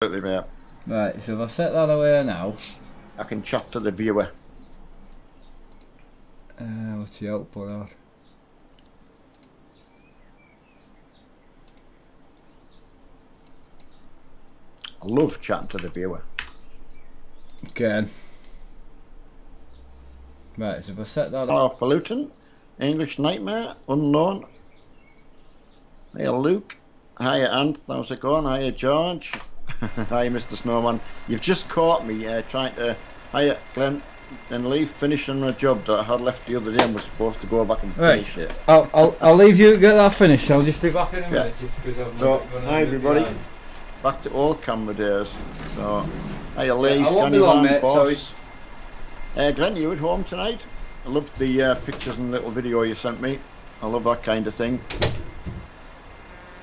Absolutely, mate. Right, so if I set that away now, I can chat to the viewer. uh, what's the output out? I love chatting to the viewer. Again. Right, so if I set that Hello, Pollutant. English Nightmare. Unknown. Hiya, Luke. Hiya, Ant. How's it going? Hiya, George. Hiya, Mr. Snowman. You've just caught me uh, trying to... Hiya, Glenn. And leave finishing a job that I had left the other day and was supposed to go back and Right. finish it. I'll, I'll, I'll leave you get that finished. I'll just be back in a Yeah. minute. Just because I'm So, hi, everybody. behind. Back to old camera days. So, hiya, Lee. I won't be Scanny long, mate, Boss. Uh, Glenn, you at home tonight? I loved the uh, pictures and little video you sent me. I love that kind of thing.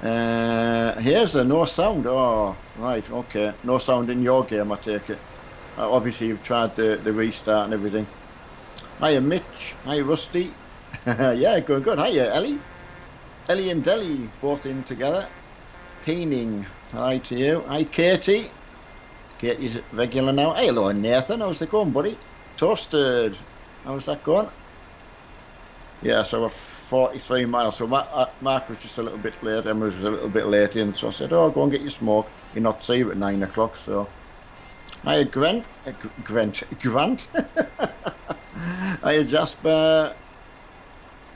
Uh, here's the no sound. Oh, right, okay. No sound in your game, I take it. Uh, obviously, you've tried the, the restart and everything. Hiya, Mitch. Hiya, Rusty. yeah, going good. Hiya, Ellie. Ellie and Deli both in together. Peening. Hi to you. Hi, Katie. Katie's regular now. Hey, hello, Nathan. How's it going, buddy? Toasted. How's that going? Yeah, so we're 43 miles. So Mark, uh, was just a little bit late. Emma was a little bit late in. So I said, oh, go and get your smoke. You're not you at 9 o'clock. So, hiya, Grant. Uh, Gr- Grant. Grant. hiya, Jasper.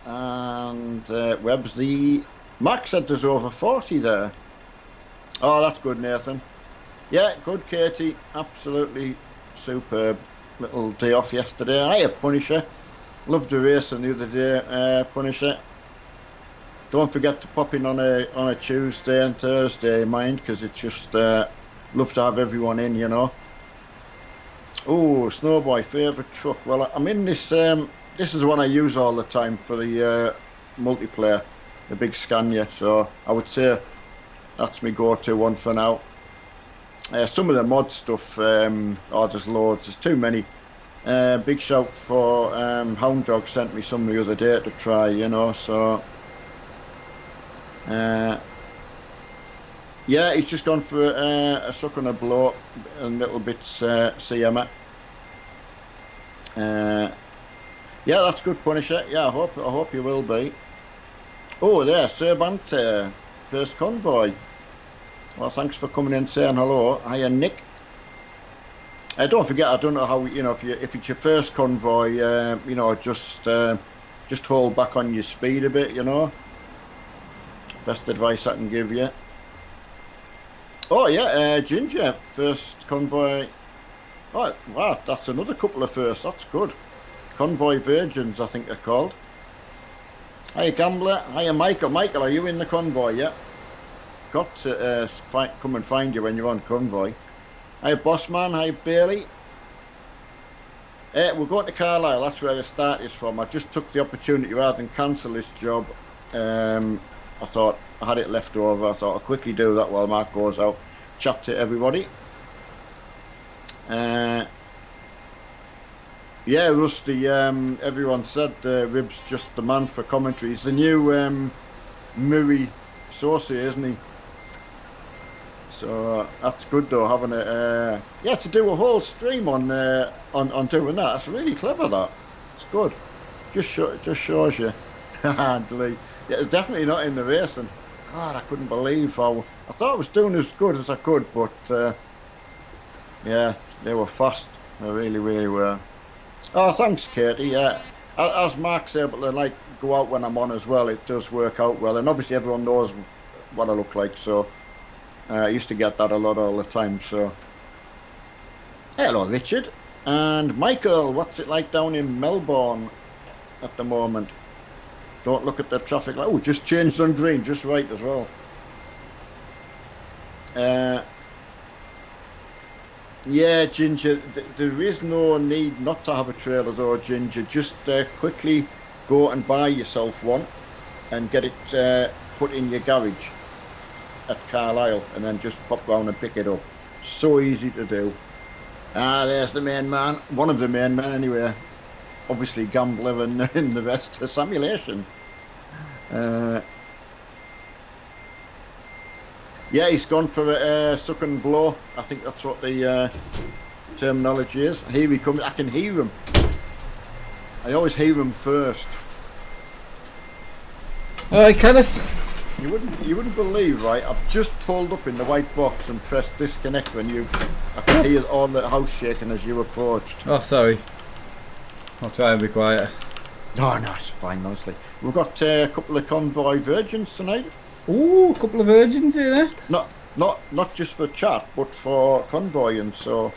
And uh, Websy. Mark said there's over 40 there. Oh, that's good, Nathan. Yeah, good, Katie. Absolutely superb. Little day off yesterday. I have Punisher. Loved the racing the other day, uh, Punisher. Don't forget to pop in on a on a Tuesday and Thursday, mind, because it's just uh, love to have everyone in, you know. Oh, Snowboy, favourite truck. Well, I'm in this. Um, this is one I use all the time for the uh, multiplayer, the big Scania. So I would say that's my go-to one for now. Uh, some of the mod stuff, um, oh, there's loads. There's too many. Uh, big shout for um, Hound Dog sent me some the other day to try, you know. So, uh, yeah, he's just gone for uh, a suck on a blow and little bits uh, CM. Uh, yeah, that's good, Punisher. Yeah, I hope I hope you will be. Oh, there, Serbant, uh, first convoy. Well, thanks for coming in saying hello. Hiya, Nick. Uh, don't forget, I don't know how you know if you if it's your first convoy, uh, you know, just uh, just hold back on your speed a bit, you know. Best advice I can give you. Oh yeah, uh, Ginger, first convoy. Oh wow, that's another couple of firsts. That's good. Convoy Virgins, I think they're called. Hiya, Gambler. Hiya, Michael. Michael, are you in the convoy yet? got to uh, come and find you when you're on convoy. Hi, boss man, Hi, Bailey. Uh, we're going to Carlisle. That's where the start is from. I just took the opportunity rather than cancel this job. Um, I thought I had it left over. I thought I'll quickly do that while Mark goes out. Chat to everybody. Uh, yeah, Rusty. Um, everyone said uh, Rib's just the man for commentary. He's the new um, Murray Saucy, isn't he? So uh, that's good though, having a uh, yeah to do a whole stream on uh, on on doing that. That's really clever. That it's good. Just show, just shows you. Delete. Yeah, definitely not in the race. And God, I couldn't believe how I thought I was doing as good as I could, but uh, yeah, they were fast. They really, really were. Oh, thanks, Katie. Yeah, as Mark's able to like go out when I'm on as well, it does work out well, and obviously everyone knows what I look like, so. Uh, I used to get that a lot all the time, so. Hello, Richard. And Michael, what's it like down in Melbourne at the moment? Don't look at the traffic light. Oh, just changed on green, just right as well. Uh, yeah, Ginger, th- there is no need not to have a trailer though, Ginger. Just uh, quickly go and buy yourself one and get it uh, put in your garage at Carlisle and then just pop round and pick it up. So easy to do. Ah, there's the main man. One of the main men, anyway. Obviously, Gambler and, and the rest. The simulation. Uh, Yeah, he's gone for a uh, suck and blow. I think that's what the uh, terminology is. Here he comes. I can hear him. I always hear him first. Alright, Kenneth. You wouldn't, you wouldn't believe, right? I've just pulled up in the white box and pressed disconnect when you. I could hear all the house shaking as you approached. Oh, sorry. I'll try and be quiet. No, no, it's fine, honestly. We've got uh, a couple of convoy virgins tonight. Ooh, a couple of virgins in there. Not, not, not just for chat, but for convoying. So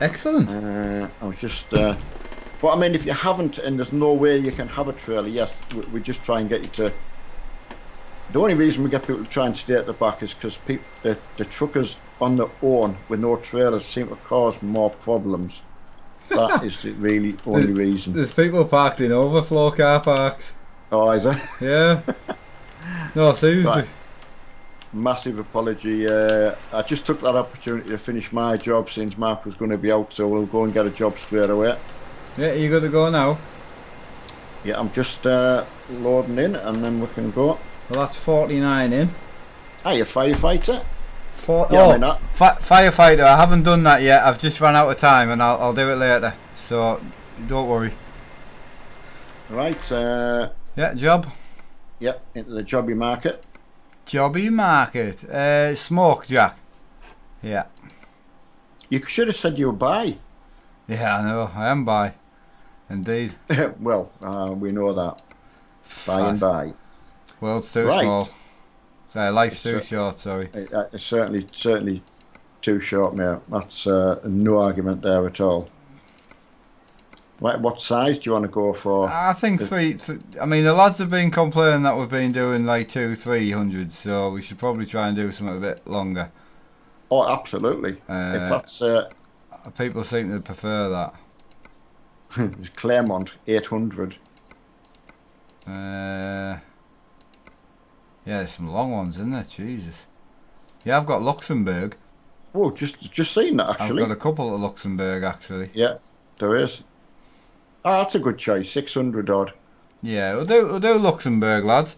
Excellent. uh, I was just. Uh, but I mean, if you haven't, and there's no way you can have a trailer, yes, we, we just try and get you to. The only reason we get people to try and stay at the back is because people, the, the truckers on their own with no trailers seem to cause more problems. That is the really only reason. There's people parked in overflow car parks. Oh, is it? Yeah. No, seriously. Right. Massive apology. Uh, I just took that opportunity to finish my job since Mark was going to be out, so we'll go and get a job straight away. Yeah, you got to go now. Yeah, I'm just uh, loading in, and then we can go. Well, that's 49 in. Are you a firefighter? Four, Yeah, oh, I mean, fi- firefighter. I haven't done that yet. I've just run out of time, and I'll, I'll do it later. So don't worry. Right. Uh, Yeah, job. yep, into the jobby market. Jobby market. Uh, smoke jack. Yeah. You should have said you were by. Yeah, I know. I am by. Indeed. well, uh, we know that. By and by. World's too Right. small. Uh, life's too short. Sorry. It, uh, it's certainly, certainly too short, mate. That's uh, no argument there at all. Right, what size do you want to go for? I think three. Th- I mean, the lads have been complaining that we've been doing like two, three hundred. So we should probably try and do something a bit longer. Oh, absolutely. if Uh, that's uh, people seem to prefer that. It's Claremont 800. Uh, yeah, there's some long ones, isn't there? Jesus. Yeah, I've got Luxembourg. Oh, just just seen that actually. I've got a couple of Luxembourg actually. Yeah, there is. Ah, that's a good choice. 600 odd. Yeah, we'll do we'll do Luxembourg, lads.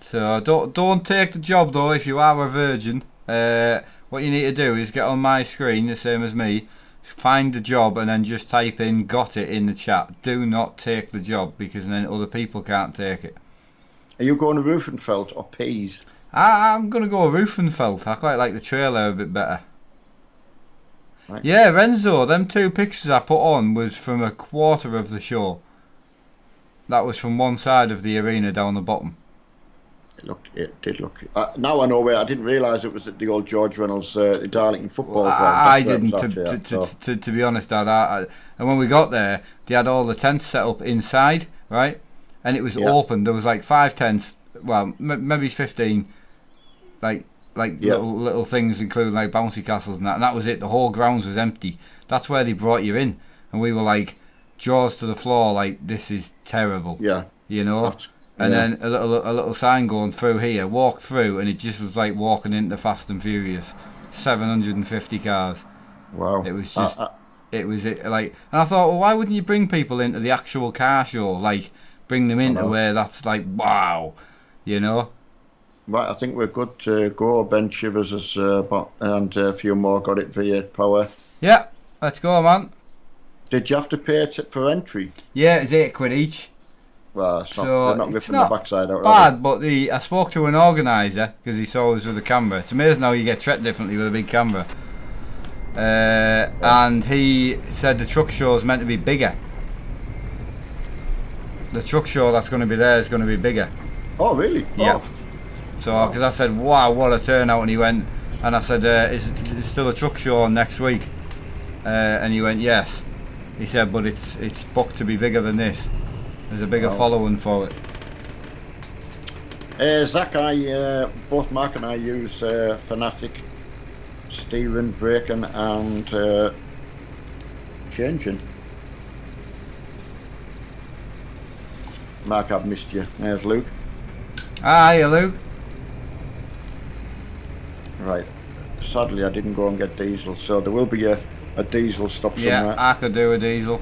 So don't don't take the job though if you are a virgin. Uh, what you need to do is get on my screen, the same as me, find the job, and then just type in "got it" in the chat. Do not take the job because then other people can't take it. Are you going to Ruffenfeld or Peas? I, I'm gonna go Ruffenfeld. I quite like the trailer a bit better. Right. Yeah, Renzo. Them two pictures I put on was from a quarter of the show. That was from one side of the arena down the bottom. It looked. It did look. Uh, now I know where. I didn't realise it was at the old George Reynolds uh, Darlington football Well, ground. I, I That's where it didn't, to, to, at, to, so- to, to be honest, Dad. I, I, and when we got there, they had all the tents set up inside, right? And it was Yeah. open. There was like five tents, well, m- maybe fifteen, like like Yeah. little little things, including like bouncy castles and that. And that was it. The whole grounds was empty. That's where they brought you in, and we were like jaws to the floor, like this is terrible, Yeah. you know. that's- And yeah. then a little a little sign going through here, walk through, and it just was like walking into Fast and Furious, 750 cars. Wow. It was I- just- I- It was it, like, and I thought, well, why wouldn't you bring people into the actual car show? Like, bring them into where that's like, wow, you know? right. I think we're good to go. Ben Shivers has uh, and a few more got it V8 power. Yeah, let's go, man. Did you have to pay it for entry? Yeah, it's eight quid each. Well, it's not, So, they're not it's not the backside out. Bad, but the I spoke to an organizer because he saw us with a camera. It's amazing how you get treated differently with a big camera. Uh, and he said the truck show is meant to be bigger. The truck show that's going to be there is going to be bigger. Oh, really? Yeah. Oh, So, because I said, wow, what a turnout, and he went, and I said, uh, is, is still a truck show next week? Uh, and he went, yes. He said, but it's it's booked to be bigger than this. There's a bigger Oh. following for it. Uh, Zach, I uh, both Mark and I use uh, Fanatec, steering, braking, and uh, changing. Mark, I've missed you. There's Luke. Ah, hiya, Luke. Right. Sadly, I didn't go and get diesel, so there will be a, a diesel stop somewhere. Yeah, somewhere. I could do a diesel.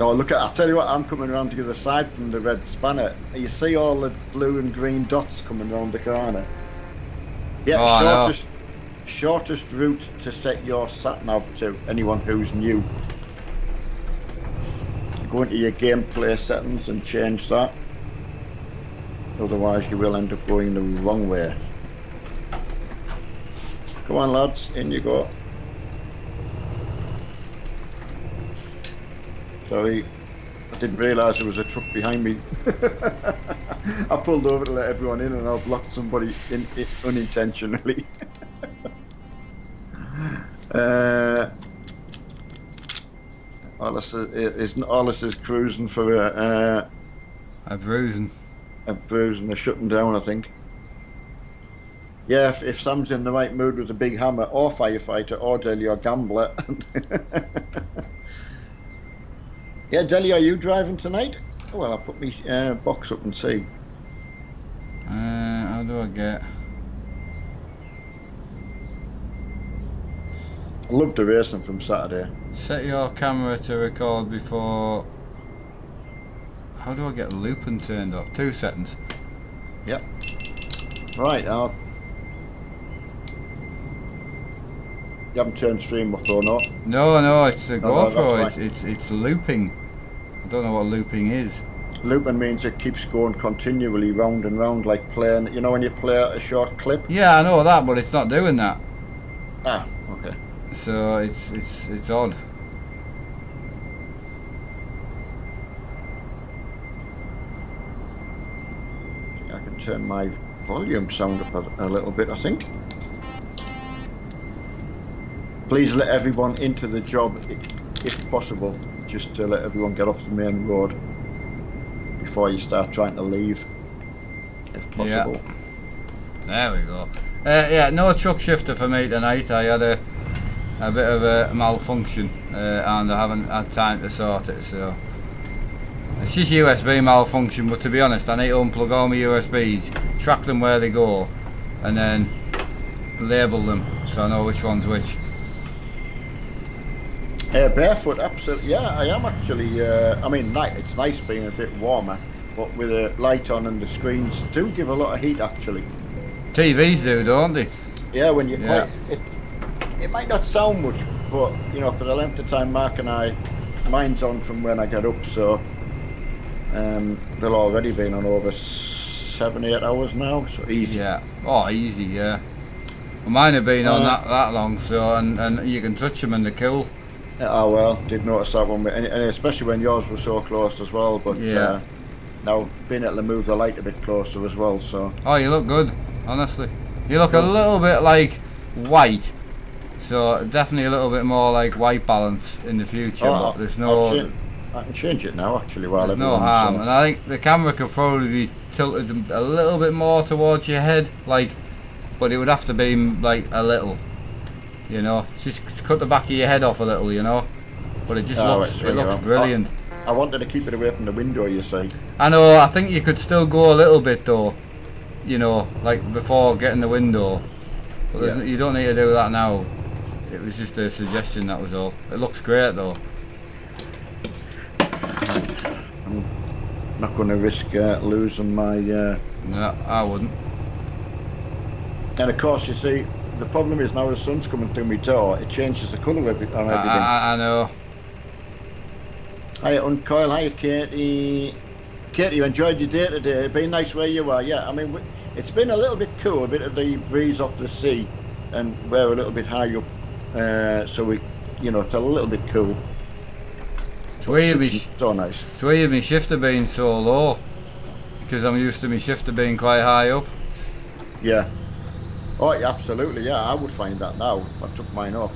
Oh, look at! I tell you what, I'm coming around to the other side from the red spanner. You see all the blue and green dots coming round the corner. Yeah, Oh, know. shortest shortest route to set your sat nav to anyone who's new. Go into your gameplay settings and change that. Otherwise, you will end up going the wrong way. Come on, lads, in you go. Sorry, I didn't realise there was a truck behind me. I pulled over to let everyone in and I blocked somebody in, in unintentionally. uh, Alice is, is Alice is cruising for a, uh, A bruising. a bruise and a shutting down, I think. Yeah, if, if Sam's in the right mood with a big hammer, or firefighter, or Deli, or gambler. yeah, Deli, are you driving tonight? Oh, well, I'll put my uh, box up and see. Uh, how do I get? I love the racing from Saturday. Set your camera to record before. How do I get looping turned off? Two seconds. Yep. Right, I'll... You haven't turned stream off or not? No, no, it's a no, GoPro. that's It's it's it's looping. I don't know what looping is. Looping means it keeps going continually round and round like playing, you know when you play a short clip? Yeah, I know that, but it's not doing that. Ah, okay. So it's it's it's odd. I can turn my volume sound up a, a little bit, I think. Please let everyone into the job if possible, just to let everyone get off the main road before you start trying to leave, if Yeah. There we go. Uh, yeah, no truck shifter for me tonight. I had a a bit of a malfunction uh, and I haven't had time to sort it. So it's just USB malfunction. But to be honest, I need to unplug all my USBs, track them where they go, and then label them so I know which one's which. Uh, barefoot, absolutely. Yeah, I am actually. Uh, I mean, night. It's nice being a bit warmer, but with the light on and the screens do give a lot of heat actually. TVs do, don't they? Yeah, when you're Yeah. quite. It, it might not sound much, but you know, for the length of time Mark and I, mine's on from when I get up, so um, they'll already been on over seven, eight hours now, so easy. Yeah. Oh, easy. Yeah. Well, mine have been on Uh, that that long, so and and you can touch them and they're cool. Oh well, did notice that one, and, and especially when yours was so close as well. But Yeah. uh, now being able to move the light a bit closer as well, so Oh, you look good, honestly. You look a little bit like white, so definitely a little bit more like white balance in the future. Oh, but there's no change- I can change it now actually while there's no harm, uh, and I think the camera could probably be tilted a little bit more towards your head, like, but it would have to be like a little, you know, just cut the back of your head off a little, you know. But it just Oh, looks it looks brilliant. I wanted to keep it away from the window, you see. I know. I think you could still go a little bit though. You know, like before getting the window. But Yeah. you don't need to do that now. It was just a suggestion. That was all. It looks great though. I'm not going to risk uh, losing my. Uh... No, I wouldn't. And of course, you see, the problem is now the sun's coming through my door. It changes the colour of it on everything. I, I know. Hi, Uncoil. Hi, Katie. Katie, you enjoyed your day today. It's been nice where you are. Yeah, I mean, it's been a little bit cool, a bit of the breeze off the sea, and we're a little bit high up, uh, so we, you know, it's a little bit cool. To hear me, It's so nice. to hear me shifter being so low, because I'm used to me shifter being quite high up. Yeah. Oh, yeah, absolutely. Yeah, I would find that now. if I took mine off.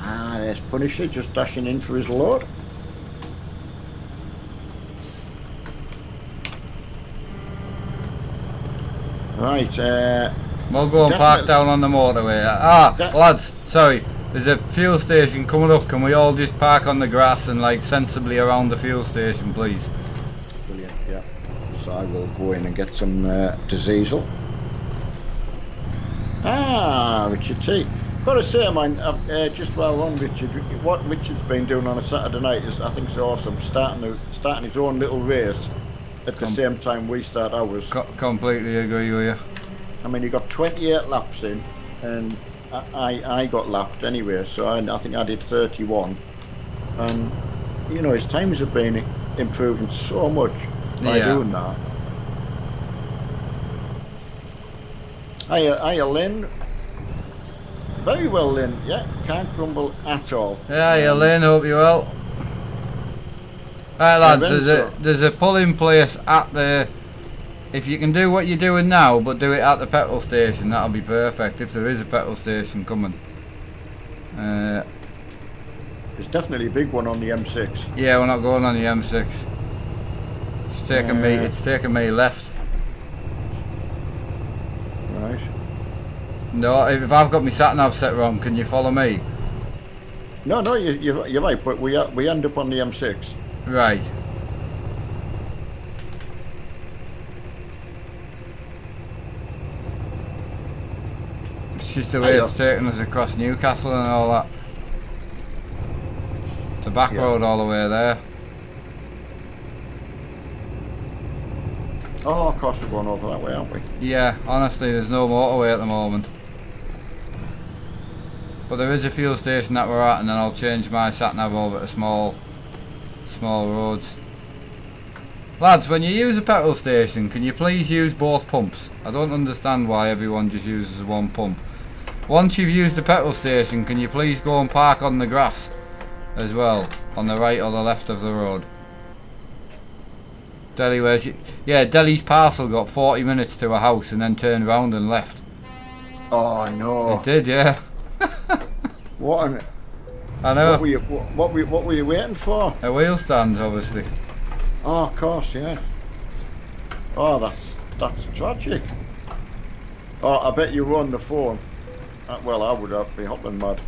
Ah, there's Punisher just dashing in for his load. Right, uh, We'll go and park down on the motorway. Ah, lads, sorry. There's a fuel station coming up. Can we all just park on the grass and like sensibly around the fuel station, please? brilliant, yeah. So I will go in and get some uh, diesel. Ah, Richard T. Got to say, man, I've, uh, just while on Richard, what Richard's been doing on a Saturday night is, I think, it's awesome. Starting starting his own little race at the Com- same time we start ours. Co- completely agree with you. I mean, he got 28 laps in, and I, I, I got lapped anyway, so I, I think I did 31. And, you know, his times have been improving so much by Yeah. doing that. Hiya, hiya, Lynn. Very well, Lynn. Yeah, can't grumble at all. Yeah, you Lynn, hope you're well. Right lads, there's a there's a pulling place at the if you can do what you're doing now but do it at the petrol station, that'll be perfect if there is a petrol station coming. Uh, There's definitely a big one on the M6. yeah, we're not going on the M6. It's taking me it's taking me left. Right. No, if I've got my sat nav set wrong, can you follow me? No, no, you, you, you're right, but we, are, we end up on the M6. Right. It's just the way it's taking us across Newcastle and all that. It's a back Yeah. road all the way there. Oh, of course we're going over that way, aren't we? Yeah, honestly, there's no motorway at the moment. But there is a fuel station that we're at, and then I'll change my sat nav over to small, small roads. Lads, when you use a petrol station, can you please use both pumps? I don't understand why everyone just uses one pump. Once you've used the petrol station, can you please go and park on the grass as well, on the right or the left of the road? Deli, where's you? Yeah, Deli's parcel got 40 minutes to a house and then turned round and left. Oh, no. It did, yeah. What, an, I know. what, were you, what, what, were, what were you waiting for? A wheel stand, obviously. Oh, of course, yeah. Oh, that's, that's tragic. Oh, I bet you were on the phone. Uh, well, I would have been hopping mad.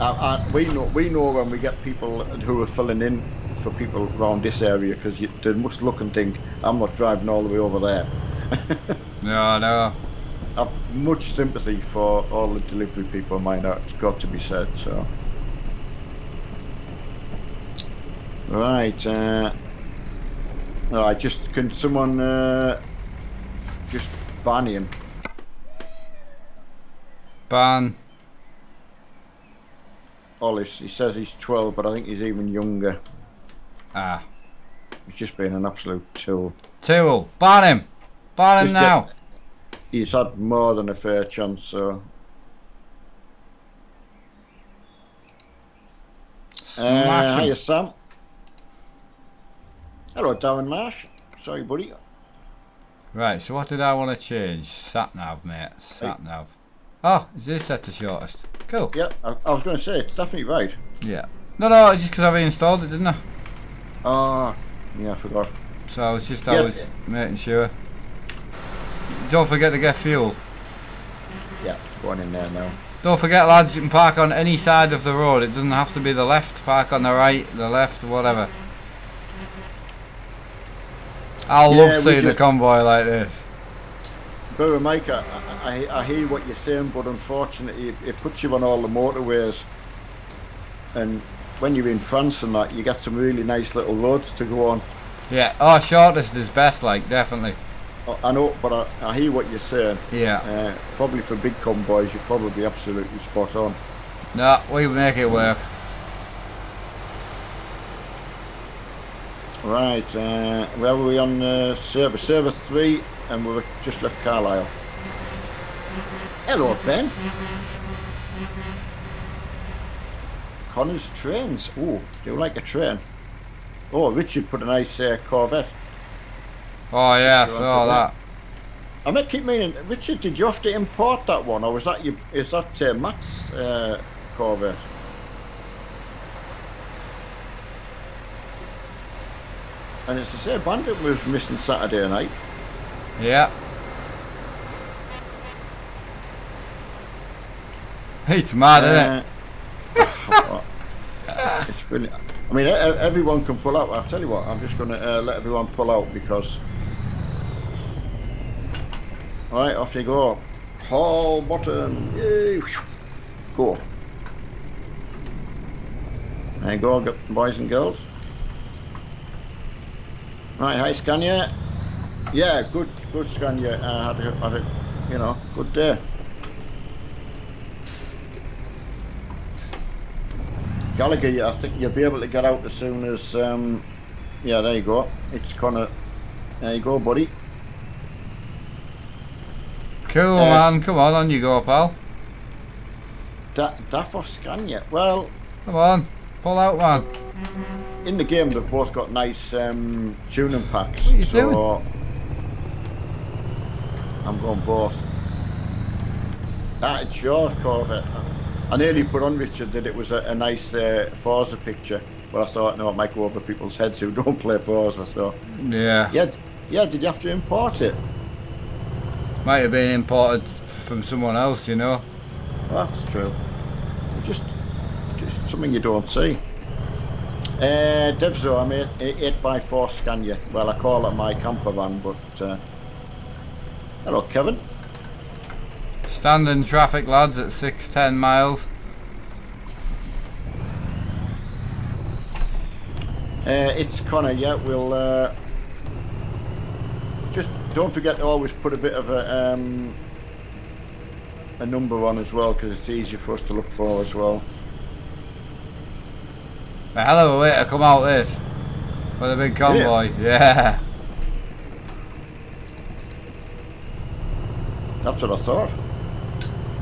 I, I, we know we know when we get people who are filling in for people around this area because they must look and think I'm not driving all the way over there. No, no. I've much sympathy for all the delivery people, mind that it's got to be said. So, right, uh, all right. Just can someone uh, just ban him? Ban. Ollis, he says he's 12, but I think he's even younger. Ah. He's just been an absolute tool. Tool. Ban him. Ban him Just now. get- He's had more than a fair chance, so. Uh, hiya, Sam. Hello, Darren Marsh. Sorry, buddy. Right, so what did I want to change? Sat nav, mate. Sat nav. Oh, is this set to shortest? Cool. Yeah, I, I was going to say, it's definitely right. Yeah. No, no, it's just because I reinstalled it, didn't I? Ah, yeah, I forgot. So I was just, I Yeah. was making sure. Don't forget to get fuel. Yeah, going in there now. Don't forget, lads, you can park on any side of the road. It doesn't have to be the left. Park on the right, the left, whatever. I Yeah, love seeing the convoy like this. But Mike, I, I, I hear what you're saying, but unfortunately, it, it puts you on all the motorways. And when you're in France and that, you get some really nice little roads to go on. Yeah. Oh, shortest is best, like definitely. I- know, but I, I hear what you're saying. Yeah. Uh, probably for big convoys, you're probably absolutely spot on. No, we make it work. Right, uh, where were we on uh, server? Server 3, and we were just left Carlisle. Hello, Ben. Connors trains. Oh, do you like a train? Oh, Richard put a nice uh, Corvette. Oh yeah, Sure, saw that. I might keep meaning, Richard, did you have to import that one, or was that you? Is that uh, Matt's uh, Corvette? And it's the same bandit was missing Saturday night. Yeah. It's mad, isn't it? Uh, it's brilliant. I mean, everyone can pull out. I'll tell you what, I'm just going to uh, let everyone pull out because. Alright, off you go. Hall bottom. Yay. Go. There you go, boys and girls. Right, hi Scania. Yeah, good, good Scania. Uh, had a, had a, you know, good day. Gallagher, I think you'll be able to get out as soon as. Um, yeah, there you go. It's Connor. There you go, buddy. Cool, Yes. man. Come on, on you go, pal. Da- Daffo Scania. Well, Come on. Pull out, man. in the game they've both got nice um, tuning packs. What are you so doing? I'm going both. Ah, it's your Corvette. I nearly put on Richard that it was a, a nice uh, Forza picture, but I thought no, it might go over people's heads who don't play Forza. So Yeah. yeah, yeah. Did you have to import it? Might have been imported from someone else, you know. Well, that's true. Just, just something you don't see. Uh, Devzo, I'm 8 8 by 4 Scania. Well, I call it my camper van, but. Uh, hello, Kevin. Standing traffic, lads, at 610 miles. Uh, it's Connor, yeah, we'll. Uh, just don't forget to always put a bit of a. Um, a number on as well, because it's easier for us to look for as well. A hell of a way to come out this. With a big convoy. Yeah. That's what I thought.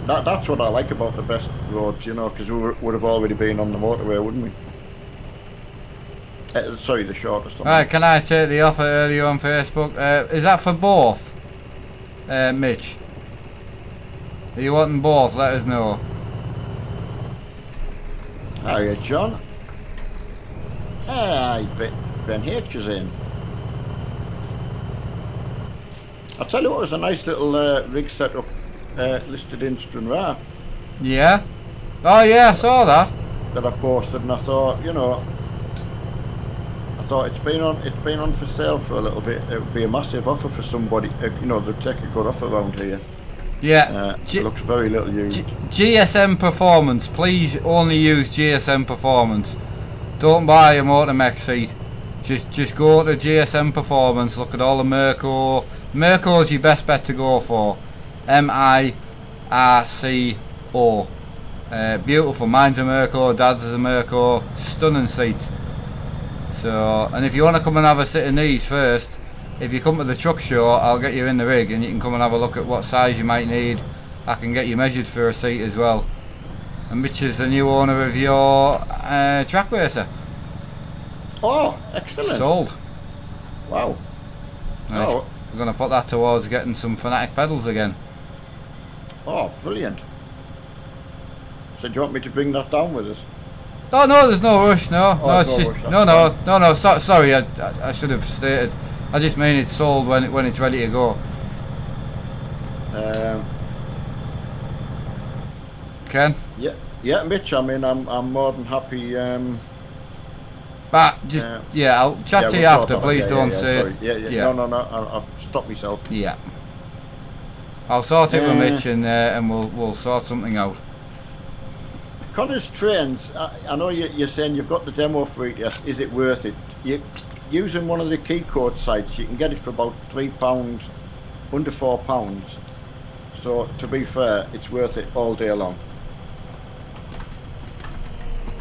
That, that's what I like about the best roads, you know, because we were- would have already been on the motorway, wouldn't we? Uh, sorry, the shortest one. Right, can I take the offer earlier on Facebook? Uh, is that for both? Uh, Mitch? Are you wanting both? Let us know. Hiya, John. Hi, Ben, ben H is in. I'll tell you what, it was a nice little uh, rig setup uh, listed in Stranraer Yeah? Oh yeah, I saw that. that I posted, and I thought, you know, thought it's been on it's been on for sale for a little bit. It would be a massive offer for somebody, uh, you know, they'd take a good offer around here. Yeah. Uh, G- it looks very little used. G- GSM Performance. Please only use GSM Performance. Don't buy a motor mech seat. Just just go to GSM Performance. Look at all the Merco. Merco's your best bet to go for. M I R C O. Uh, beautiful. Mine's a Merco. Dad's is a Merco. Stunning seats. So, and if you want to come and have a sit in these first, if you come to the truck show, I'll get you in the rig and you can come and have a look at what size you might need. I can get you measured for a seat as well. And Mitch is the new owner of your uh, track racer. Oh, excellent! Sold. wow. Nice. Oh, We're going to put that towards getting some Fanatec pedals again. oh, brilliant. So do you want me to bring that down with us? Oh no, there's no rush. No, Oh, no, it's no just rush, no, no, no, no. So, sorry, I, I, I should have stated. I just mean it's sold when it, when it's ready to go. Um, Ken, yeah, yeah, Mitch. I mean, I'm I'm more than happy. Um, but just Yeah. yeah, I'll chat yeah, to we'll you after. Please Yeah, don't yeah, say. sorry. Yeah, yeah, yeah. No, no, no. I'll, I'll stop myself. Yeah. I'll sort it with Uh, Mitch and uh, and we'll we'll sort something out. Connor's trains. I, I know you, you're saying you've got the demo for it. Yes, is it worth it? You using one of the key code sites, you can get it for about three pounds, under four pounds. So to be fair, it's worth it all day long.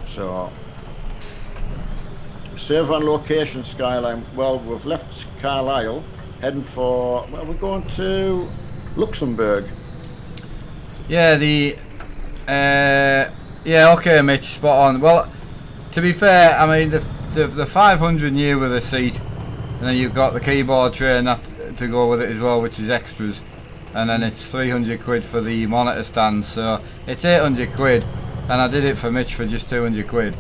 So save on location, Skyline. Well, we've left Carlisle, heading for. Well, we're going to Luxembourg. Yeah, the uh, yeah, okay, Mitch, spot on. Well, to be fair, I mean the the, the 500 new with a seat, and then you've got the keyboard tray and that to go with it as well, which is extras, and then it's 300 quid for the monitor stand. So it's 800 quid, and I did it for Mitch for just 200 quid.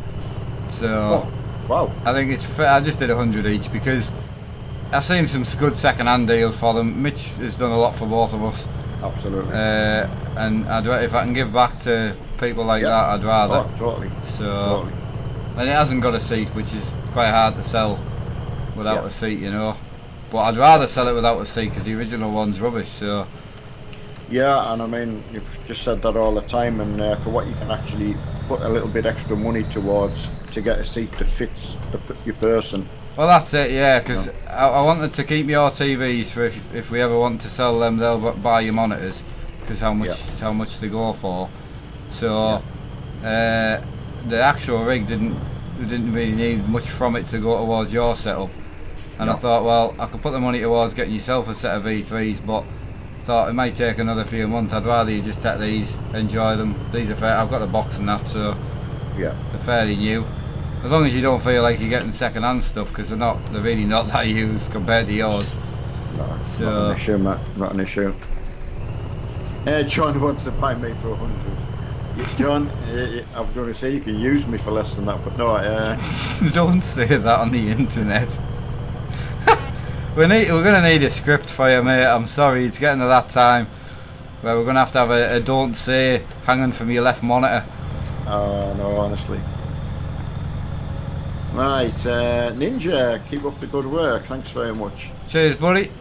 So. Oh, wow. I think it's fair. I just did 100 each because I've seen some good second-hand deals for them. Mitch has done a lot for both of us, Absolutely. uh, and I'd, if I can give back to people like Yeah. that, I'd rather. oh, totally. So, Totally. and it hasn't got a seat, which is quite hard to sell without Yeah. a seat, you know. But I'd rather sell it without a seat because the original one's rubbish. So, Yeah, and I mean, you've just said that all the time, and uh, for what you can actually put a little bit extra money towards to get a seat that fits the, your person. Well, that's it, yeah. Because I, I wanted to keep your TVs for if, if we ever want to sell them, they'll buy your monitors because how much Yeah. how much they go for. So uh, the actual rig didn't didn't really need much from it to go towards your setup. And I thought, well, I could put the money towards getting yourself a set of V3s, but thought it might take another few months. I'd rather you just take these, enjoy them. These are fair. I've got the box and that, so Yeah. they're fairly new. As long as you don't feel like you're getting second-hand stuff, because they're not, they're really not that used compared to yours. No, So- not an issue, Matt. Not an issue. Uh, John wants to buy me for a hundred. John, uh, I was going to say you can use me for less than that, but no. Uh, don't say that on the internet. we need, we're gonna need a script for you, mate. I'm sorry, it's getting to that time where we're gonna have to have a, a don't say hanging from your left monitor. oh no, honestly. Right, uh, Ninja, keep up the good work. Thanks very much. Cheers, buddy.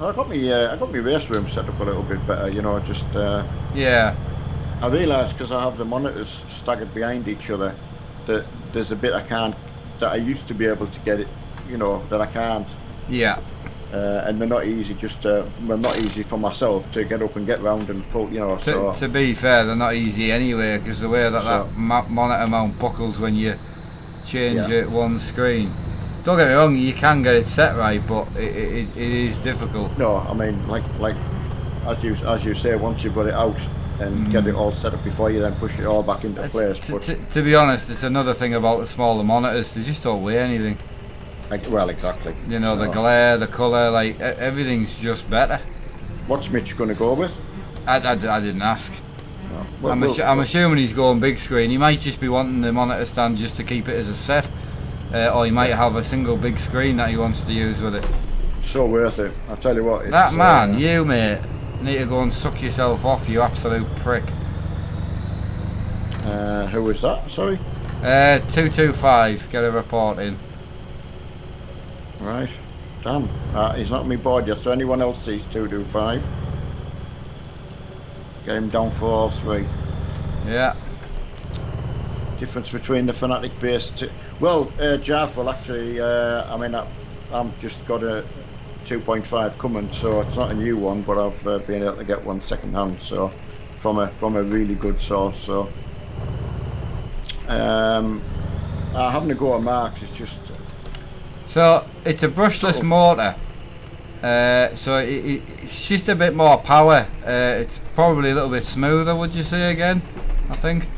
I got me, uh, I got my race room set up a little bit better. You know, just uh, Yeah, I realised because I have the monitors staggered behind each other that there's a bit I can't that I used to be able to get it. You know that I can't. yeah, uh, and they're not easy just to, well not easy for myself to get up and get round and pull you know To, so to be fair, they're not easy anyway because the way that So- that monitor mount buckles when you change Yeah. it one screen. Don't get me wrong, you can get it set right, but it, it, it is difficult. no I mean like like as you as you say once you've got it out and get mm. it all set up before you then push it all back into It's- place to, but to, to be honest, it's another thing about the smaller monitors. They just don't weigh anything. like, well exactly You know, the So, glare, the colour, like everything's just better. what's Mitch going to go with I, I, I didn't ask. no. Well, I'm, well, assu- I'm assuming he's going big screen. He might just be wanting the monitor stand just to keep it as a set. Uh, or he might have a single big screen that he wants to use with it. so worth it. I'll tell you what it's, That man, uh, you mate, need to go and suck yourself off, you absolute prick. uh, who was that? Sorry? Uh, 225, get a report in. right. Damn. Uh, he's not on me board yet so anyone else sees 225 get him down for all three. Yeah, difference between the Fanatec base well uh, Jaff will actually uh, I mean I, I'm just got a 2.5 coming so it's not a new one but I've uh, been able to get one second hand so from a from a really good source so um uh, having to go at Marks is just so it's a brushless So- motor. Uh, so it, it, it's just a bit more power. Uh, it's probably a little bit smoother, would you say again? I think.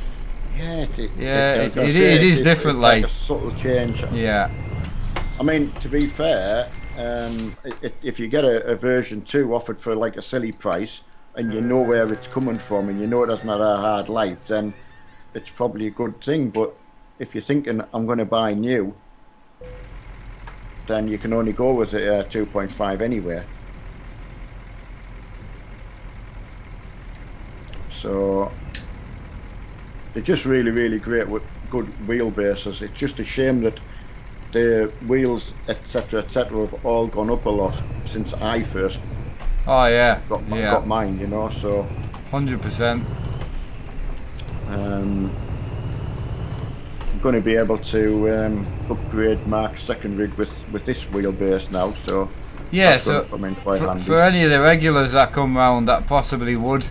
Yeah it, it, Yeah, it- it- it is different, like, like- a subtle change Yeah. I mean, to be fair, um, if you get a, a version two offered for like a silly price, and you know where it's coming from, and you know it doesn't have a hard life, then it's probably a good thing. But if you're thinking I'm going to buy new, then you can only go with a uh, 2.5 anywhere. So they're just really, really great with good wheelbases. It's just a shame that the wheels, etc., etc., have all gone up a lot since I first Oh yeah. got, yeah. got mine. You know, so Hundred percent. um, I'm going to be able to um, upgrade Mark's second rig with with this wheelbase now. So Yeah. So gonna come in quite for, handy. for any of the regulars that come round that possibly would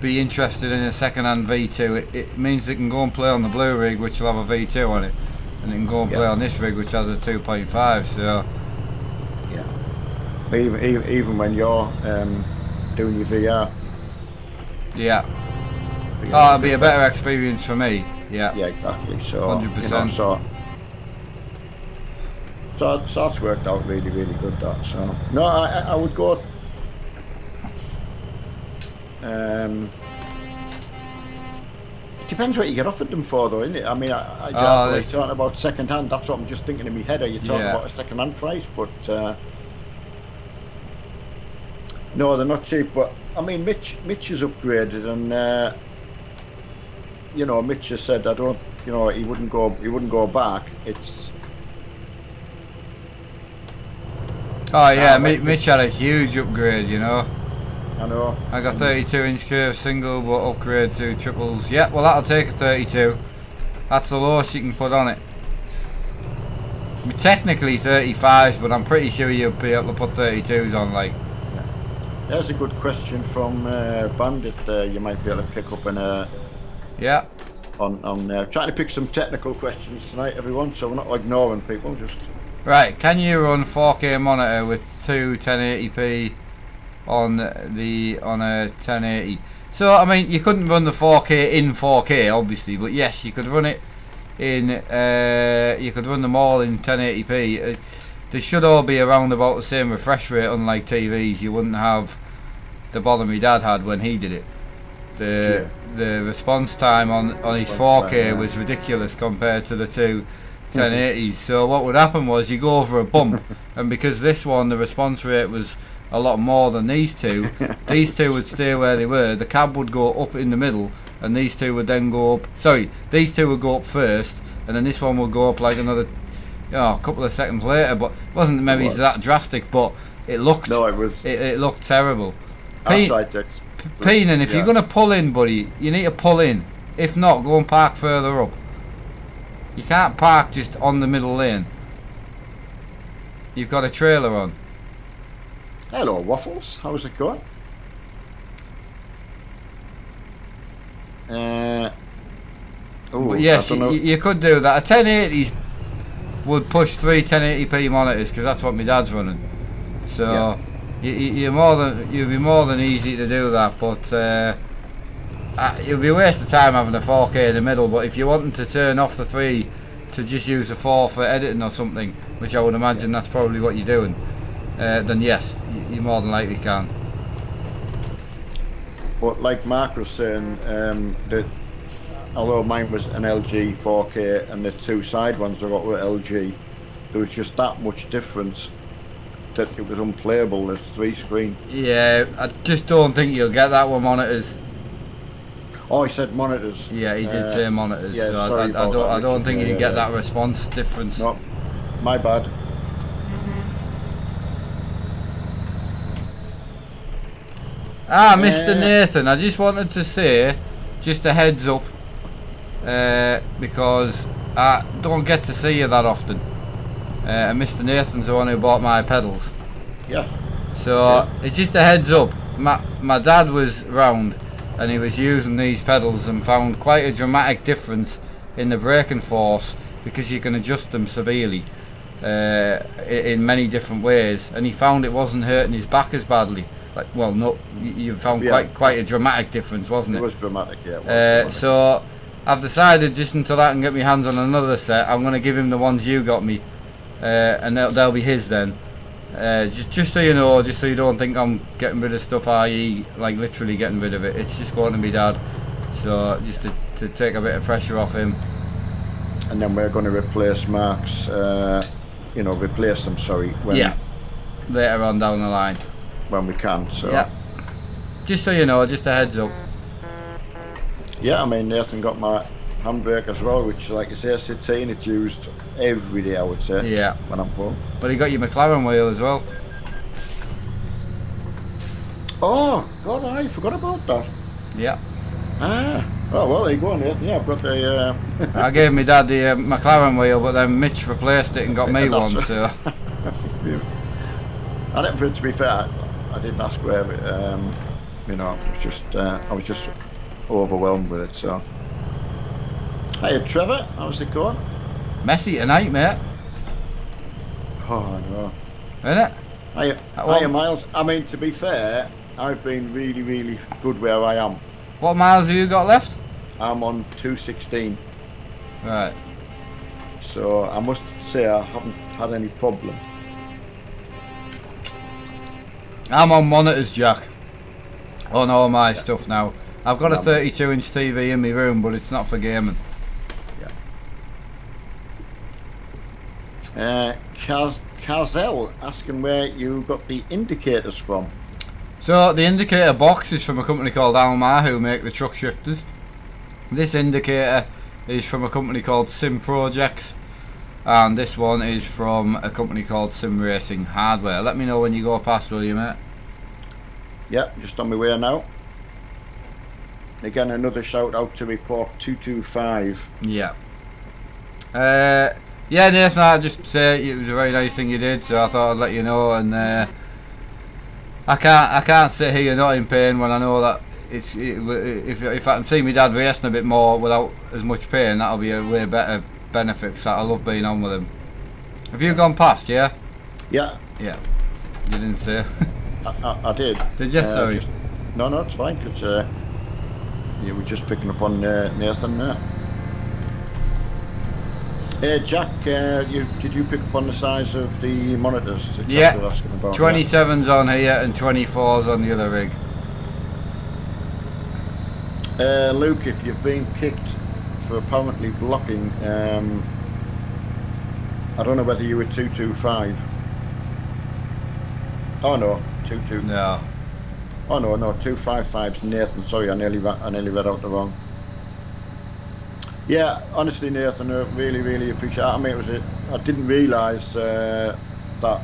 be interested in a second-hand V2, it, it means they can go and play on the blue rig, which will have a V2 on it, and they can go and play on this rig, which has a 2.5. So even, even even when you're um, doing your VR. yeah. Oh, it'll be a better experience for me. Yeah. Yeah, exactly. So, you know, 100%. so, so, so that's worked out really, really good. That so, no, I- I would go. Um, it depends what you get offered them for, though, isn't it? I mean, I, I, Oh, this- talking about second hand. That's what I'm just thinking in my head. Are you talking Yeah. about a second hand price? But uh, no, they're not cheap. But I mean, Mitch, Mitch has upgraded, and uh, you know, Mitch has said, I don't, you know, he wouldn't go, he wouldn't go back. It's Oh yeah, Ah. Mitch had a huge upgrade, you know. I know. I got 32 inch curve single, but upgrade to triples. Yeah, well that'll take a 32. That's the lowest you can put on it. I mean, technically 35s, but I'm pretty sure you'll be able to put 32s on. Like, yeah. There's a good question from uh, Bandit. Uh, you might be able to pick up in uh, yeah, on on uh, trying to pick some technical questions tonight, everyone. So we're not ignoring people. Just right. Can you run 4K monitor with two 1080p on the on a 1080? So I mean, you couldn't run the 4K in 4K, obviously, but yes, you could run it in. Uh, you could run them all in 1080p. Uh, they should all be around about the same refresh rate, unlike TVs. You wouldn't have the bother my dad had when he did it. The the response time on, on his Response 4K time, yeah. was ridiculous compared to the two 1080s. So what would happen was you go over a bump, and because this one the response rate was a lot more than these two, these two would stay where they were. The cab would go up in the middle, and these two would then go up. Sorry, these two would go up first, and then this one would go up like another, you know, a couple of seconds later. But it wasn't maybe that drastic, but it looked no, it was. it, it looked terrible. I Pete- tried to. ex- Peenan, if yeah. you're gonna pull in, buddy, you need to pull in. If not, go and park further up. You can't park just on the middle lane. You've got a trailer on. Hello, Waffles. How's it going? Uh, ooh, But yes, I don't know. you, you could do that. A 1080s would push three 1080p monitors because that's what my dad's running. So Yeah. you, you, you're more than you'd be more than easy to do that. But uh, it'll be a waste of time having a 4K in the middle. But if you're wanting to turn off the three to just use the four for editing or something, which I would imagine that's probably what you're doing, uh, then yes, you, more than likely can. But like Mark was saying, um, that although mine was an LG 4K and the two side ones I got were LG, there was just that much difference that it was unplayable as three screen. Yeah, I just don't think you'll get that with monitors. Oh, he said monitors. Yeah, he did Uh, say monitors. yeah, so I, I, sorry I about don't, I don't think Yeah, you yeah, get yeah. that response difference. No, my bad. Ah, Mr. Uh, Nathan, I just wanted to say, just a heads up, uh, because I don't get to see you that often. Uh, and Mr. Nathan's the one who bought my pedals. Yeah. So it's just a heads up. My my dad was round, and he was using these pedals and found quite a dramatic difference in the braking force because you can adjust them severely uh, in many different ways. And he found it wasn't hurting his back as badly. Like, well, no, you found Yeah. quite quite a dramatic difference, wasn't It it? was dramatic, yeah. Was Uh, dramatic. so I've decided just until I can get my hands on another set, I'm going to give him the ones you got me, uh, and they'll, they'll be his then. Uh, just, just so you know, just so you don't think I'm getting rid of stuff, i.e., like literally getting rid of it. It's just going to be dad. So just to, to take a bit of pressure off him. and then we're going to replace Mark's, uh, you know, replace them, sorry, when, Yeah. Later on down the line. When we can. So, Yeah. Just so you know, just a heads up. Yeah, I mean, Nathan got my handbrake as well, which, like you say, sits in. It's used every day, I would say, Yeah. when I'm home. But he got your McLaren wheel as well. Oh, God, I forgot about that. Yeah. Ah, oh, well, there you go, Nathan. Yeah, I've got the. Uh, I gave my dad the uh, McLaren wheel, but then Mitch replaced it and got me one. So I didn't, to be fair, I, I didn't ask where, it, um, you know, it was just, uh, I was just overwhelmed with it, so. Hey, Trevor, how's it going? messy tonight, mate. Oh, no. Isn't it? Hiya, well- hiya, Miles. I mean, to be fair, I've been really, really good where I am. What miles have you got left? I'm on 216, Right. so I must say I haven't had any problem. I'm on monitors, Jack. On all my stuff now. I've got a 32 inch TV in my room, but it's not for gaming. Yeah. Uh, Kaz, Kazel asking where you got the indicators from. So the indicator box is from a company called Almar who make the truck shifters. This indicator is from a company called Sim Projects. And this one is from a company called Sim Racing Hardware. Let me know when you go past, will you, mate? Yeah, just on my way now. Again, another shout out to report 225. Yeah. Uh, yeah, Nathan, I just say it was a very nice thing you did, so I thought I'd let you know. And uh, I can't, I can't sit here you're not in pain when I know that it's it, if if I can see my dad racing a bit more without as much pain, that'll be a way better benefit. Cause I love being on with him. Have you gone past? Yeah. Yeah, Yeah. You didn't say. I, I, I did. Did you? Uh, Sorry. just- no, no, it's fine because uh, you were just picking up on uh, Nathan there. Hey Jack, uh, you did you pick up on the size of the monitors? that Jack Yeah. was asking 27's on here and 24's on the other rig. Uh, Luke, if you've been picked for apparently blocking, um, I don't know whether you were two two five. Oh no, two two. No. Oh no, no, two five Nathan. Sorry, I nearly ra- I nearly read out the wrong. Yeah, honestly, Nathan, I really, really appreciate. It. I mean, it was a, I didn't realise uh, that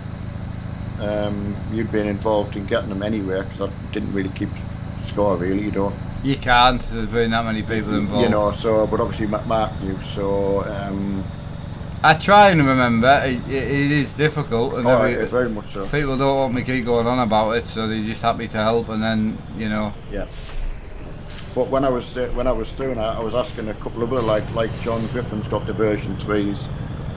um, you'd been involved in getting them anywhere because I didn't really keep score. Really, you don't. You can't. There's been that many people involved. You know, so but obviously Mark knew. So um, I try and remember. It, it, it is difficult, and oh, yeah, very much so. people don't want me keep going on about it, so they're just happy to help. And then you know, Yeah. But when I was uh, when I was doing that, I was asking a couple of other like like John Griffin's got the version threes,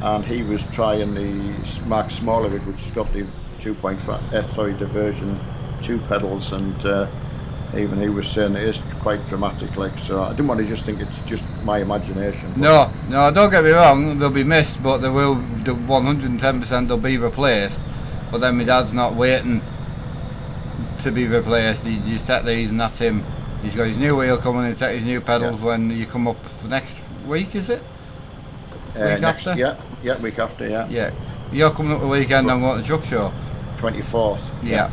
and he was trying the Mark Smaller which has got the 2.5, uh, sorry, the version two pedals, and uh, even he was saying it is quite dramatic. Like, so I didn't want to just think it's just my imagination. no, no, don't get me wrong. They'll be missed, but they will. The 110 percent they'll be replaced. But then my dad's not waiting to be replaced. He just take these, and that's him. He's got his new wheel coming. He'll take his new pedals when you come up next week. Is it? uh, week next, after? Yeah, yeah, week after, yeah, Yeah. You're coming up the weekend. I'm going to the truck show. 24th. Yeah.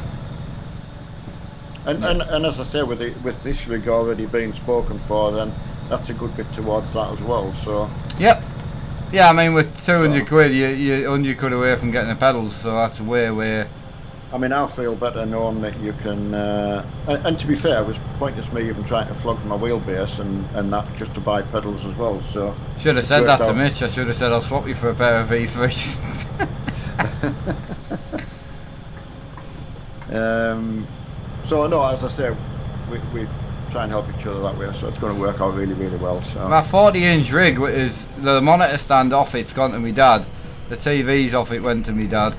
And, and and as I say, with the, with this rig already being spoken for, then that's a good bit towards that as well. So Yep. Yeah, I mean, with 200 quid, you, you're 100 quid away from getting the pedals, so that's way, way. I mean, I'll feel better knowing that you can. Uh, and, and to be fair, it was pointless me even trying to flog my wheelbase and, and that just to buy pedals as well. So Should have said that to. Mitch. I should have said I'll swap you for a pair of V3s. um, so no, as I say, we, we try and help each other that way. So it's going to work out really really well. So My 40 inch rig is the monitor stand off it's gone to me dad. The TV's off it went to me dad,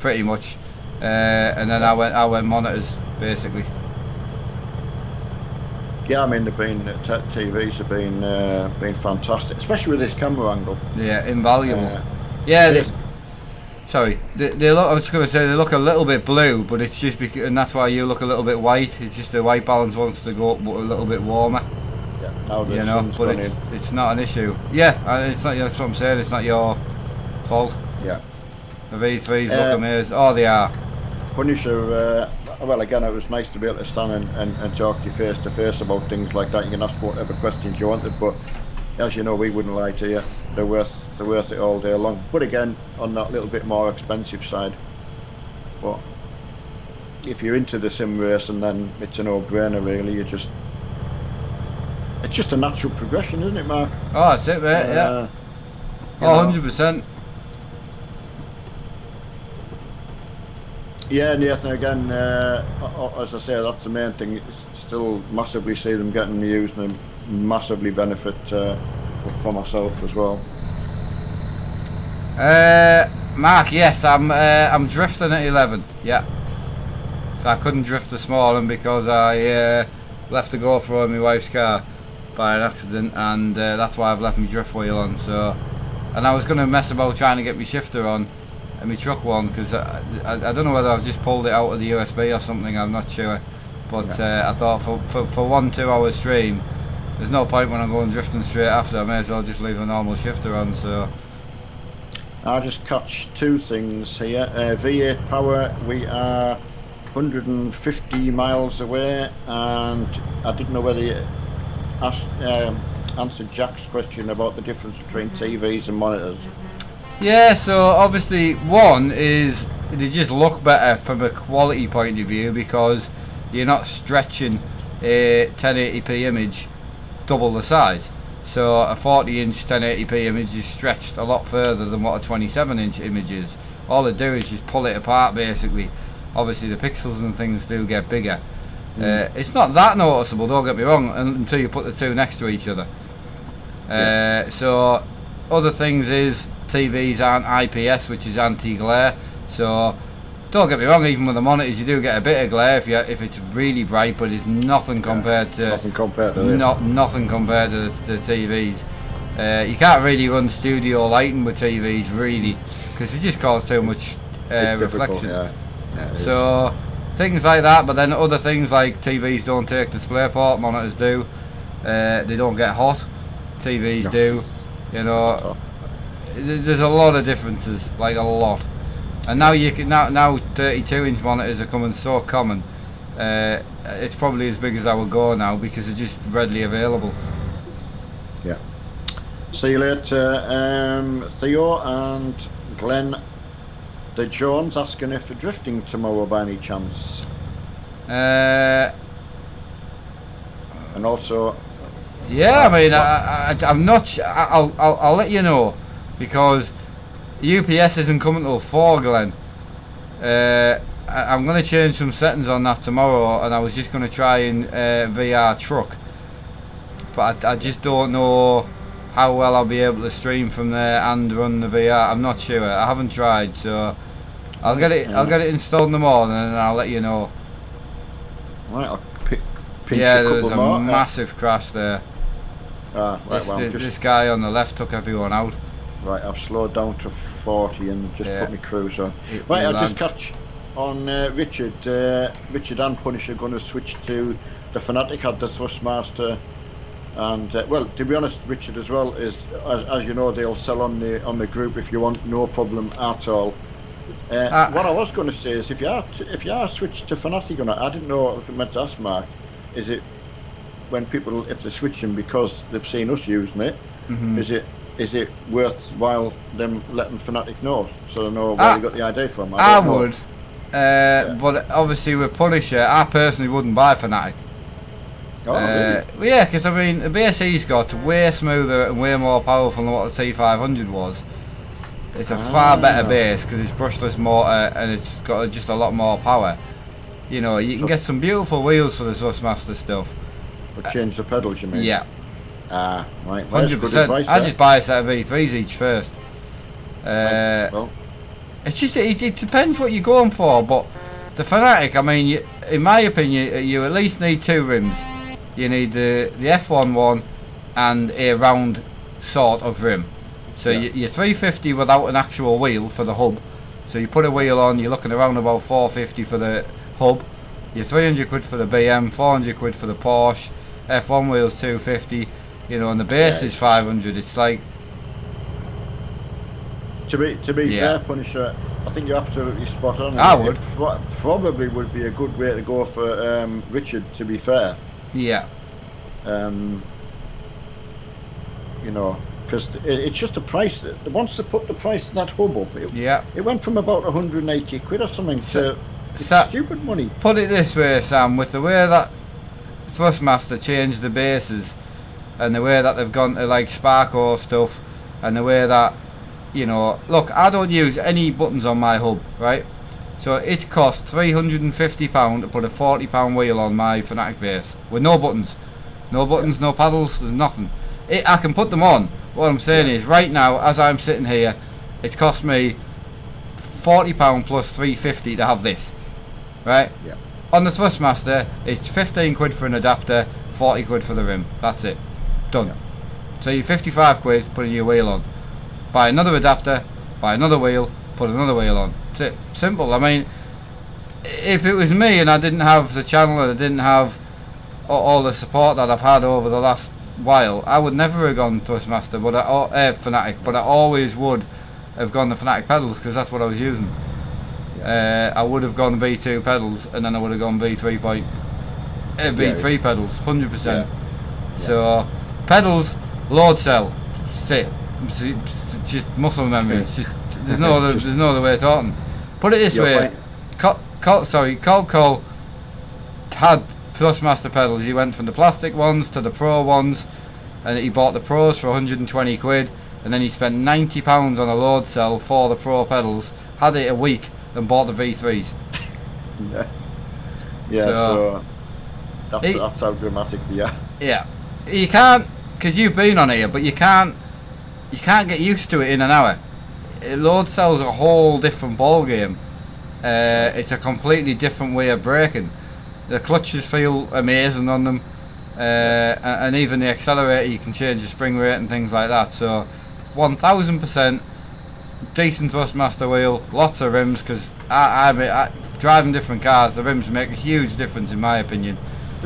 pretty much. Uh, and then I went I went monitors basically. yeah, I mean they've been t- TVs have been uh, been fantastic, especially with this camera angle. Yeah, invaluable. Uh, yeah. Sorry. They, they look. I was going to say they look a little bit blue, but it's just because, and that's why you look a little bit white. It's just the white balance wants to go up a little bit warmer. yeah, you know, but it's in. it's not an issue. Yeah, it's not. That's what I'm saying. It's not your fault. Yeah. The V3s Uh, look amazing. Oh, they are. Punisher, uh, well, again, it was nice to be able to stand and, and, and talk to you face to face about things like that. You can ask whatever questions you wanted, but as you know, we wouldn't lie to you. They're worth they're worth it all day long. But again, on that little bit more expensive side. But if you're into the sim racing, then it's a no-brainer. Really, you just it's just a natural progression, isn't it, Mark? Oh, that's it, mate. yeah. Uh, you Oh, know. 100 percent. Yeah, Nathan, again, uh, as I say, that's the main thing. Still massively see them getting used and massively benefit uh, for, for myself as well. Uh, Mark, yes, I'm. Uh, I'm drifting at 11. Yeah. So I couldn't drift small one because I uh, left the GoPro in my wife's car by an accident, and uh, that's why I've left my drift wheel on. So, and I was going to mess about trying to get my shifter on and my truck one because I, I, I don't know whether I've just pulled it out of the USB or something. I'm not sure, but uh, I thought for, for for one two hour stream, there's no point when I'm going drifting straight after. I may as well just leave a normal shifter on. So. I just catch two things here. Uh, V8 power, we are 150 miles away, and I didn't know whether you asked, um, answered Jack's question about the difference between TVs and monitors. Yeah, so obviously one is they just look better from a quality point of view because you're not stretching a 1080p image double the size. So a 40 inch 1080p image is stretched a lot further than what a 27 inch image is. All they do is just pull it apart basically. Obviously the pixels and things do get bigger. Uh, it's not that noticeable, don't get me wrong, until you put the two next to each other. Uh, so other things is TVs aren't IPS, which is anti-glare. So don't get me wrong, even with the monitors, you do get a bit of glare if you if it's really bright, but it's nothing compared to Nothing compared to not nothing compared to the, the TVs. Uh, you can't really run studio lighting with TVs really, because it just causes too much uh, reflection. yeah. Yeah, it is. So things like that, but then other things like TVs don't take DisplayPort, monitors do. Uh, they don't get hot. TVs No. do. You know, there's a lot of differences, like a lot. And now you can now now 32 inch monitors are coming so common. Uh, it's probably as big as I will go now because they're just readily available. Yeah. See you later, um, Theo and Glenn De Jones asking if you're drifting tomorrow by any chance. Uh, And also, Yeah, I mean, I, I, I'm not. I'll, I'll, I'll let you know because UPS isn't coming till four, Glenn. Uh, I, I'm going to change some settings on that tomorrow, and I was just going to try and uh, VR truck, but I, I just don't know how well I'll be able to stream from there and run the VR. I'm not sure. I haven't tried, so I'll get it. I'll get it installed in the morning, and I'll let you know. right, I'll pick, pinch yeah, there was a more. massive crash there. Ah, right, This, well, this, just, this guy on the left took everyone out. Right, I've slowed down to 40 and just Yeah. put my cruise on. Right, I'll just catch on uh, Richard. Uh, Richard and Punisher going to switch to the Fanatec had the Thrustmaster, and uh, well, to be honest, Richard as well is as, as you know they'll sell on the on the group if you want, no problem at all. Uh, Ah. what I was going to say is if you are t- if you are switched to Fanatec or not, I didn't know it meant to ask Mark. Is it when people if they're switching because they've seen us using it? Mhm. Is it is it worthwhile them letting Fanatec know so they know where Ah, they got the idea from? I don't would, uh, but obviously with Punisher, I personally wouldn't buy Fanatec. Oh, uh, really? yeah, because I mean the BSE's got way smoother and way more powerful than what the T500 was. It's a far better Ah. base because it's brushless motor and it's got just a lot more power. You know, you can So- get some beautiful wheels for the Thrustmaster stuff. But change the pedals, you mean? Yeah, Ah, right. Well, Hundred percent. I just buy a set of V3s each first. Uh, well, It's just it, it depends what you're going for, but the Fanatec, I mean, you, in my opinion, you at least need two rims. You need the the F1 one and a round sort of rim. So Yeah. you, you're 350 without an actual wheel for the hub. So you put a wheel on, you're looking around about 450 for the hub. You're 300 quid for the BM, 400 quid for the Porsche. F1 wheels 250. You know, and the base Yeah, is 500. It's like to be to be Yeah. fair, Punisher, I think you're absolutely spot on. I It would. pro- probably would be a good way to go for um, Richard. To be fair, yeah, um, you know, because it, it's just the price. that- Once they put the price of that hub up, it, yeah. it went from about 180 quid or something So- to it's so- stupid money. Put it this way, Sam, with the way that Thrustmaster changed the bases and the way that they've gone to like Sparco stuff and the way that, you know, look, I don't use any buttons on my hub, right? So it cost £350 to put a £40 wheel on my Fanatec base with no buttons. No buttons, no paddles, there's nothing. It, I can put them on. What I'm saying is, right now, as I'm sitting here, it's cost me £40 plus 350 to have this. Right? Yeah. On the Thrustmaster, it's 15 quid for an adapter, 40 quid for the rim. That's it. Done. So you 55 quid putting your wheel on. Buy another adapter, buy another wheel, put another wheel on. It's it. Simple. I mean, if it was me and I didn't have the channel and I didn't have all the support that I've had over the last while, I would never have gone Thrustmaster, but I, al- uh, Fanatec, but I always would have gone the Fanatec pedals because that's what I was using. Uh, I would have gone V2 pedals and then I would have gone V3 point, uh, V3 pedals, hundred percent. So pedals, load cell, sit. Just muscle memory. It's just there's no other there's no other way of talking. Put it this You're way. Col, Col, sorry, Col Cole had Thrustmaster pedals. He went from the plastic ones to the pro ones, and he bought the pros for 120 quid, and then he spent 90 pounds on a load cell for the pro pedals. Had it a week and bought the V3s. Yeah. Yeah. So- So, that's It- that's how dramatic are. Yeah, you can't because you've been on here, but you can't you can't get used to it in an hour. Load cell's a whole different ball game. Uh, it's a completely different way of braking. The clutches feel amazing on them, uh, and even the accelerator you can change the spring rate and things like that. So, one thousand percent decent Thrustmaster wheel, lots of rims because I, I, I driving different cars, the rims make a huge difference in my opinion.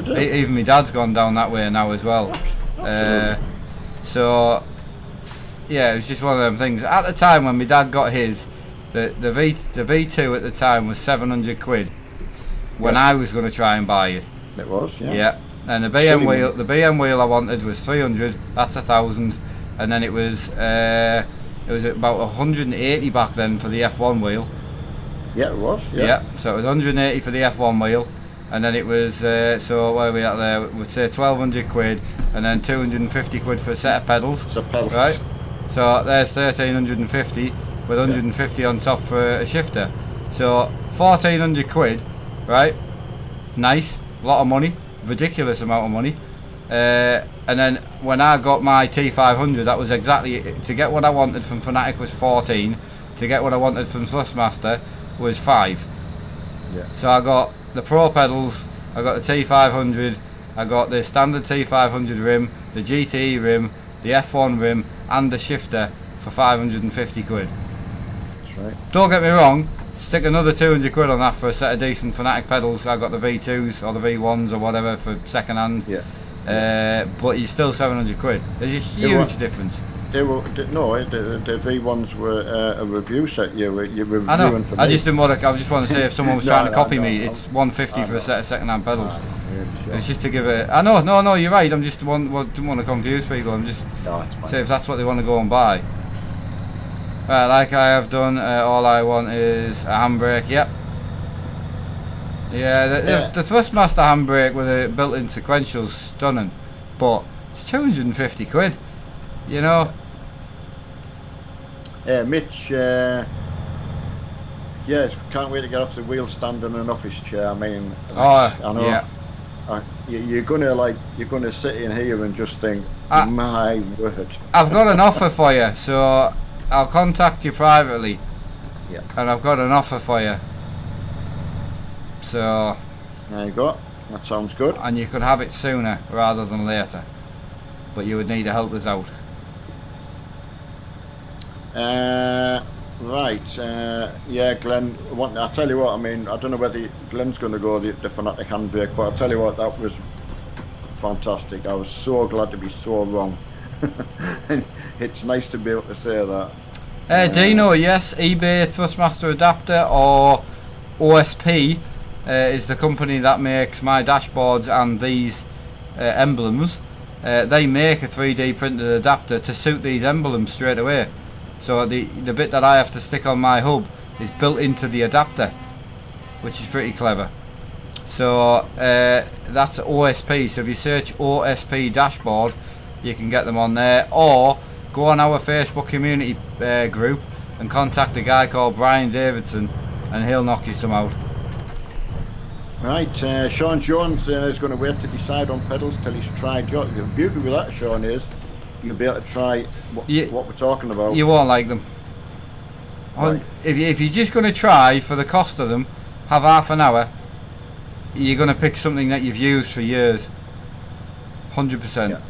E- Even my dad's gone down that way now as well. Uh, so, yeah, it was just one of them things. At the time when my dad got his, the the V the V two at the time was seven hundred quid. When Yeah. I was going to try and buy it, It was. Yeah. yeah. And the BM wheel, the BM wheel I wanted was three hundred. That's a thousand. And then it was uh, it was about hundred and eighty back then for the F one wheel. Yeah, it was. Yeah. Yeah. So it was 180 for the F1 wheel, and then it was uh, so where are we at there? We'd say 1200 quid, and then 250 quid for a set of pedals. So pedals. Right. So there's 1350 with 150 on top for a shifter. So 1400 quid, right? Nice, a lot of money, ridiculous amount of money. Uh, and then when I got my T500, that was exactly to get what I wanted from Fanatec was 14. To get what I wanted from Thrustmaster was five. Yeah. So I got the Pro pedals, I got the T500, I got the standard T500 rim, the GTE rim, the F1 rim, and the shifter for 550 quid. Right. Don't get me wrong, stick another 200 quid on that for a set of decent Fanatec pedals. I got the V2s or the V1s or whatever for second hand. Yeah. Uh, but you're still 700 quid. There's a huge difference. They were they, no, eh, the, the V ones were uh, a review set. You were you were I know. reviewing for I me. just didn't want to. I just want to say if someone was No, trying to copy no, me, no. it's 150 I for a set of second hand pedals. Sure. It's just to give it. I know, no, no, you're right. I'm just one. Well, didn't want to confuse people. I'm just say if that's what they want to go and buy. Right, like I have done. Uh, all I want is a handbrake. Yep. Yeah, the, Yeah. the, Thrustmaster handbrake with a built-in sequential's stunning, but it's 250 quid. You know. Uh, Mitch, uh, yes, can't wait to get off the wheel stand in an office chair. I mean, Oh, I know. yeah. I, you, you're gonna like, you're gonna sit in here and just think, I- my word. I've got an offer for you, so I'll contact you privately. Yeah. And I've got an offer for you. So, There you go. That sounds good. and you could have it sooner rather than later. But you would need to help us out. Uh, right. Uh, yeah, Glenn. One, I'll tell you what. I mean, I don't know whether Glenn's going to go the, the Fanatec handbrake, but I'll tell you what. That was fantastic. I was so glad to be so wrong. it's nice to be able to say that. Uh, Dino, yes, eBay Thrustmaster adapter or OSP uh, is the company that makes my dashboards and these uh, emblems. Uh, they make a 3D printed adapter to suit these emblems straight away. So the the bit that I have to stick on my hub is built into the adapter, which is pretty clever. So uh, that's OSP. So if you search OSP dashboard, you can get them on there, or go on our Facebook community uh, group and contact a guy called Brian Davidson, and he'll knock you some out. Right. Uh, Sean Jones uh, is going to wait to decide on pedals till he's tried. The beauty with that, Sean, is you'll be able to try what, Yeah. what we're talking about. You won't like them. Right. If, you, if you're just going to try for the cost of them, have half an hour, you're going to pick something that you've used for years. 100%. Yeah.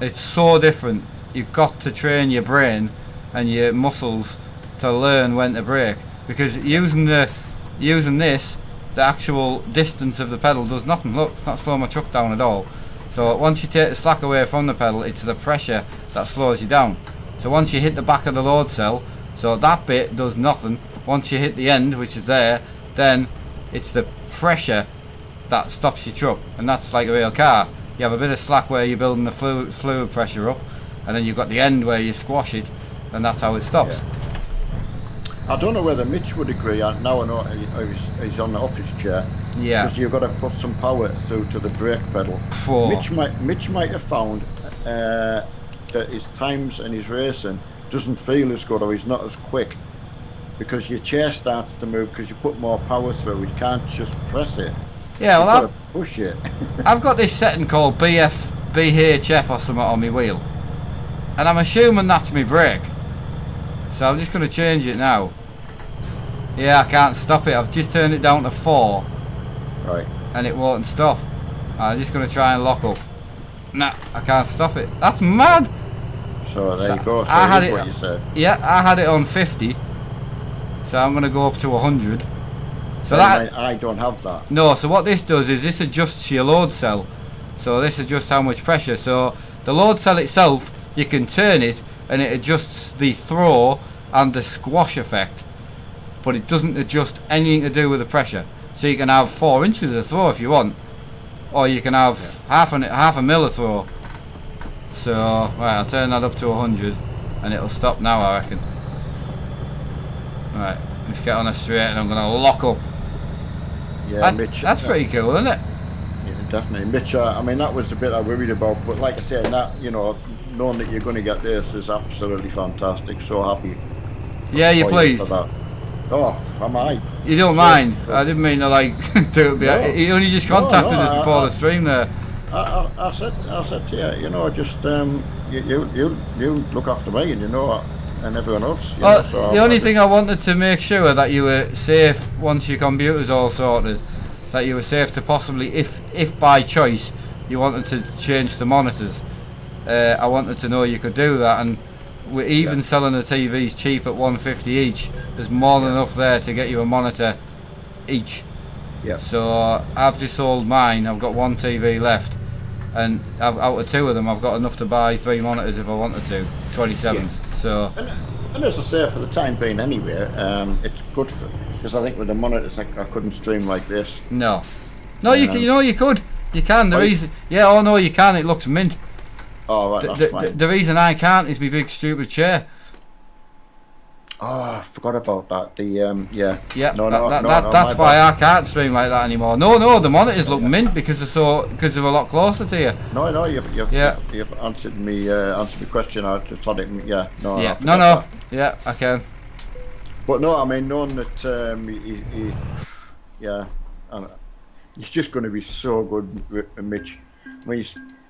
It's so different. You've got to train your brain and your muscles to learn when to brake. Because using the using this, the actual distance of the pedal does nothing. Look, it's not slowing my truck down at all. So once you take the slack away from the pedal, it's the pressure that slows you down. So once you hit the back of the load cell, so that bit does nothing. Once you hit the end, which is there, then it's the pressure that stops your truck, and that's like a real car. You have a bit of slack where you're building the fluid, fluid pressure up, and then you've got the end where you squash it, and that's how it stops. I don't know whether Mitch would agree. I- Now I know he- he's, he's on the office chair. Yeah. Because you've got to put some power through to the brake pedal. Phew. Mitch might Mitch might have found uh, that his times and his racing doesn't feel as good or he's not as quick because your chair starts to move because you put more power through. You can't just press it. Yeah, You've well, I've, push it. I've got this setting called BF BHF or something on my wheel, and I'm assuming that's my brake. So I'm just going to change it now. Yeah, I can't stop it. I've just turned it down to four, right. and it won't stop. I'm just going to try and lock up. Nah, I can't stop it. That's mad. So there you go. So I had it- what you said. Yeah, I had it on 50, so I'm going to go up to 100. So that I, I don't have that. No, so what this does is this adjusts your load cell. So this adjusts how much pressure. So the load cell itself, you can turn it and it adjusts the throw and the squash effect. But it doesn't adjust anything to do with the pressure. So you can have four inches of throw if you want. Or you can have half an half a mil of throw. So right, I'll turn that up to 100 and it'll stop now I reckon. Right, let's get on a straight and I'm gonna lock up. Yeah, That- Mitch. that's uh, pretty cool, isn't it? Yeah, definitely. Mitch, uh, I mean, that was the bit I worried about. But like I said, that, you know, knowing that you're going to get this is absolutely fantastic. So happy. Yeah, you for pleased. for that. Oh, I? You don't mind? sure. I didn't mean to like do it. No. He only just contacted no, us before I- the stream there. I, I, I said, I said to you, you know, just um, you, you, you, you look after me, and you know, and everyone else. Well, know, so the only thing I wanted to make sure that you were safe once your computer's all sorted, that you were safe to possibly, if if by choice you wanted to change the monitors, uh, I wanted to know you could do that. And we're even Yeah. selling the TVs cheap at 150 each. There's more than enough there to get you a monitor each. Yeah. So I've just sold mine. I've got one TV left, and I've, out of two of them, I've got enough to buy three monitors if I wanted to, 27s. So And, and as I say, for the time being, anyway, um, it's good for because I think with the monitors, I, I couldn't stream like this. no, no, you Um, can, you know you could, you can. The Oh, reason, yeah, oh no, you can. It looks mint. Oh, right, The, the, the reason I can't is my big stupid chair. oh, I forgot about that. The um, yeah. Yeah, No, that, no, that, no, that- no, that's why bad. I can't stream like that anymore. No, no, the monitors look mint because they're so because they're a lot closer to you. No, no, you've, you've, Yeah. you've answered me, uh, answered my question. I just thought it, yeah, no, yeah, no, no, that. yeah, I can. But no, I mean, knowing that, um, he, he, yeah, I don't- just going to be so good, with Mitch. I mean,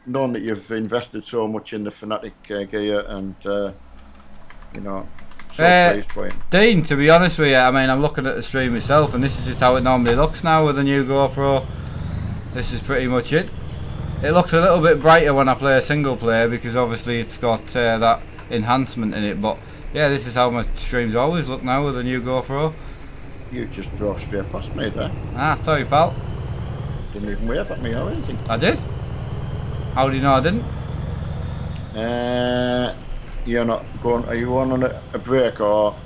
knowing that you've invested so much in the Fanatec uh, gear and, uh, you know, so Uh, pleased for you. Dean, to be honest with you, I mean, I'm looking at the stream itself, and this is just how it normally looks now with the new GoPro. This is pretty much it. It looks a little bit brighter when I play a single player because obviously it's got uh, that enhancement in it. But yeah, this is how my streams always look now with the new GoPro. You just drove straight past me there. Ah, sorry, pal. Didn't even wave at me or anything. I did. How do you know I didn't? Uh, you're not going, are you on a, a break or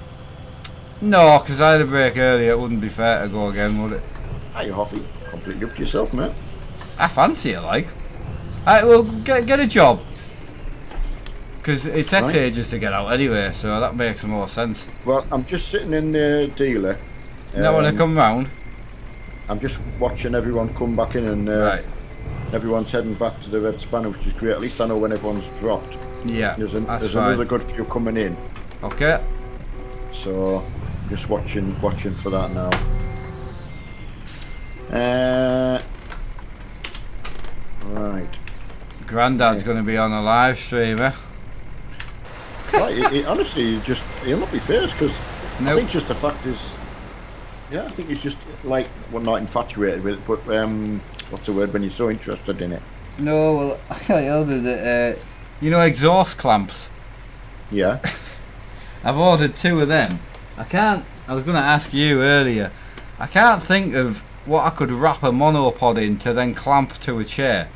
No, because I had a break earlier. It wouldn't be fair to go again, would it? are you Hoffy? Completely up to yourself, mate. I fancy it, like. Alright, well, get, get a job. Because it takes Right. ages to get out anyway, so that makes more sense. Well, I'm just sitting in the dealer. now when I um, come round, I'm just watching everyone come back in and uh, right, everyone's heading back to the Red Spanner, which is great. At least I know when everyone's dropped. yeah, There's, an, there's another good few coming in, Okay, so just watching watching for that now. Uh, right. Grandad's Yeah. going to be on a live stream, eh? right it, it, honestly, you just he'll not be fierce because I think just the fact is, yeah, I think he's just like well, not infatuated with it, but um, what's the word when you're so interested in it? No, well, I ordered it. Uh, you know, exhaust clamps. Yeah. I've ordered two of them. I can't. I was going to ask you earlier. I can't think of what I could wrap a monopod in to then clamp to a chair.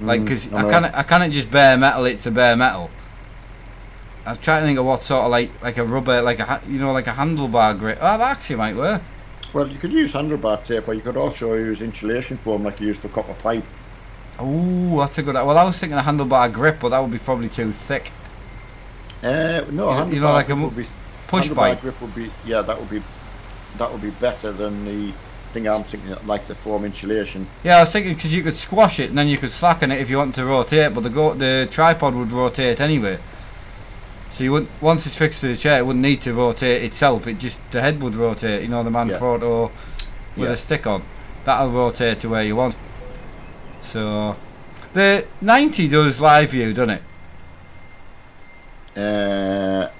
Like, Mm, because I I, can't. I can't just bare metal it to bare metal. I'm trying to think of what sort of like like a rubber, like a ha- you know, like a handlebar grip. Oh, that actually might work. Well, you could use handlebar tape, or you could also use insulation foam like you use for copper pipe. Oh, that's a good. Idea. Well, I was thinking a handlebar grip, but that would be probably too thick. Uh, no, You- you know, like a would be, Push handlebar bike. grip would be yeah that would be that would be better than the thing I'm thinking like the foam insulation. Yeah, I was thinking because you could squash it and then you could slacken it if you want to rotate, but the go- the tripod would rotate anyway. So you wouldn't once it's fixed to the chair, it wouldn't need to rotate itself. It just the head would rotate. You know, the Manfrotto or with a stick on, that'll rotate to where you want. So the 90 does live view, doesn't it? Uh,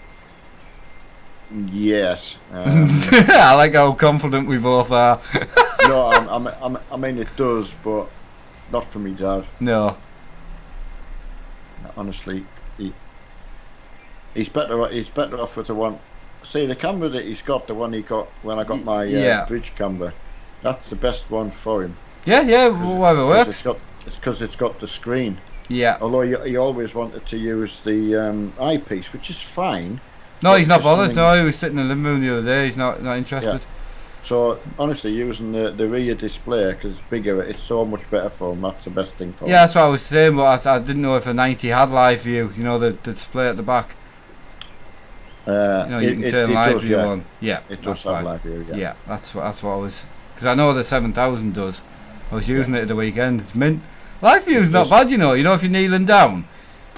yes. Um, I like how confident we both are. no, I'm, I'm, I'm, I mean it does, but not for me, Dad. no, Honestly, he's better. He's better off with the one. See the camera that he's got, the one he got when I got my uh, Yeah. bridge camera. That's the best one for him. yeah, yeah, it- whatever 'cause works. It's got it's because it's got the screen. Yeah. Although he, he always wanted to use the um, eyepiece, which is fine. No, he's not bothered. No, he was sitting in the living room the other day. He's not not interested. So honestly, using the, the rear display because it's bigger, it's so much better for him. That's the best thing for Yeah, that's what I was saying, but I, I didn't know if a 90 had live view. You know, the, the display at the back. Uh, You know, you it- can turn it live does, view yeah. on. Yeah, It does have live view. Yeah. Yeah. that's what that's what I was. Because I know the 7000 does. I was using it at the weekend. It's mint. Live view's It not does. bad, you know. You know, if you're kneeling down.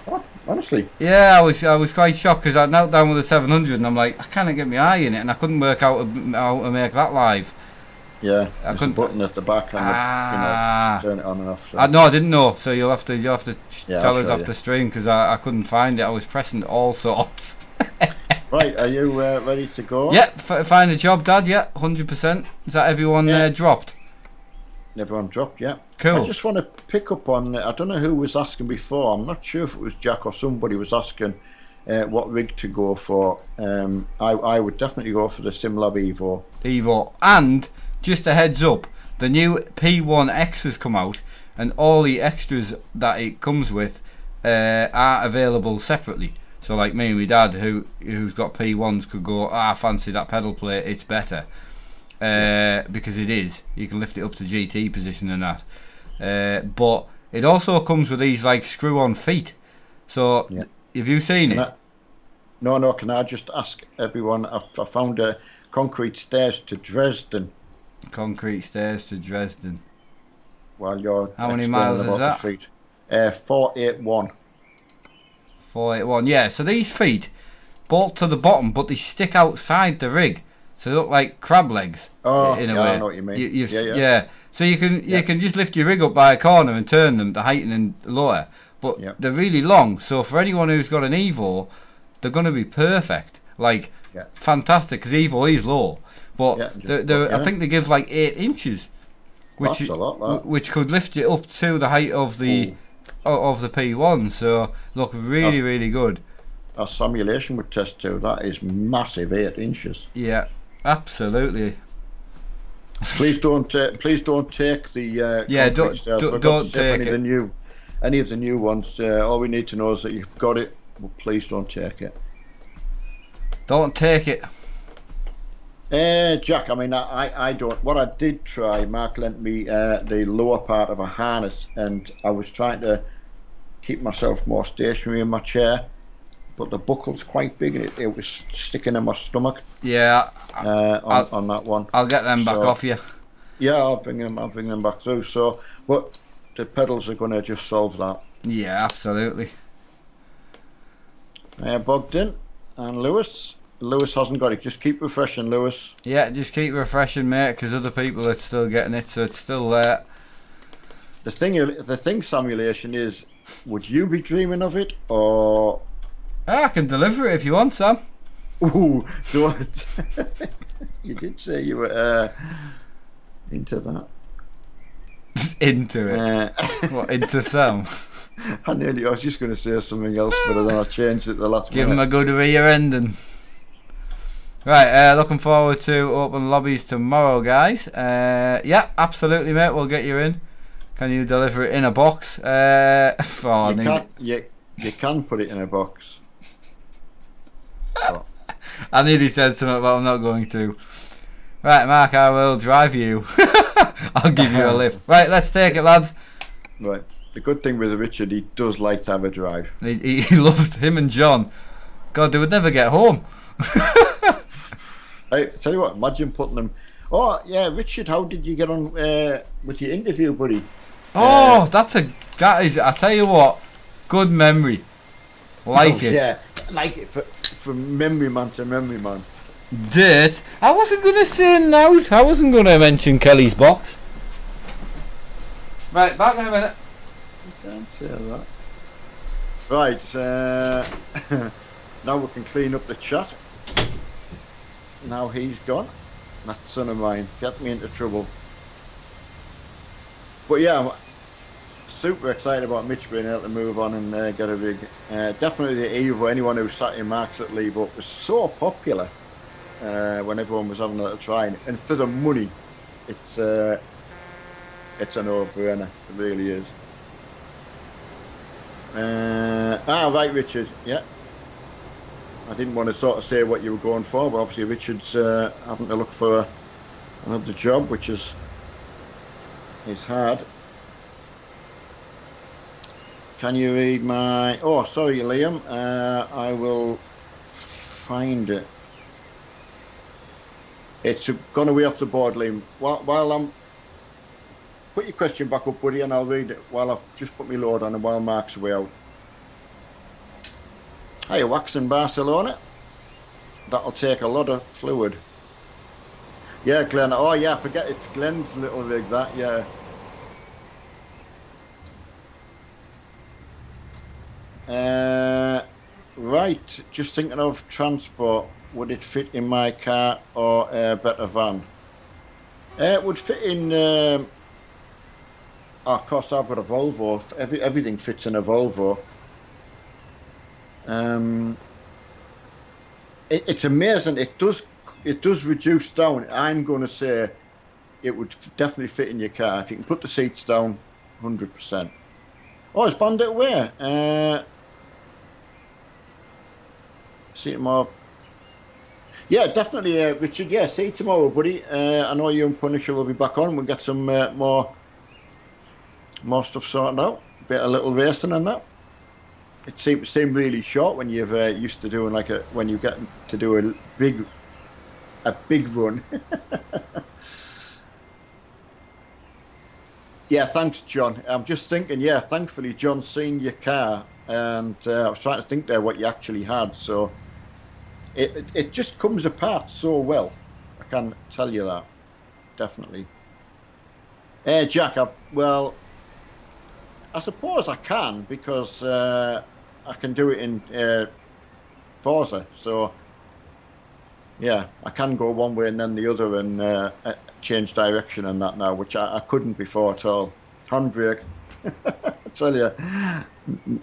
Oh, honestly, Yeah, I was I was quite shocked because I knelt down with a 700 and I'm like, I can't get my eye in it, and I couldn't work out how to make that live. yeah. I couldn't- button at the back and Ah. the, you know, turn it on and off. So. I, no, I didn't know. So you'll have to you'll have to Yeah, tell I'll us after you. the stream because I, I couldn't find it. I was pressing all sorts. Right, are you uh, ready to go? Yeah, f- find a job, Dad. Yeah, hundred percent. Is that everyone Yeah. uh, dropped? Everyone dropped. Yeah. Cool. I just want to pick up on. I don't know who was asking before. I'm not sure if it was Jack or somebody was asking uh, what rig to go for. Um, I, I would definitely go for the SimLab Evo. Evo. And just a heads up, the new P1X has come out, and all the extras that it comes with uh, are available separately. So, like me and my dad, who who's got P1s, could go, ah, fancy that pedal plate. It's better uh, because it is. You can lift it up to GT position and that. Uh, but it also comes with these like screw-on feet. So, Yeah. have you seen Can it? I- no, no. Can I just ask everyone? I, I found a concrete stairs to Dresden Concrete stairs to Dresden. while you're. How many miles is that? Uh, four eight one. 481. Yeah, so these feet bolt to the bottom, but they stick outside the rig, so they look like crab legs. Oh, in a yeah, way. I know what you mean. you've- yeah, yeah. So you can you can just lift your rig up by a corner and turn them to heighten and lower, but Yeah. they're really long. So for anyone who's got an Evo, they're going to be perfect. Like Yeah. fantastic because Evo is low, but Yeah, they're, they're, I think they give like eight inches, which That's a lot, that. which could lift you up to the height of the o- of the P1. So look really That's- really good. Our simulation would test too. That is massive, eight inches. Yeah, absolutely. Please don't, uh, please don't take the. Uh, Yeah, don't- don't- We've got to don't take any it. Of the new, any of the new ones. Uh, all we need to know is that you've got it. But please don't take it. Don't take it. Uh, Jack, I mean, I, I- I don't. What I did try, Mark lent me uh, the lower part of a harness, and I was trying to keep myself more stationary in my chair, but the buckle's quite big, and it, it was sticking in my stomach Yeah, uh, on, on that one. I'll get them back off you. Yeah, I'll bring them. I'll bring them back through. So, but the pedals are going to just solve that. Yeah, absolutely. Uh, Bogdan and Lewis. Lewis hasn't got it. Just keep refreshing, Lewis. Yeah, just keep refreshing, mate, because other people are still getting it, so it's still there. The thing, the thing, simulation is, would you be dreaming of it or? Ah, I can deliver it if you want, Sam. Ooh, don't. you did say you were uh, into that. into it. Uh, What, into Sam? I nearly. I was just going to say something else, but then I changed it the last Give him minute. a good rear ending. Right, uh, looking forward to open lobbies tomorrow, guys. Uh, yeah, absolutely, mate. We'll get you in. Can you deliver it in a box? Uh, oh, you need can you, you can put it in a box. I nearly said something, but I'm not going to. Right, Mark, I will drive you. I'll give you a lift. Right, let's take it, lads. Right. The good thing with Richard, he does like to have a drive. He, he, loves him and John God, they would never get home. I tell you what, imagine putting them. Oh yeah, Richard, how did you get on uh, with your interview, buddy? Oh, that's a that is. I tell you what, good memory. Like it. Yeah, like it for, from memory man to memory man. Did I wasn't gonna say now. I wasn't gonna mention Kelly's box. Right, back in a minute. Can't say that. Right, uh, now we can clean up the chat. Now he's gone. That son of mine get me into trouble. But yeah, I'm super excited about Mitch being able to move on and uh, get a big. Uh, definitely the eve Evo. Anyone who sat in Marks at Lee, but was so popular uh, when everyone was having a little try, and for the money, it's uh, it's a no-brainer. It really is. Uh, ah, right, Richard. Yeah. I didn't want to sort of say what you were going for, but obviously Richard's uh, having to look for another job, which is is hard. Can you read my? Oh, sorry, Liam. Uh, I will find it. It's gone away off the board, Liam. While, while I'm put your question back up, buddy, and I'll read it while I've just put my load on and while Mark's away out. Hey, wax in Barcelona. That'll take a lot of fluid. Yeah, Glenn. Oh, yeah, forget it's Glenn's little rig, that, yeah. Uh, right, just thinking of transport. Would it fit in my car or a better van? Uh, it would fit in. Um, of course, I've got a Volvo. Every, everything fits in a Volvo. Um, it, it's amazing. It does. It does reduce down. I'm going to say it would definitely fit in your car if you can put the seats down, hundred percent. Oh, it's Bandit Way. Uh, see you tomorrow. Yeah, definitely, uh, Richard. Yeah, see you tomorrow, buddy. Uh, I know you and Punisher will be back on. We'll get some uh, more more stuff sorted out. Bit a little racing and that. It seemed seemed really short when you've uh, used to doing like a when you get to do a big a big run. yeah, thanks, John. I'm just thinking. Yeah, thankfully, John's seen your car, and uh, I was trying to think there what you actually had. So it, it just comes apart so well. I can tell you that definitely. Hey, Jack. I, well, I suppose I can because uh, I can do it in uh, Forza. So yeah, I can go one way and then the other and uh, uh change direction and that now, which I, I couldn't before at all. Handbrake, I tell you,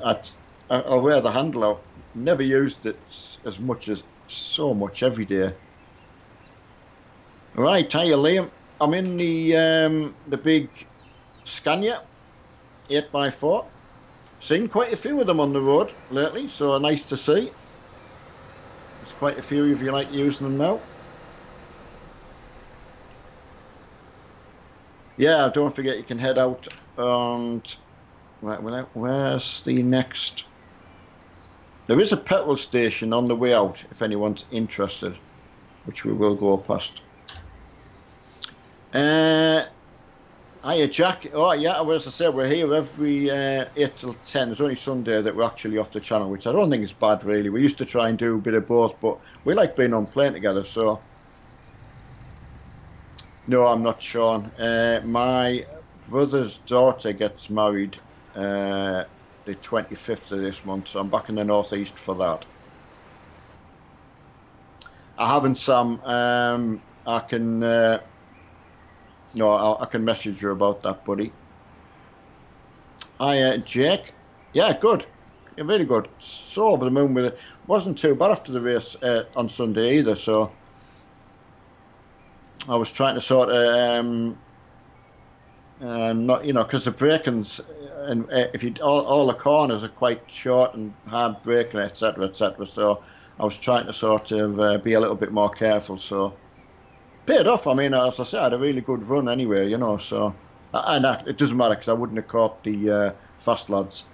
I, I'll wear the handle out. Never used it as much as so much every day. Right, hiya Liam. I'm in the um, the big Scania, eight by four. Seen quite a few of them on the road lately, so nice to see. There's quite a few of you like using them now. Yeah, don't forget you can head out and right, where's the next? There is a petrol station on the way out if anyone's interested, which we will go past. Uh, hiya, Jack. Oh, yeah, as I said, we're here every uh, 8 till 10. It's only Sunday that we're actually off the channel, which I don't think is bad, really. We used to try and do a bit of both, but we like being on plane together, so. No, I'm not Sean. Uh, my brother's daughter gets married uh, the 25th of this month, so I'm back in the northeast for that. I haven't, Sam. Um, I can. Uh, no, I'll, i can message you about that, buddy. Hi, uh, Jake. Yeah, good. Yeah, very good. So over the moon with it. Wasn't too bad after the race uh, on Sunday either. So I was trying to sort of, um, uh, not you know, because the braking's and uh, if you all, all the corners are quite short and hard braking, etc., etc. So I was trying to sort of uh, be a little bit more careful. So paid off. I mean, as I said, I had a really good run anyway, you know. So, and it doesn't matter because I wouldn't have caught the uh, fast lads.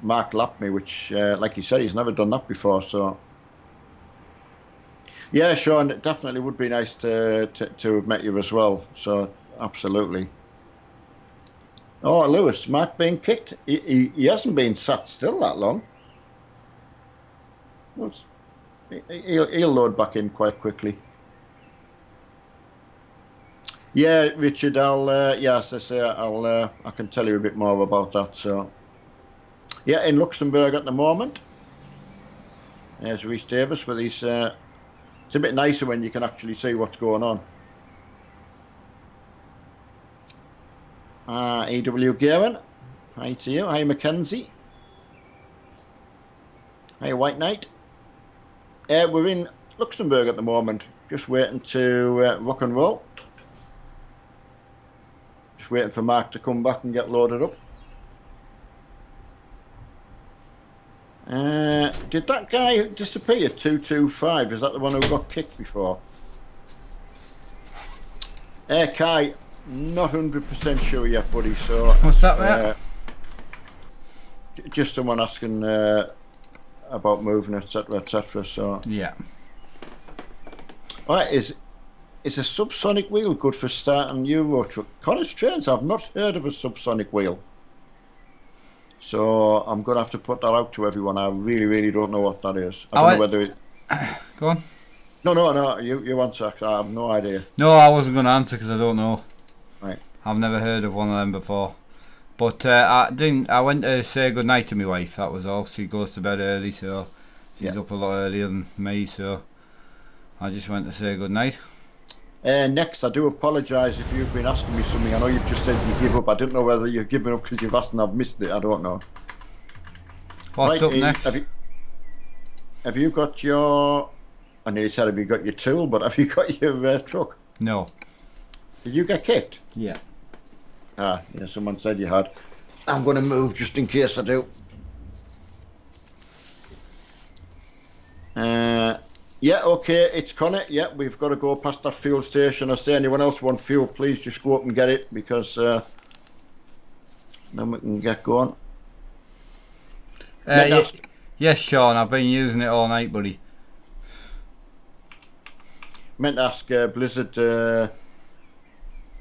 Mark lapped me, which, uh, like he said, he's never done that before. So, Yeah, Sean, it definitely would be nice to, to, to have met you as well. So, absolutely. Oh, Lewis, Mark being kicked. He, he, he hasn't been sat still that long. He'll, he'll load back in quite quickly. Yeah, Richard, I'll, uh, yeah, as I say, I'll, uh, I can tell you a bit more about that. So, yeah, in Luxembourg at the moment. There's Rhys Davis with his. Uh, it's a bit nicer when you can actually see what's going on. Uh, E.W. Gavin. Hi to you. Hi, Mackenzie. Hi, White Knight. Uh, we're in Luxembourg at the moment, just waiting to uh, rock and roll. Just waiting for Mark to come back and get loaded up. Uh, did that guy disappear? Two two five. Is that the one who got kicked before? Uh, Kai, not hundred percent sure yet, buddy. So What's that, uh, just someone asking uh, about moving, etc., etc. So, Yeah. right, is is a subsonic wheel good for starting Euro truck? College trains. I've not heard of a subsonic wheel. So I'm gonna have to put that out to everyone. I really, really don't know what that is. I Oh, don't I- know whether it. Go on. No, no, no. You, you answer. I have no idea. No, I wasn't going to answer because I don't know. Right. I've never heard of one of them before. But uh, I didn't. I went to say good night to my wife. That was all. She goes to bed early, so she's Yeah. up a lot earlier than me. So I just went to say good night. Uh, next, I do apologise if you've been asking me something. I know you've just said you give up. I didn't know whether you've given up because you've asked and I've missed it. I don't know. What's Right, up uh, next? Have you, have you got your? I nearly said have you got your tool, but have you got your uh, truck? No. Did you get kicked? Yeah. Ah, yeah. Someone said you had. I'm going to move just in case I do. Uh, yeah, okay, it's Connor. Yeah, we've got to go past that fuel station. I say, anyone else want fuel, please just go up and get it because uh, then we can get going. Uh, yes, Sean. I've been using it all night, buddy. meant to ask uh, Blizzard uh,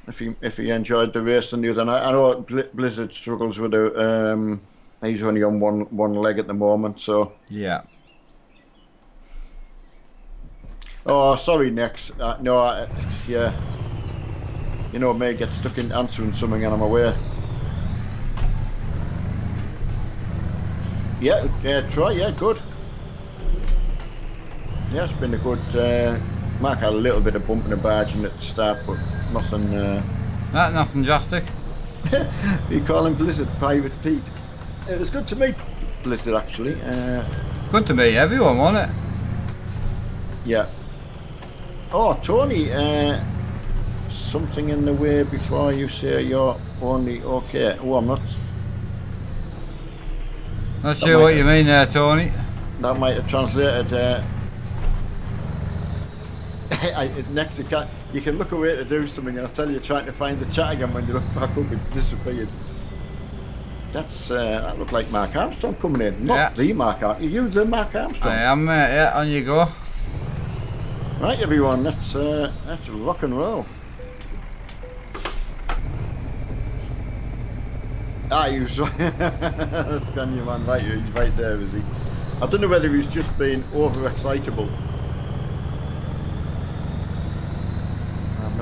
if he if he enjoyed the racing the other night. I know Blizzard struggles with it. Um, he's only on one one leg at the moment, so. Yeah. Oh, sorry, Nex. Uh, no, I, yeah. You know, may get stuck in answering something and I'm aware. Yeah, yeah, try, yeah, good. Yeah, it's been a good. Uh, Mark had a little bit of bumping and barging at the start, but nothing. Uh, That nothing drastic. you call him Blizzard Pirate Pete. It was good to meet Blizzard actually. Uh, Good to meet everyone, wasn't it? Yeah. Oh, Tony, uh, something in the way before you say you're only okay. Oh, I'm not. Not That sure what have- you mean there, Tony. That might have translated. Uh, I, next, you can you can look away to do something, and I tell you, you're trying to find the chat again. When you look back up, it's disappeared. That's uh, that looked like Mark Armstrong coming in, not Yeah. the Mark Armstrong. You the Mark Armstrong, I am, mate. Yeah, on you go. right? Everyone, let's uh, let's rock and roll. Ah, he was that's can you man, right? He's right there, is he? I don't know whether he's just being overexcitable.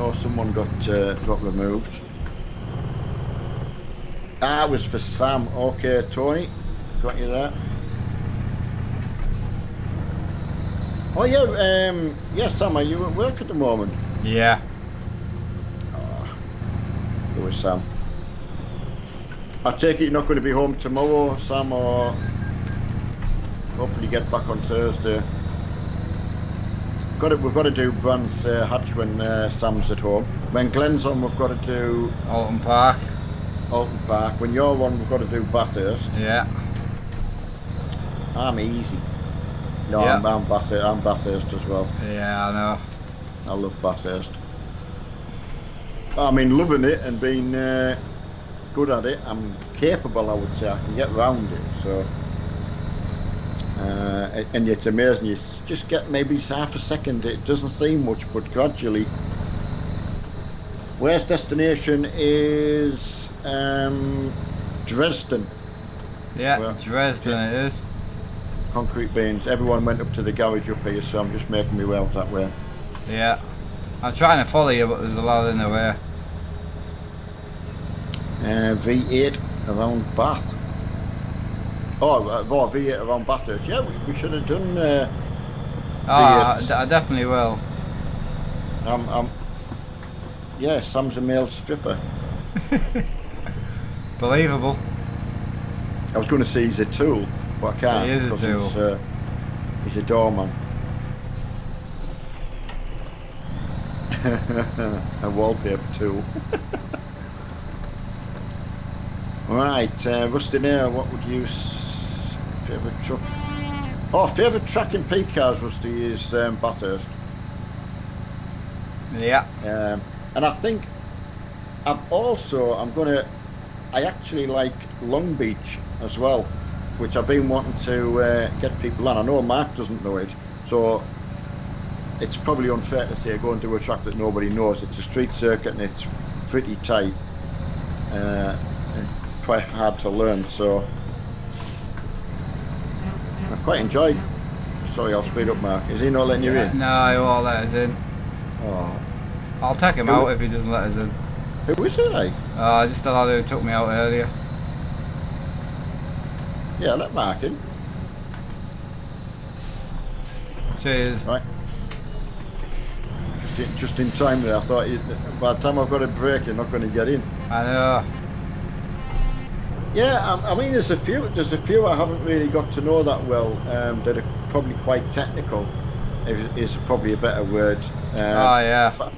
Know someone got uh, got removed. That was for Sam. Okay, Tony, got you there. Oh yeah, um, yeah, Sam, are you at work at the moment? Yeah. Oh, It was Sam. I take it you're not going to be home tomorrow, Sam, or hopefully get back on Thursday. Got it. We've got to do Brand's uh, hatch when uh, Sam's at home. When Glenn's on, we've got to do Oulton Park. Oulton Park. When you're on, we've got to do Bathurst. Yeah. I'm easy. No, Yeah. I'm, I'm Bathurst. I'm Bathurst as well. Yeah, I know. I love Bathurst. I mean, loving it and being uh, good at it. I'm capable, I would say. I can get round it. So, uh, and it's amazing. You, just get maybe half a second. It doesn't seem much, but gradually. Worst destination is um, Dresden. Yeah, Well, Dresden it is. Concrete beans. Everyone went up to the garage up here, so I'm just making my way out that way. Yeah. I'm trying to follow you, but there's a lot in the way. Uh, V8 around Bath. Oh, uh, oh V8 around Bathurst. Yeah, we, we should have done. Uh, Oh, I, V8s. I definitely will. um, um, yeah, Sam's a male stripper. Believable. I was going to say he's a tool, but I can't. He is a tool. He's, uh, he's a doorman. a wallpaper tool. right, uh, Rusty Nair, what would you s- favourite truck? Oh, favourite track in P cars, Rusty, is um, Bathurst. Yeah. Um, and I think I'm also I'm gonna I actually like Long Beach as well, which I've been wanting to uh, get people on. I know Mark doesn't know it, so it's probably unfair to say go and do a track that nobody knows. It's a street circuit and it's pretty tight, uh, and quite hard to learn. So quite enjoyed. Sorry, I'll speed up, Mark. Is he not letting you Yeah, in? No, he won't let us in. Oh, I'll take him Who- out if he doesn't let us in. who is it? Like? Oh, uh, just the lad who took me out earlier. Yeah, let Mark in. Cheers. Right. Just in, just in time there. I thought you, by the time I've got a break, you're not going to get in. I know. Yeah, I, I mean, there's a few. There's a few I haven't really got to know that well. Um, that are probably quite technical. Is, is probably a better word. Oh, Uh, yeah.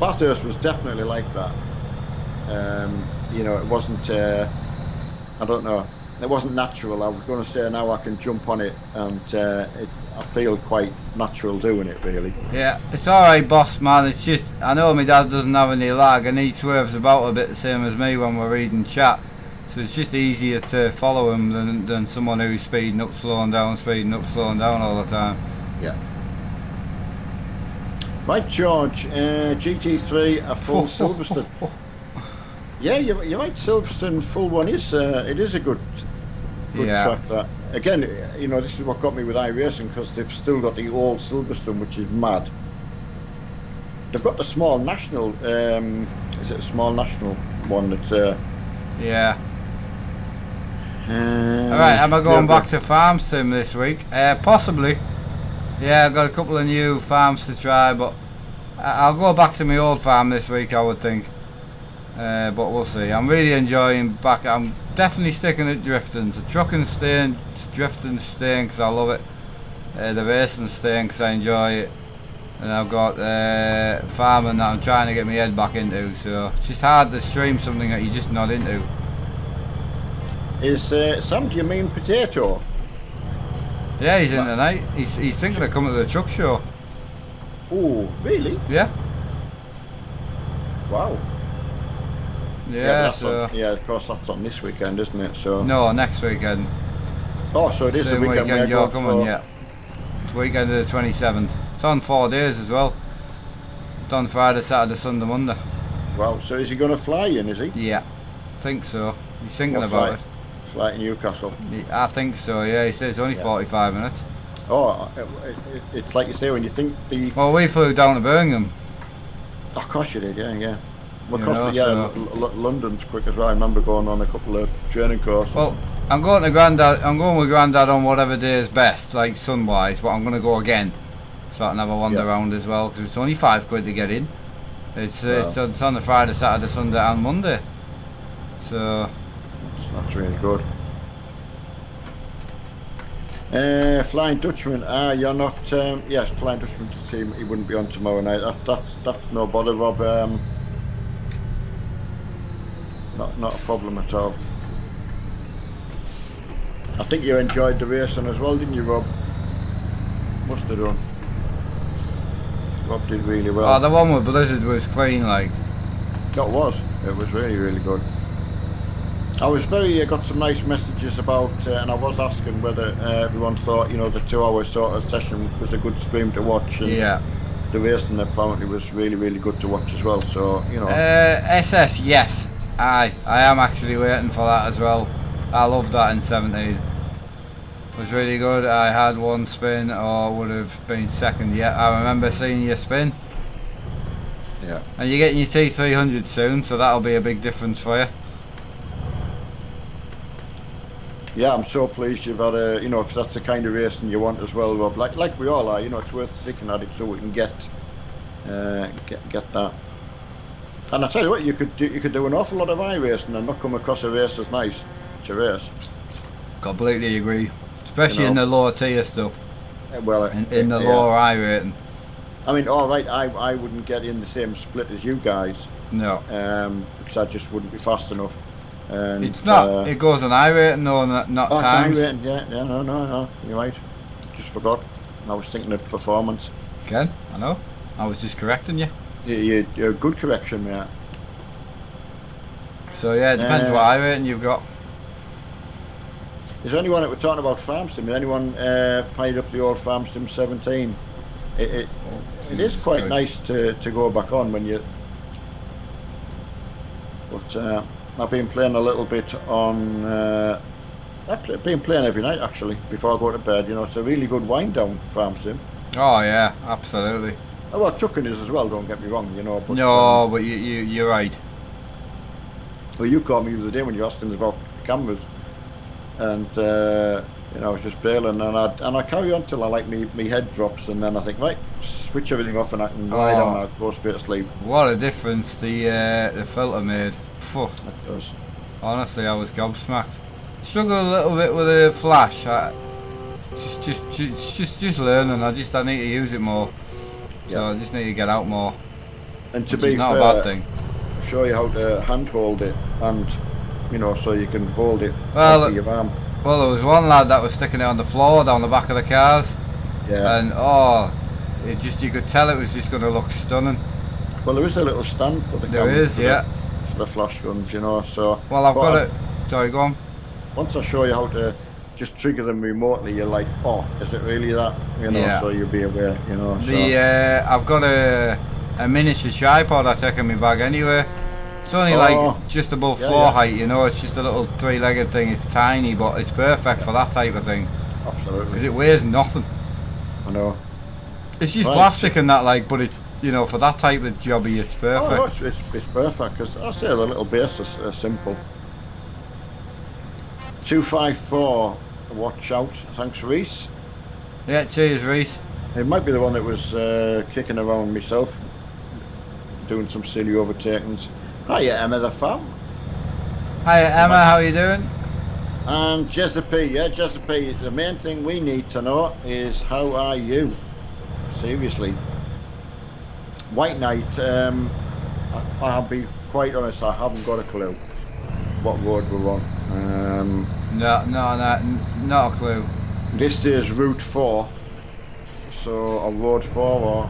Bathurst was definitely like that. Um, you know, it wasn't. Uh, I don't know. It wasn't natural. I was going to say now I can jump on it, and uh, it, I feel quite natural doing it. Really. Yeah, it's alright, boss man. It's just, I know my dad doesn't have any lag and he swerves about a bit the same as me when we're reading chat. So it's just easier to follow him than, than someone who's speeding up, slowing down, speeding up, slowing down all the time. Yeah. Right, George. Uh, GT3, a full Silverstone. Yeah, you're, you're right. Silverstone full one is uh, it is a good good Yeah. track. That again, you know, this is what got me with iRacing because they've still got the old Silverstone, which is mad. They've got the small national. Um, is it a small national one? That's uh, Yeah. Uh, Alright, am I going back to farm sim this week? Uh, possibly. Yeah, I've got a couple of new farms to try, but I'll go back to my old farm this week, I would think. Uh, but we'll see. I'm really enjoying back. I'm definitely sticking at drifting. So trucking staying, drifting staying because I love it. Uh, the racing staying because I enjoy it. And I've got uh, farming that I'm trying to get my head back into. So it's just hard to stream something that you're just not into. Is uh, Sam? Do you mean potato? Yeah, he's in tonight. He's, he's thinking of coming to the truck show. Oh, really? Yeah. Wow. Yeah, that's so. on, yeah, of course that's on this weekend, isn't it? So. No, next weekend. Oh, so it is Same the weekend, weekend, you're coming, for. yeah. It's weekend of the 27th. It's on four days as well. It's on Friday, Saturday, Sunday, Monday. Wow. So is he going to fly in? Is he? Yeah, think so. He's thinking What about flight? Fly to Newcastle. I think so, yeah. He says it's only Yeah. 45 minutes. Oh, it, it, it's like you say when you think the. Well, we flew down to Birmingham. Of course you did, yeah, yeah. Well, You course, know, yeah, so- L- L- London's quick as well. I remember going on a couple of training courses. Well, I'm going to Grandad. I'm going with Grandad on whatever day is best, like sun-wise. But I'm going to go again, so I can have a wander Yeah. around as well. Because it's only five quid to get in. It's, uh, Wow. it's, on- it's on the Friday, Saturday, Sunday, and Monday. So That's- really good. Uh, Flying Dutchman. Ah, you're not. Um, yes, Flying Dutchman to see him. He wouldn't be on tomorrow night. That, that's that's no bother, Rob. Um, not not a problem at all. I think you enjoyed the racing as well, didn't you, Rob? Must have done. Rob did really well. Oh, the one with Blizzard was clean, like. That was. It was really, really good. I was very. I got some nice messages about, uh, and I was asking whether uh, everyone thought, you know, the two-hour sort of session was a good stream to watch. And Yeah. The racing apparently was really, really good to watch as well. So you know, Uh, SS, yes. Aye, I am actually waiting for that as well. I loved that in 17. It was really good. I had one spin or would have been second. Yeah, I remember seeing you spin. yeah. And you're getting your T300 soon, so that'll be a big difference for you. Yeah, I'm so pleased you've had a, you know, because that's the kind of racing you want as well, Rob. Like, like we all are, you know, it's worth sticking at it so we can get, uh, get, get that. And I tell you what, you could do, you could do an awful lot of iRacing and not come across a race as nice to race. Completely agree. Especially You in the lower tier stuff. Uh, Well, In, in the yeah. lower iRating. I mean, all right, I, I wouldn't get in the same split as you guys, No. um, because I just wouldn't be fast enough. And, It's not. uh, it goes on rating, no, not, not oh, times. yeah, yeah, no, no, no, you're right. Just forgot. I was thinking of performance. Ken, I know. I was just correcting you. You're a good correction, mate. So yeah, it depends Uh, what iRating you've got. Is there anyone that we're talking about Farm Sim? Has anyone uh, fired up the old Farm Sim 17? It, it, it is quite nice to, to go back on when you. But uh, I've been playing a little bit on. Uh, I've been playing every night actually before I go to bed. You know, it's a really good wind down Farm Sim. Oh yeah, absolutely. Oh, well, Chucking is as well. Don't get me wrong. You know, but no, um, but you, you you're right. well, you called me the other day when you asked him about cameras, and uh, you know, I was just bailing, and I and I carry on till I like me me head drops, and then I think right, switch everything off, and I can lie down, Oh. and I go straight to sleep. What a difference the uh, the filter made. Phew, That does. honestly, I was gobsmacked. Struggle a little bit with the flash. I, just, just, just, just, just learning. I just, I need to use it more. So Yeah. I just need to get out more. And to Which be is not fair, a bad thing. show you how to handhold it, and you know, so you can hold it Well, your arm. Well, there was one lad that was sticking it on the floor down the back of the cars, Yeah. and oh, it just you could tell it was just going to look stunning. well, there is a little stand for the There camera, is, for yeah. The, for the flash guns, you know. So Well, I've got I- it. Sorry, go on. Once I show you how to just trigger them remotely, you're like, oh, is it really that? You know, Yeah. so you'll be aware, you know. So. The uh, I've got a a miniature tripod I take in my bag anyway. It's only Oh. like just above Yeah, floor yeah. height, you know. It's just a little three-legged thing. It's tiny, but it's perfect for that type of thing Absolutely. because it weighs nothing. I know. It's just Right. plastic and that, like, but it, you know, for that type of jobby, it's Oh, no, perfect. it's, it's, it's perfect because I say the little base is uh, simple. 254, watch out. Thanks, Reese. Yeah, cheers, Reese. It might be the one that was uh, kicking around myself, doing some silly overtakings. Hiya, Emma the fam. Hi, Emma. How are you doing? And Jessica, yeah, Jessica, the main thing we need to know is how are you? Seriously. White Knight, um, I, I'll be quite honest, I haven't got a clue what road we're on. Um, No, no, no, not a clue. this is Route 4, so a Road 4 or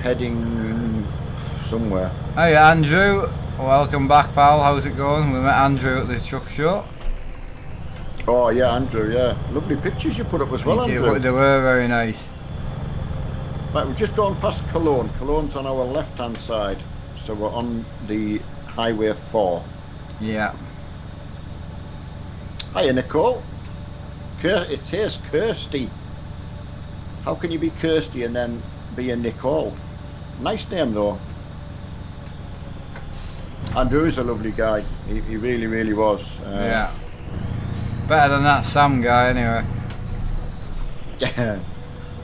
heading somewhere. Hey, Andrew. Welcome back, pal. How's it going? We met Andrew at the truck show. Oh yeah, Andrew, yeah. Lovely pictures you put up as well, They- Andrew. They were very nice. Right, we've just gone past Cologne. Cologne's on our left-hand side, so we're on the Highway 4. Yeah. Hiya, Nicole. Kir- it says Kirsty. How can you be Kirsty and then be a Nicole? Nice name, though. Andrew is a lovely guy. He, he really, really was. Uh, Yeah. Better than that Sam guy, anyway. Yeah.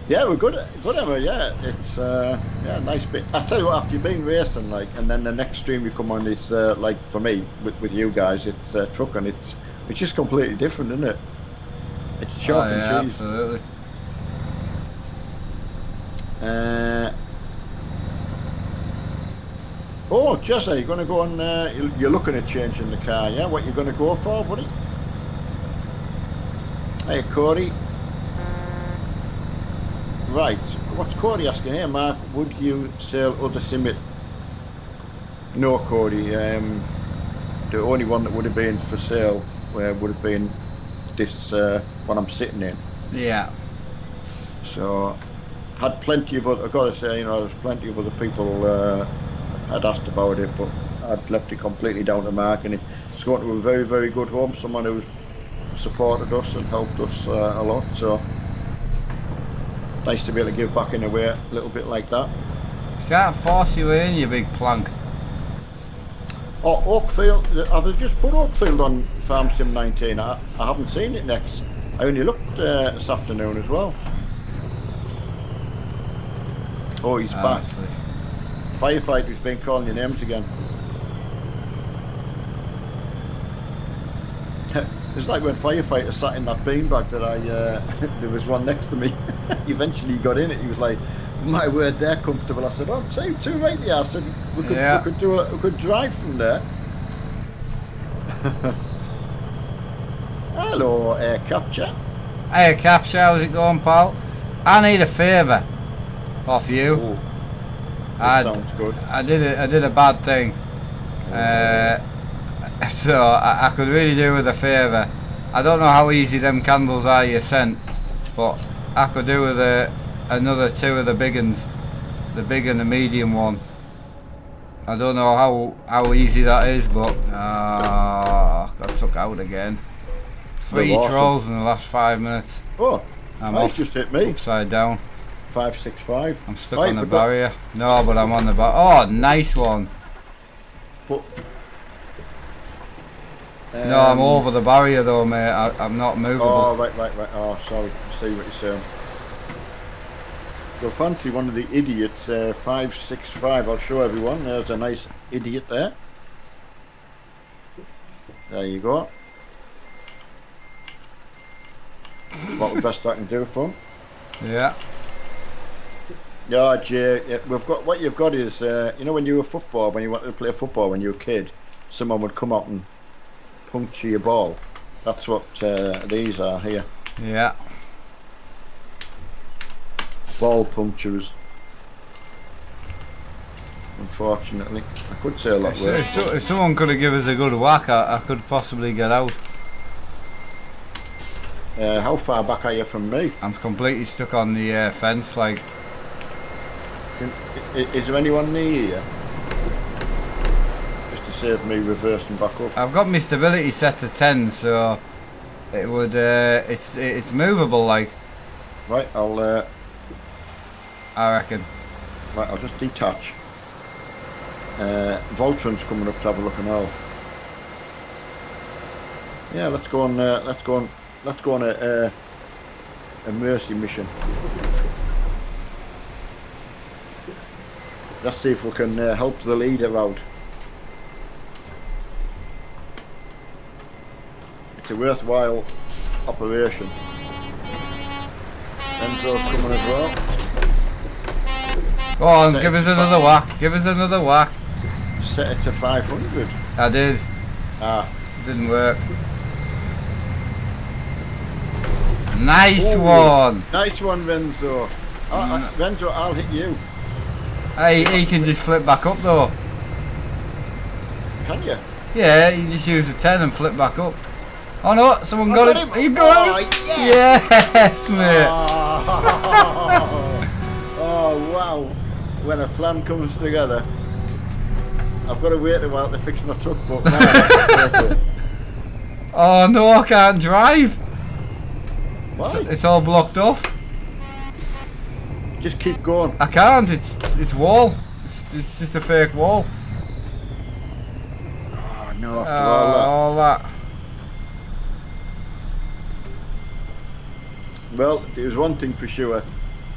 Yeah, we're good. Good, Emma. Yeah, it's uh, yeah, nice bit. I tell you what, after you've been racing, like, and then the next stream you come on is uh, like for me with, with you guys, it's uh, trucking. It's it's just completely different, isn't it? It's chalk oh, and cheese. absolutely. Uh, oh, Jesse, you're going to go on. Uh, you- you're looking at changing the car, yeah? What you're going to go for, buddy? Hey, Corey. Right, what's Corey asking here, Mark? Would you sell other simit? No, Corey. Um, the only one that would have been for sale where would have been this uh, one I'm sitting in. Yeah. So had plenty of other. I've got to say, you know, there's plenty of other people uh, had asked about it, but I'd left it completely down to Mark, and it's going to a very, very good home. Someone who's supported us and helped us uh, a lot. So nice to be able to give back in a way, a little bit like that. Can't force you in, you big plank. Oh, Oakfield. I've just put Oakfield on Farm Sim 19. I, I haven't seen it next. I only looked uh, this afternoon as well. Oh, he's back. Firefighter's been calling your names again. it's like when firefighters sat in that beanbag that I, uh, there was one next to me. Eventually he got in it, he was like, my word, they're comfortable. I said, oh, too, too right there. I said, we could, Yeah. we could do a, we could drive from there. Hello, air capture. Air Capture, how's it going, pal? I need a favour off you. Oh, I, sounds good. I did a, I did a bad thing. Uh, so I, I could really do with a favour. I don't know how easy them candles are you sent, but I could do with a, another two of the big uns, the big and the medium one. I don't know how how easy that is, but uh, got took out again. Three trolls in the last five minutes. Oh, I'm nice, off just hit me. upside down. 565. I'm stuck on the barrier. No, but I'm on the bar. Oh, nice one. But, No, I'm um, over the barrier though, mate. I, I'm not movable. Oh, right, right, right. Oh, sorry. See what you're saying. You'll fancy one of the idiots, uh, 565. I'll show everyone. There's a nice idiot there. There you go. What the best I can do for him. Yeah. Yeah, Jay, yeah, we've got what you've got is uh, you know when you were football when you wanted to play football when you were a kid, someone would come up and puncture your ball. That's what uh, these are here, Yeah. ball punctures. Unfortunately, I could say a lot If, worse. if, so- if someone could have given us a good whack, I, I could possibly get out. Uh, how far back are you from me? I'm completely stuck on the uh, fence. Like, Can, is there anyone near you? Just to save me reversing back up. I've got my stability set to 10, so it would. Uh, it's it's movable. Like, Right, I'll uh, I reckon. right, I'll just detach. Uh, Voltron's coming up to have a look now. Yeah, let's go on. Uh, let's go on. Let's go on a uh, a mercy mission. Let's see if we can uh, help the leader out. It's a worthwhile operation. Enzo's coming as well. Go on, Set give us another whack. Give us another whack. Set it to 500. I did. Ah, Didn't work. Nice Ooh. one. nice one, Renzo. Oh, uh, Renzo, I'll hit you. Hey, he can just flip back up though. Can you? Yeah, you just use the 10 and flip back up. Oh no, someone got, got it. him. You got Oh, it. yeah. Yes, mate. Oh, oh, wow. When a plan comes together. I've got to wait a while to fix my truck, but now that's perfect. Oh no, I can't drive. Why? It's all blocked off. Just keep going. I can't. It's it's wall. It's, it's just a fake wall. Oh, no, after all that. all that. Well, there's one thing for sure.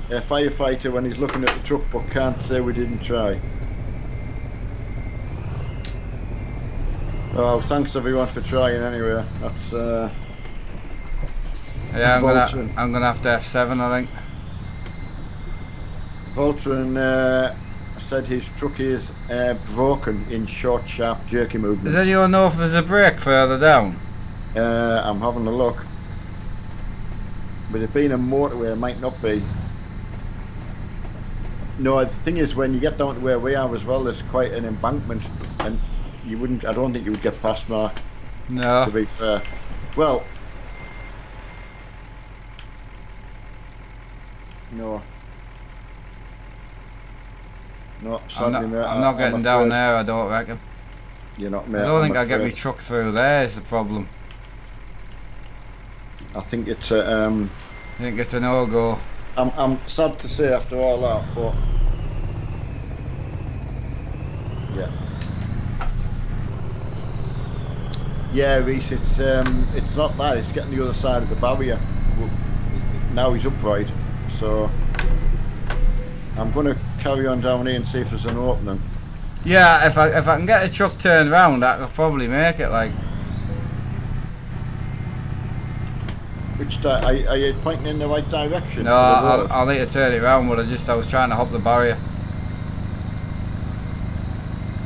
A firefighter, when he's looking at the truck, but can't say we didn't try. Oh, thanks everyone for trying anyway. That's uh, Yeah, I'm gonna I'm gonna have to F7. I think. Voltron uh, said his truck is uh, broken in short, sharp, jerky movements. Does anyone know if there's a brake further down? Uh, I'm having a look. With it being a motorway, it might not be. No, the thing is, when you get down to where we are as well, there's quite an embankment, and you wouldn't. I don't think you would get past Mark. No. To be fair. Well. No. No, I'm not, I'm not getting down there, I don't reckon. You're not, mate. I don't I'm think I'll get my truck through there is the problem. I think it's a, um. I think it's a no-go. I'm, I'm sad to say after all that, but yeah, yeah, Reese. It's um, it's not that. It's getting the other side of the barrier. Now he's upright, so I'm going to carry on down here and see if there's an opening. Yeah, if I if I can get the truck turned round, I could probably make it. Like, Which di- are, are you pointing in the right direction? no, I'll. I'll need to turn it round, but I just I was trying to hop the barrier.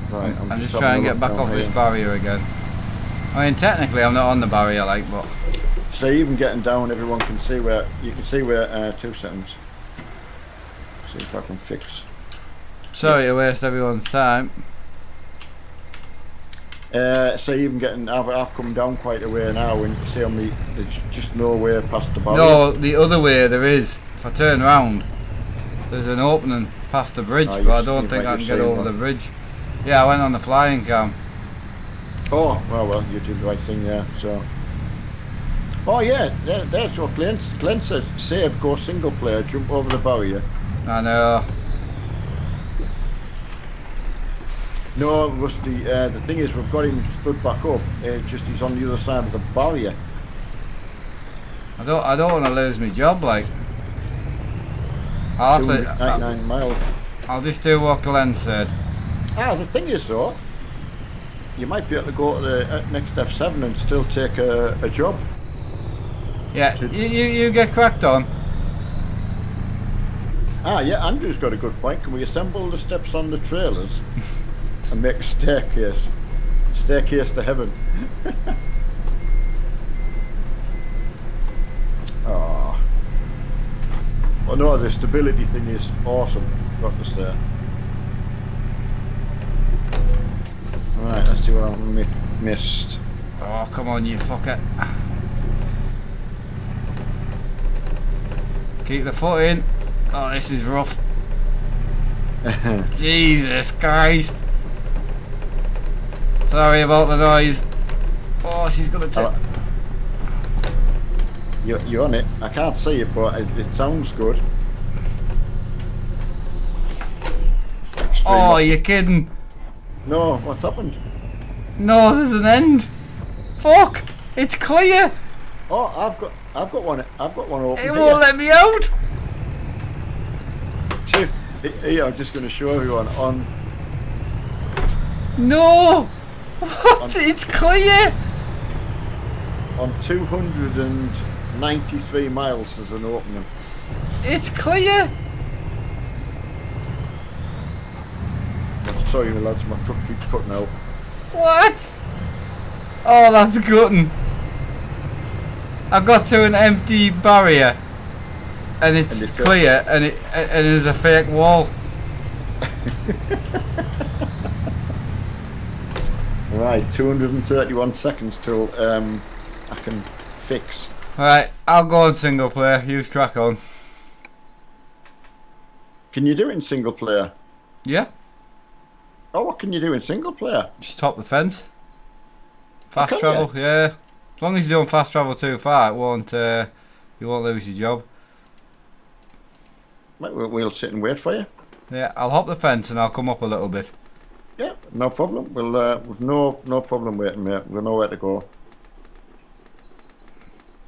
right, I'm, just having trying to get back off this barrier again. I mean, technically, I'm not on the barrier, like, but So even getting down, everyone can see where you can see where. Uh, two seconds. See if I can fix. sorry to waste everyone's time. Uh, so even getting, I've, I've come down quite a way now, and you see on me, there's just no way past the barrier. No, the other way there is. If I turn round, there's an opening past the bridge, Oh, but I don't think I can get over one. the bridge. Yeah, I went on the flying cam. Oh, well, well, you did the right thing, yeah. So. Oh yeah, there, there's what Glenn, Glenn said. Save, go single player, jump over the barrier. I know. No, Rusty. Uh, the thing is, we've got him stood back up. Uh, just he's on the other side of the barrier. I don't. I don't want to lose my job. Like, I'll have to. 299 miles. I'll just do what Glenn said. Ah, the thing is though, you might be able to go to the uh, next F7 and still take a, a job. Yeah, you, you, you get cracked on. Ah, yeah, Andrew's got a good point. Can we assemble the steps on the trailers and make a staircase? Staircase to heaven. oh. Well, no, the stability thing is awesome, got to say. Right, let's see what I mi- missed. Oh, come on, you fucker. Keep the foot in. Oh, this is rough. Jesus Christ. Sorry about the noise. Oh, she's gonna tip. Oh. You're, you're on it. I can't see it, but it, it sounds good. Oh, Extreme Oh, you're kidding. No, what's happened? No, there's an end. Fuck! It's clear. Oh, I've got, I've got one. I've got one open. It won't let me out. Here, I'm just going to show everyone on. No. What? It's clear. On 293 miles, there's an opening. It's clear. Sorry, lads, my truck keeps cutting out. What? Oh, that's gutting. I got to an empty barrier, and it's, And it's a- clear, and it and there's a fake wall. Right, 231 seconds till um, I can fix. Right, I'll go on single player. Use crack on. Can you do it in single player? Yeah, Oh, what can you do in single player? just top the fence. Fast can travel, yeah. As long as you don't fast travel too far, it won't. Uh, you won't lose your job. We'll, we'll sit and wait for you. Yeah, I'll hop the fence and I'll come up a little bit. Yeah, no problem. We'll uh, we've no no problem waiting, mate. We'll know where to go.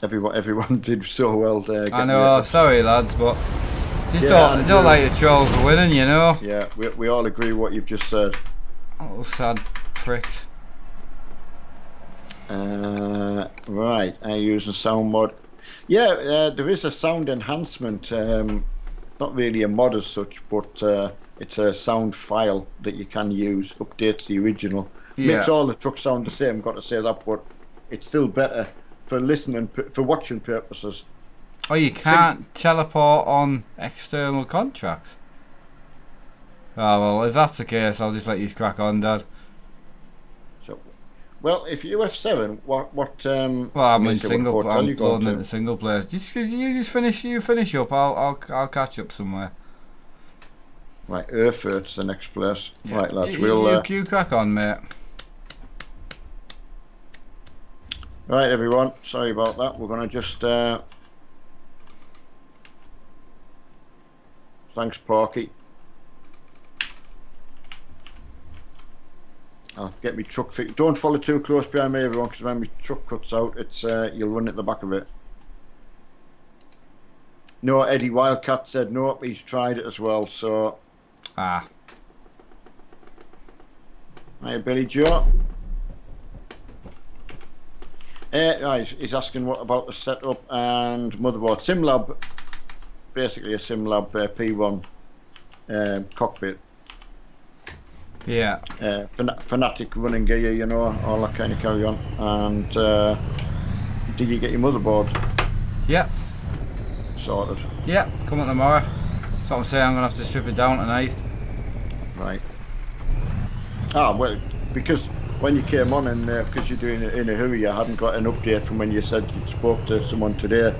Everyone everyone did so well there. I know. Sorry, lads, but just Yeah, don't don't like the trolls for winning, you know. Yeah, we we all agree what you've just said. Oh, sad pricks. Uh, right, I use a sound mod. Yeah, uh, there is a sound enhancement. Um, not really a mod as such, but uh, it's a sound file that you can use. Updates the original. Yeah. Makes all the trucks sound the same. Got to say that, but it's still better for listening, for watching purposes. Oh, you can't teleport on external contracts. Oh well, if that's the case, I'll just let you crack on, Dad. Well, if you F7, what what um? Well, I'm in single. hotel I'm you going to. into single players. Just you just finish. You finish up. I'll I'll I'll catch up somewhere. Right, Erfurt's the next place. Yeah. Right, lads, You, we'll you, uh, you crack on, mate. right everyone. Sorry about that. We're gonna just uh. Thanks, Porky. I'll get me truck fixed. Don't follow too close behind me, everyone, because when my truck cuts out, it's uh, you'll run at the back of it. No, Eddie Wildcat said no. He's tried it as well. So, Ah, hey Billy Joe. Uh, right, he's asking what about the setup and motherboard. SimLab, basically a SimLab uh, P1 um, cockpit. Yeah. uh, fan- Fanatec running gear, you know, all that kind of carry on. And uh, did you get your motherboard Yeah, sorted? yeah. Come on tomorrow. That's what I'm saying. I'm gonna have to strip it down tonight. Right. Ah, well, because when you came on and uh, because you're doing it in a hurry, I hadn't got an update from when you said you spoke to someone today.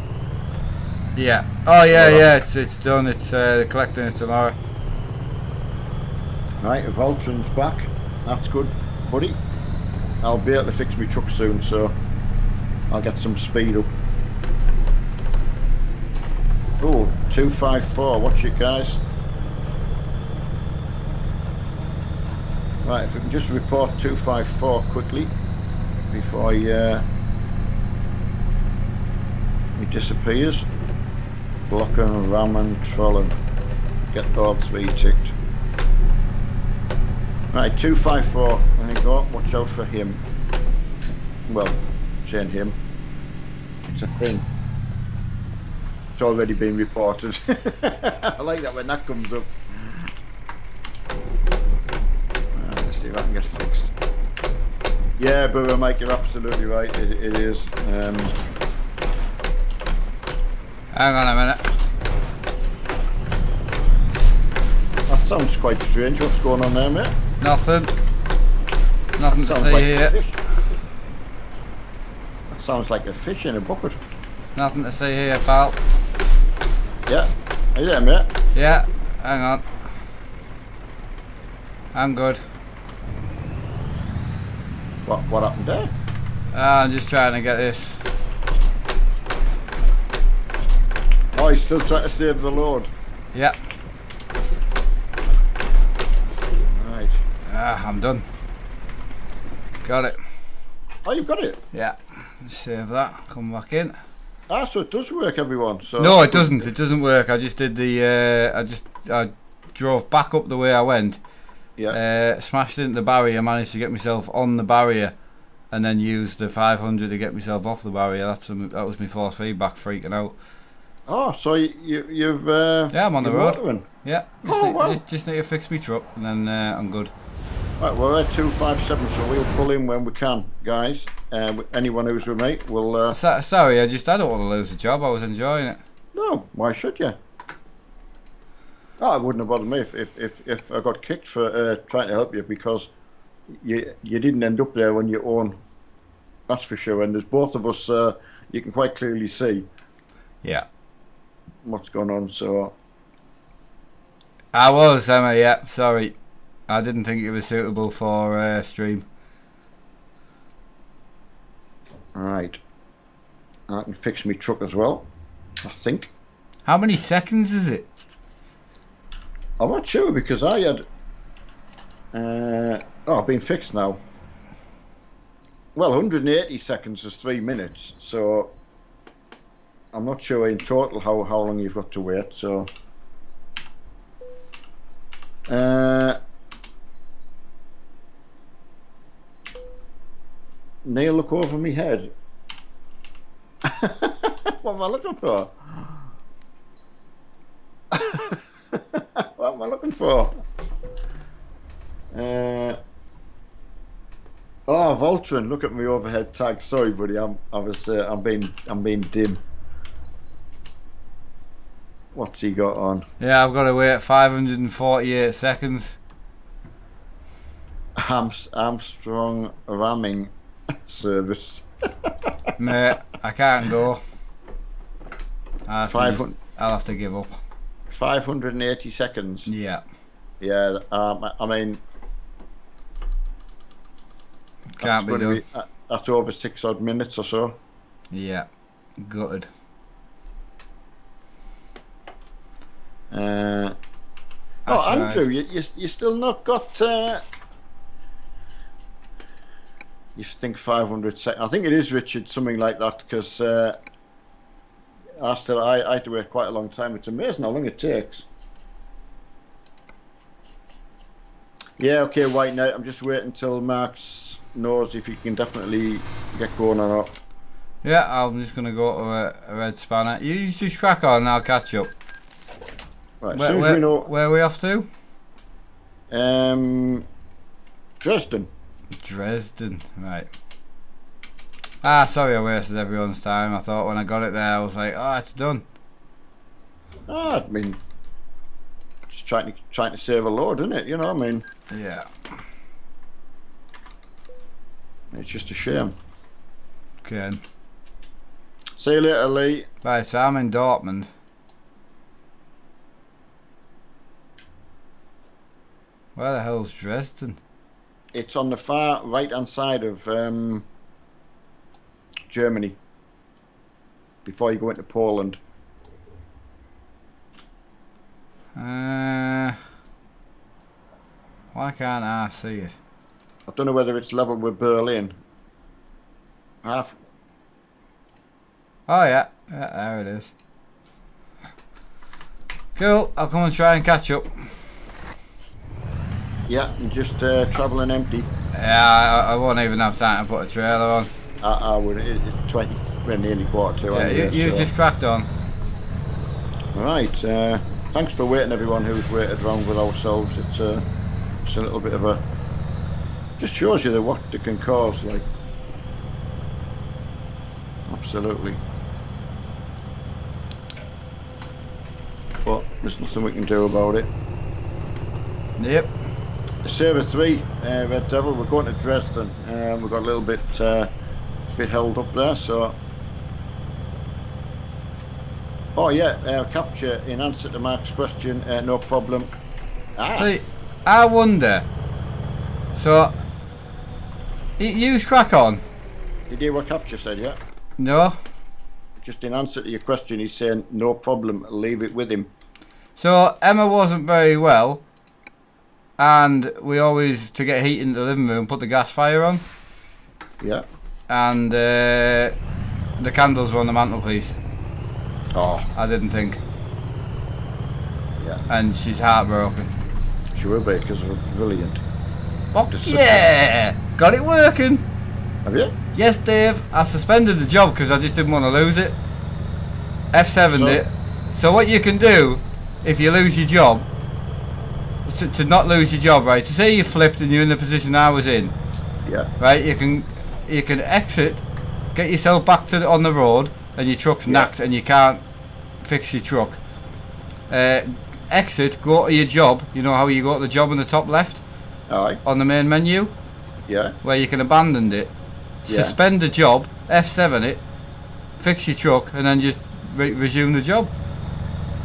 Yeah. Oh yeah, yeah. It's it's done. It's uh, collecting it tomorrow. Right, Voltron's back. That's good, buddy. I'll be able to fix my truck soon, so I'll get some speed up. Oh, 254, watch it guys. Right, if we can just report 254 quickly before he, uh, he disappears. Block and ram and troll. Get all three ticked. Right, 254. There you go. Watch out for him. Well, saying him. It's a thing. It's already been reported. I like that when that comes up. Right, let's see if I can get it fixed. Yeah, but Mike, you're absolutely right. It, it is. Um, Hang on a minute. that sounds quite strange. What's going on there, mate? Nothing. Nothing to see like here. That sounds like a fish in a bucket. Nothing to see here, pal. Yeah. Are you there, mate? Yeah. Hang on. I'm good. What, what happened there? Ah, I'm just trying to get this. Oh, he's still trying to save the load. Yeah. I'm done. Got it. Oh, you've got it. Yeah. Save that. Come back in. Ah, so it does work, everyone. So No, it doesn't. It doesn't work. I just did the. Uh, I just I drove back up the way I went. Yeah. Uh, smashed into the barrier. Managed to get myself on the barrier, and then used the 500 to get myself off the barrier. That's that was my force feedback freaking out. oh, so you, you you've uh, Yeah, I'm on the road. motoring. Yeah. Just, Oh, need, wow. just, just need to fix my truck, and then uh, I'm good. Right, we're at two five seven, so we'll pull in when we can, guys. Uh, anyone who's with me, will. Uh, So, sorry, I just I don't want to lose the job. I was enjoying it. no, why should you? Oh, it wouldn't have bothered me if if, if, if I got kicked for uh, trying to help you because you you didn't end up there on your own. That's for sure. And there's both of us. Uh, you can quite clearly see Yeah. what's going on. So I was, Emma. Yeah, sorry. I didn't think it was suitable for uh, stream. Right. I can fix my truck as well. I think. How many seconds is it? I'm not sure because I had. Uh, oh, I've been fixed now. Well, 180 seconds is three minutes, so I'm not sure in total how, how long you've got to wait. So. Uh, Neil, look over my head. what am I looking for? what am I looking for? Uh, oh, Voltron! Look at my overhead tag. Sorry, buddy. I'm I was uh, I'm being I'm being dim. What's he got on? Yeah, I've got to wait 548 seconds. Arms, Armstrong ramming service. Mate, I can't go. I have to Five just- hun- I'll have to give up. 580 seconds. Yeah. Yeah, um, I- mean, Can't be that's done. gonna uh, that's over six odd minutes or so. Yeah. Gutted. Uh, oh. Andrew, you, you you still not got. Uh, you think 500 seconds? I think it is Richard, something like that, because uh, I still I, I had to wait quite a long time. It's amazing how long it takes. Yeah, okay, White Knight. I'm just waiting until Max knows if he can definitely get going or not. Yeah, I'm just gonna go to a, a red spanner. You just crack on and I'll catch up. Right, Where, where, we know, where are we off to? um, Dresden. Dresden, right. Ah, sorry I wasted everyone's time. I thought when I got it there, I was like, oh, it's done. Ah, I mean, just trying to trying to save a load, isn't it? You know, I mean, Yeah. it's just a shame. Okay. See you later, Lee. Right, so I'm in Dortmund. Where the hell's Dresden? It's on the far right hand side of um, Germany. Before you go into Poland. Uh, why can't I see it? I don't know whether it's level with Berlin. Half. Oh yeah, yeah, there it is. Cool. I'll come and try and catch up. Yeah, just uh, travelling empty. Yeah, I, I won't even have time to put a trailer on. I, I would. It's twenty. We're nearly quarter to. Yeah, you, you so- just cracked on. Right. Uh, thanks for waiting, everyone who's waited around with ourselves. It's uh, it's a little bit of a. Just shows you the what it can cause. Like. Absolutely. But there's nothing we can do about it. Yep. Server three, uh, Red Devil. We're going to Dresden. Um, we got a little bit, uh, bit held up there. So. Oh yeah, uh, capture in answer to Mark's question. Uh, no problem. Ah, See, I wonder. So, use crack on. did you hear what capture said? Yeah. No. Just in answer to your question, he's saying no problem. Leave it with him. So Emma wasn't very well, and we always to get heat in the living room put the gas fire on, Yeah. and uh, the candles were on the mantelpiece. Oh, I didn't think, yeah. and she's heartbroken. She will be because we're brilliant. Oh, Just- yeah, got it working. Have you? Yes, Dave. I suspended the job because I just didn't want to lose it. F7'd So- it. So what you can do, if you lose your job, to, to not lose your job, right? So say you flipped and you're in the position I was in, Yeah. right? You can you can exit, get yourself back to the, on the road, and your truck's Yeah. knacked and you can't fix your truck. Uh, exit, go to your job. You know how you go to the job in the top left Aye. on the main menu Yeah. where you can abandon it, Yeah. suspend the job, F7 it, fix your truck, and then just re- resume the job.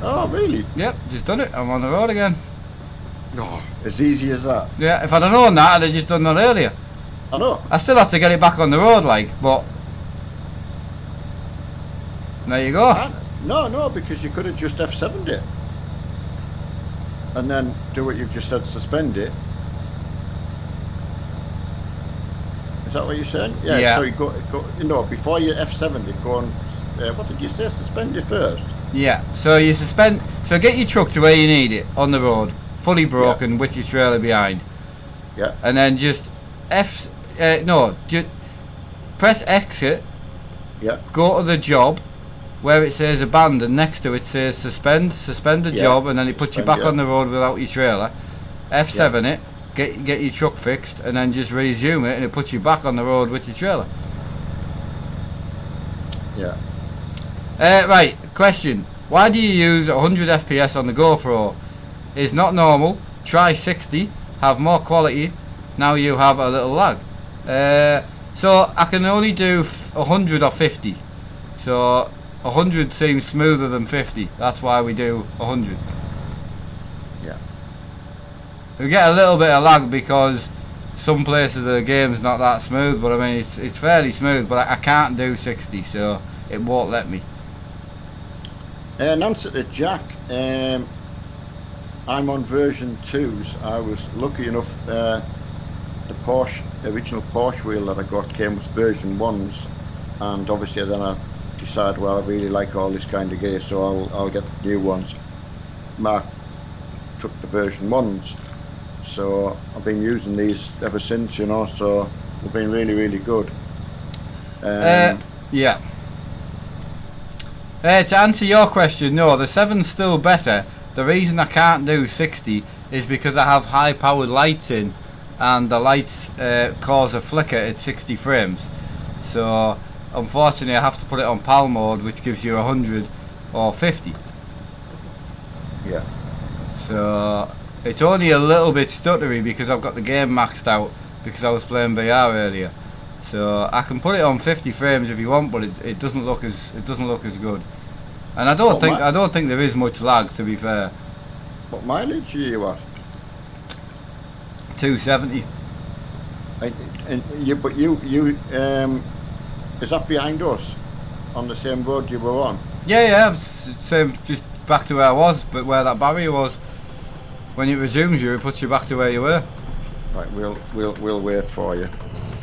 Oh, really? Yep, just done it. I'm on the road again. Oh, as easy as that. Yeah, if I'd have known that, I'd have just done that earlier. I know. I still have to get it back on the road, like, but there you go. No, no, because you could have just F7'd it. And then do what you've just said, suspend it. Is that what you're saying? Yeah, Yeah. so you go, go you know, before you F7 it, go and, uh, what did you say, suspend it first? Yeah, so you suspend, so get your truck to where you need it on the road, fully broken with your trailer behind, Yeah, and then just F, uh, no, just press exit. Yeah, go to the job where it says abandon next to it says suspend suspend the Yeah. job and then it puts you back yeah. on the road without your trailer. F7 it get get your truck fixed and then just resume it and it puts you back on the road with your trailer. Yeah. uh, right question. Why do you use 100 fps on the GoPro is not normal try 60 have more quality now you have a little lag uh, So I can only do f- 100 or 50. So 100 seems smoother than 50. That's why we do 100. Yeah. We get a little bit of lag because some places the game's not that smooth, but I mean it's it's fairly smooth. But I, I can't do 60, so it won't let me. In answer to Jack, um, I'm on version twos. I was lucky enough. Uh, the Porsche, original Porsche wheel that I got came with version ones, and obviously then I decided, well, I really like all this kind of gear, so I'll I'll get new ones. Mark took the version ones, so I've been using these ever since, you know. So they've been really really good. Um, Uh, yeah. Uh, to answer your question, no, the 7's still better. The reason I can't do 60 is because I have high powered lights in, and the lights uh, cause a flicker at 60 frames. So, unfortunately, I have to put it on PAL mode, which gives you 100 or 50. yeah. So, it's only a little bit stuttery because I've got the game maxed out because I was playing VR earlier. So I can put it on 50 frames if you want, but it, it doesn't look as it doesn't look as good. And I don't What think mi- I don't think there is much lag to be fair. What mileage are you at? 270. And, and you, but you, you, um, is that behind us, on the same road you were on? Yeah, yeah, same just back to where I was, but where that barrier was. When it resumes you, it puts you back to where you were. Right, we'll, we'll, we'll wait for you.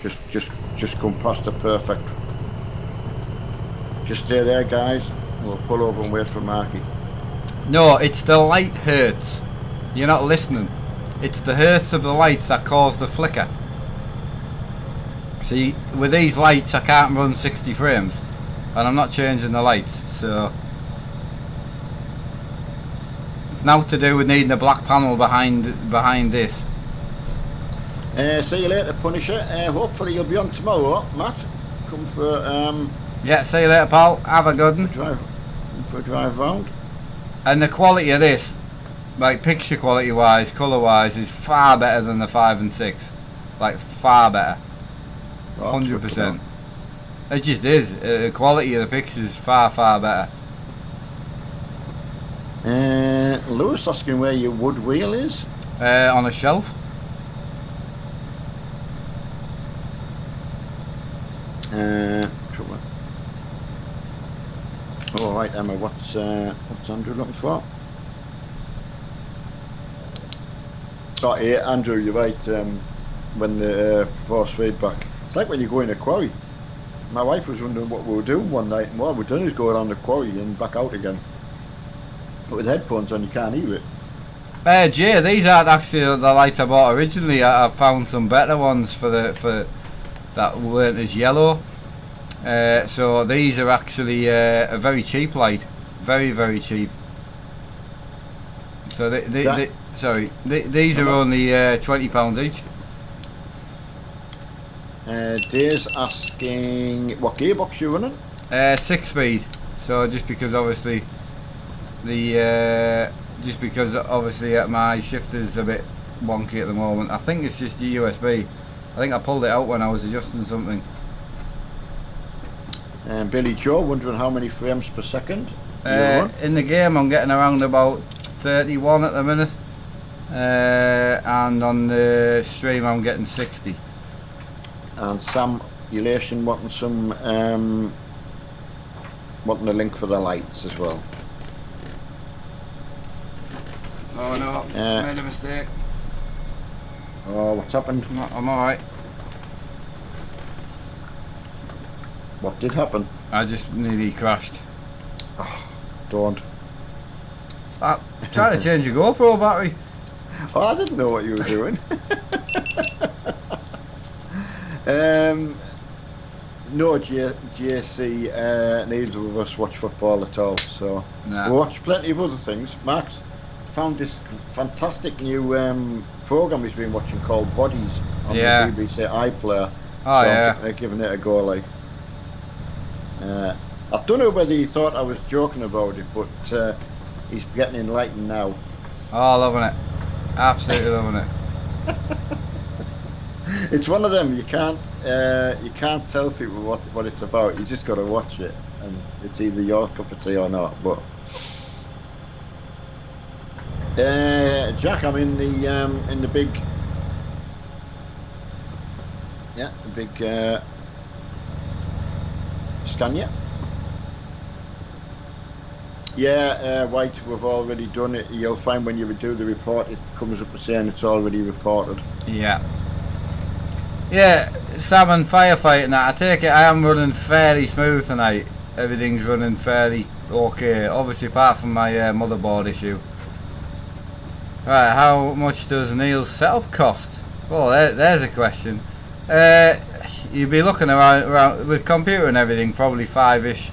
Just, just, just come past the perfect. Just stay there, guys. We'll pull over and wait for Marky. No, it's the light hertz. You're not listening. It's the hertz of the lights that cause the flicker. See, with these lights, I can't run 60 frames, and I'm not changing the lights. So now to do with needing a black panel behind behind this. Uh, see you later, Punisher. Uh, hopefully you'll be on tomorrow, Matt. Come for um, Yeah, see you later, pal. Have a good one. drive, for drive round. And the quality of this, like picture quality wise, colour wise, is far better than the five and six. Like far better. That's Hundred good to know. percent. It just is. Uh, the quality of the pictures is far, far better. Uh, Lewis asking where your wood wheel is. Uh, on a shelf. Uh, trouble. All right, Emma. What's uh, what's Andrew looking for? Oh, yeah, Andrew, you're right. Um, when the uh, force feedback, it's like when you go in a quarry. My wife was wondering what we were doing one night, and what we've done is go around the quarry and back out again. But with headphones on, you can't hear it. Uh, Jay, these aren't actually the lights I bought originally. I, I found some better ones for the for that weren't as yellow. Uh, so these are actually uh, a very cheap light, very very cheap. So they, they, That- they, sorry, they, these are only uh, twenty pounds each. Uh, Dave's asking what gearbox you're running. Uh, six speed. So just because obviously the uh, just because obviously uh, my shifter's a bit wonky at the moment. I think it's just the USB. I think I pulled it out when I was adjusting something. And Billy Joe wondering how many frames per second Uh, in the game, I'm getting around about 31 at the minute, uh, and on the stream, I'm getting 60. And Sam Elation wanting some um, wanting a link for the lights as well. Oh no, Uh, made a mistake. Oh, what's happened? I'm, I'm alright. What did happen? I just nearly crashed. Don't. I'm trying to change your GoPro battery. Oh, I didn't know what you were doing. um, no, J- JC, uh, neither of us watch football at all. So we watch plenty of other things. Max found this fantastic new um, program he's been watching called Bodies on Yeah. the BBC iPlayer. Oh so yeah. I'm giving it a go. Like, uh, I don't know whether he thought I was joking about it, but uh, he's getting enlightened now. Oh, loving it. Absolutely loving it. it's one of them you can't uh, you can't tell people what what it's about. You just got to watch it, and it's either your cup of tea or not. But uh, Jack, I'm in the um, in the big yeah the big uh, Scania. Yeah, uh, White, we've already done it. You'll find when you do the report, it comes up saying it's already reported. Yeah. Yeah, salmon firefighting that. I take it I am running fairly smooth tonight. Everything's running fairly okay. Obviously, apart from my uh, motherboard issue. Right, how much does Neil's setup cost? Well, there, there's a question. Uh, you'd be looking around, around with computer and everything, probably five-ish,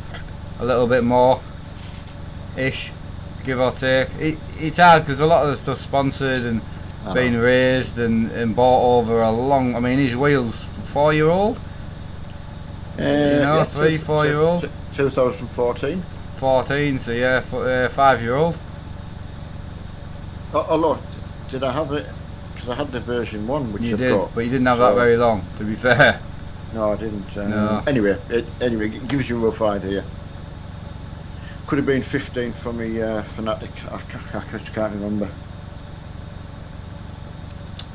a little bit more, ish, give or take. It, it's hard because a lot of the stuff's sponsored and know. been raised and, and bought over a long. I mean, his wheels four year old, Uh, know, yeah, three, two- four-year-old? 2014. fourteen. So yeah, f- uh, five year old. Oh, oh look, did I have it? Because I had the version one, which You I've did, got. but you didn't have that very long. To be fair. No, I didn't. Um, No. Anyway, it, anyway, it gives you a rough idea. Could have been 15 for me, uh, Fanatec. I, ca- I just can't remember.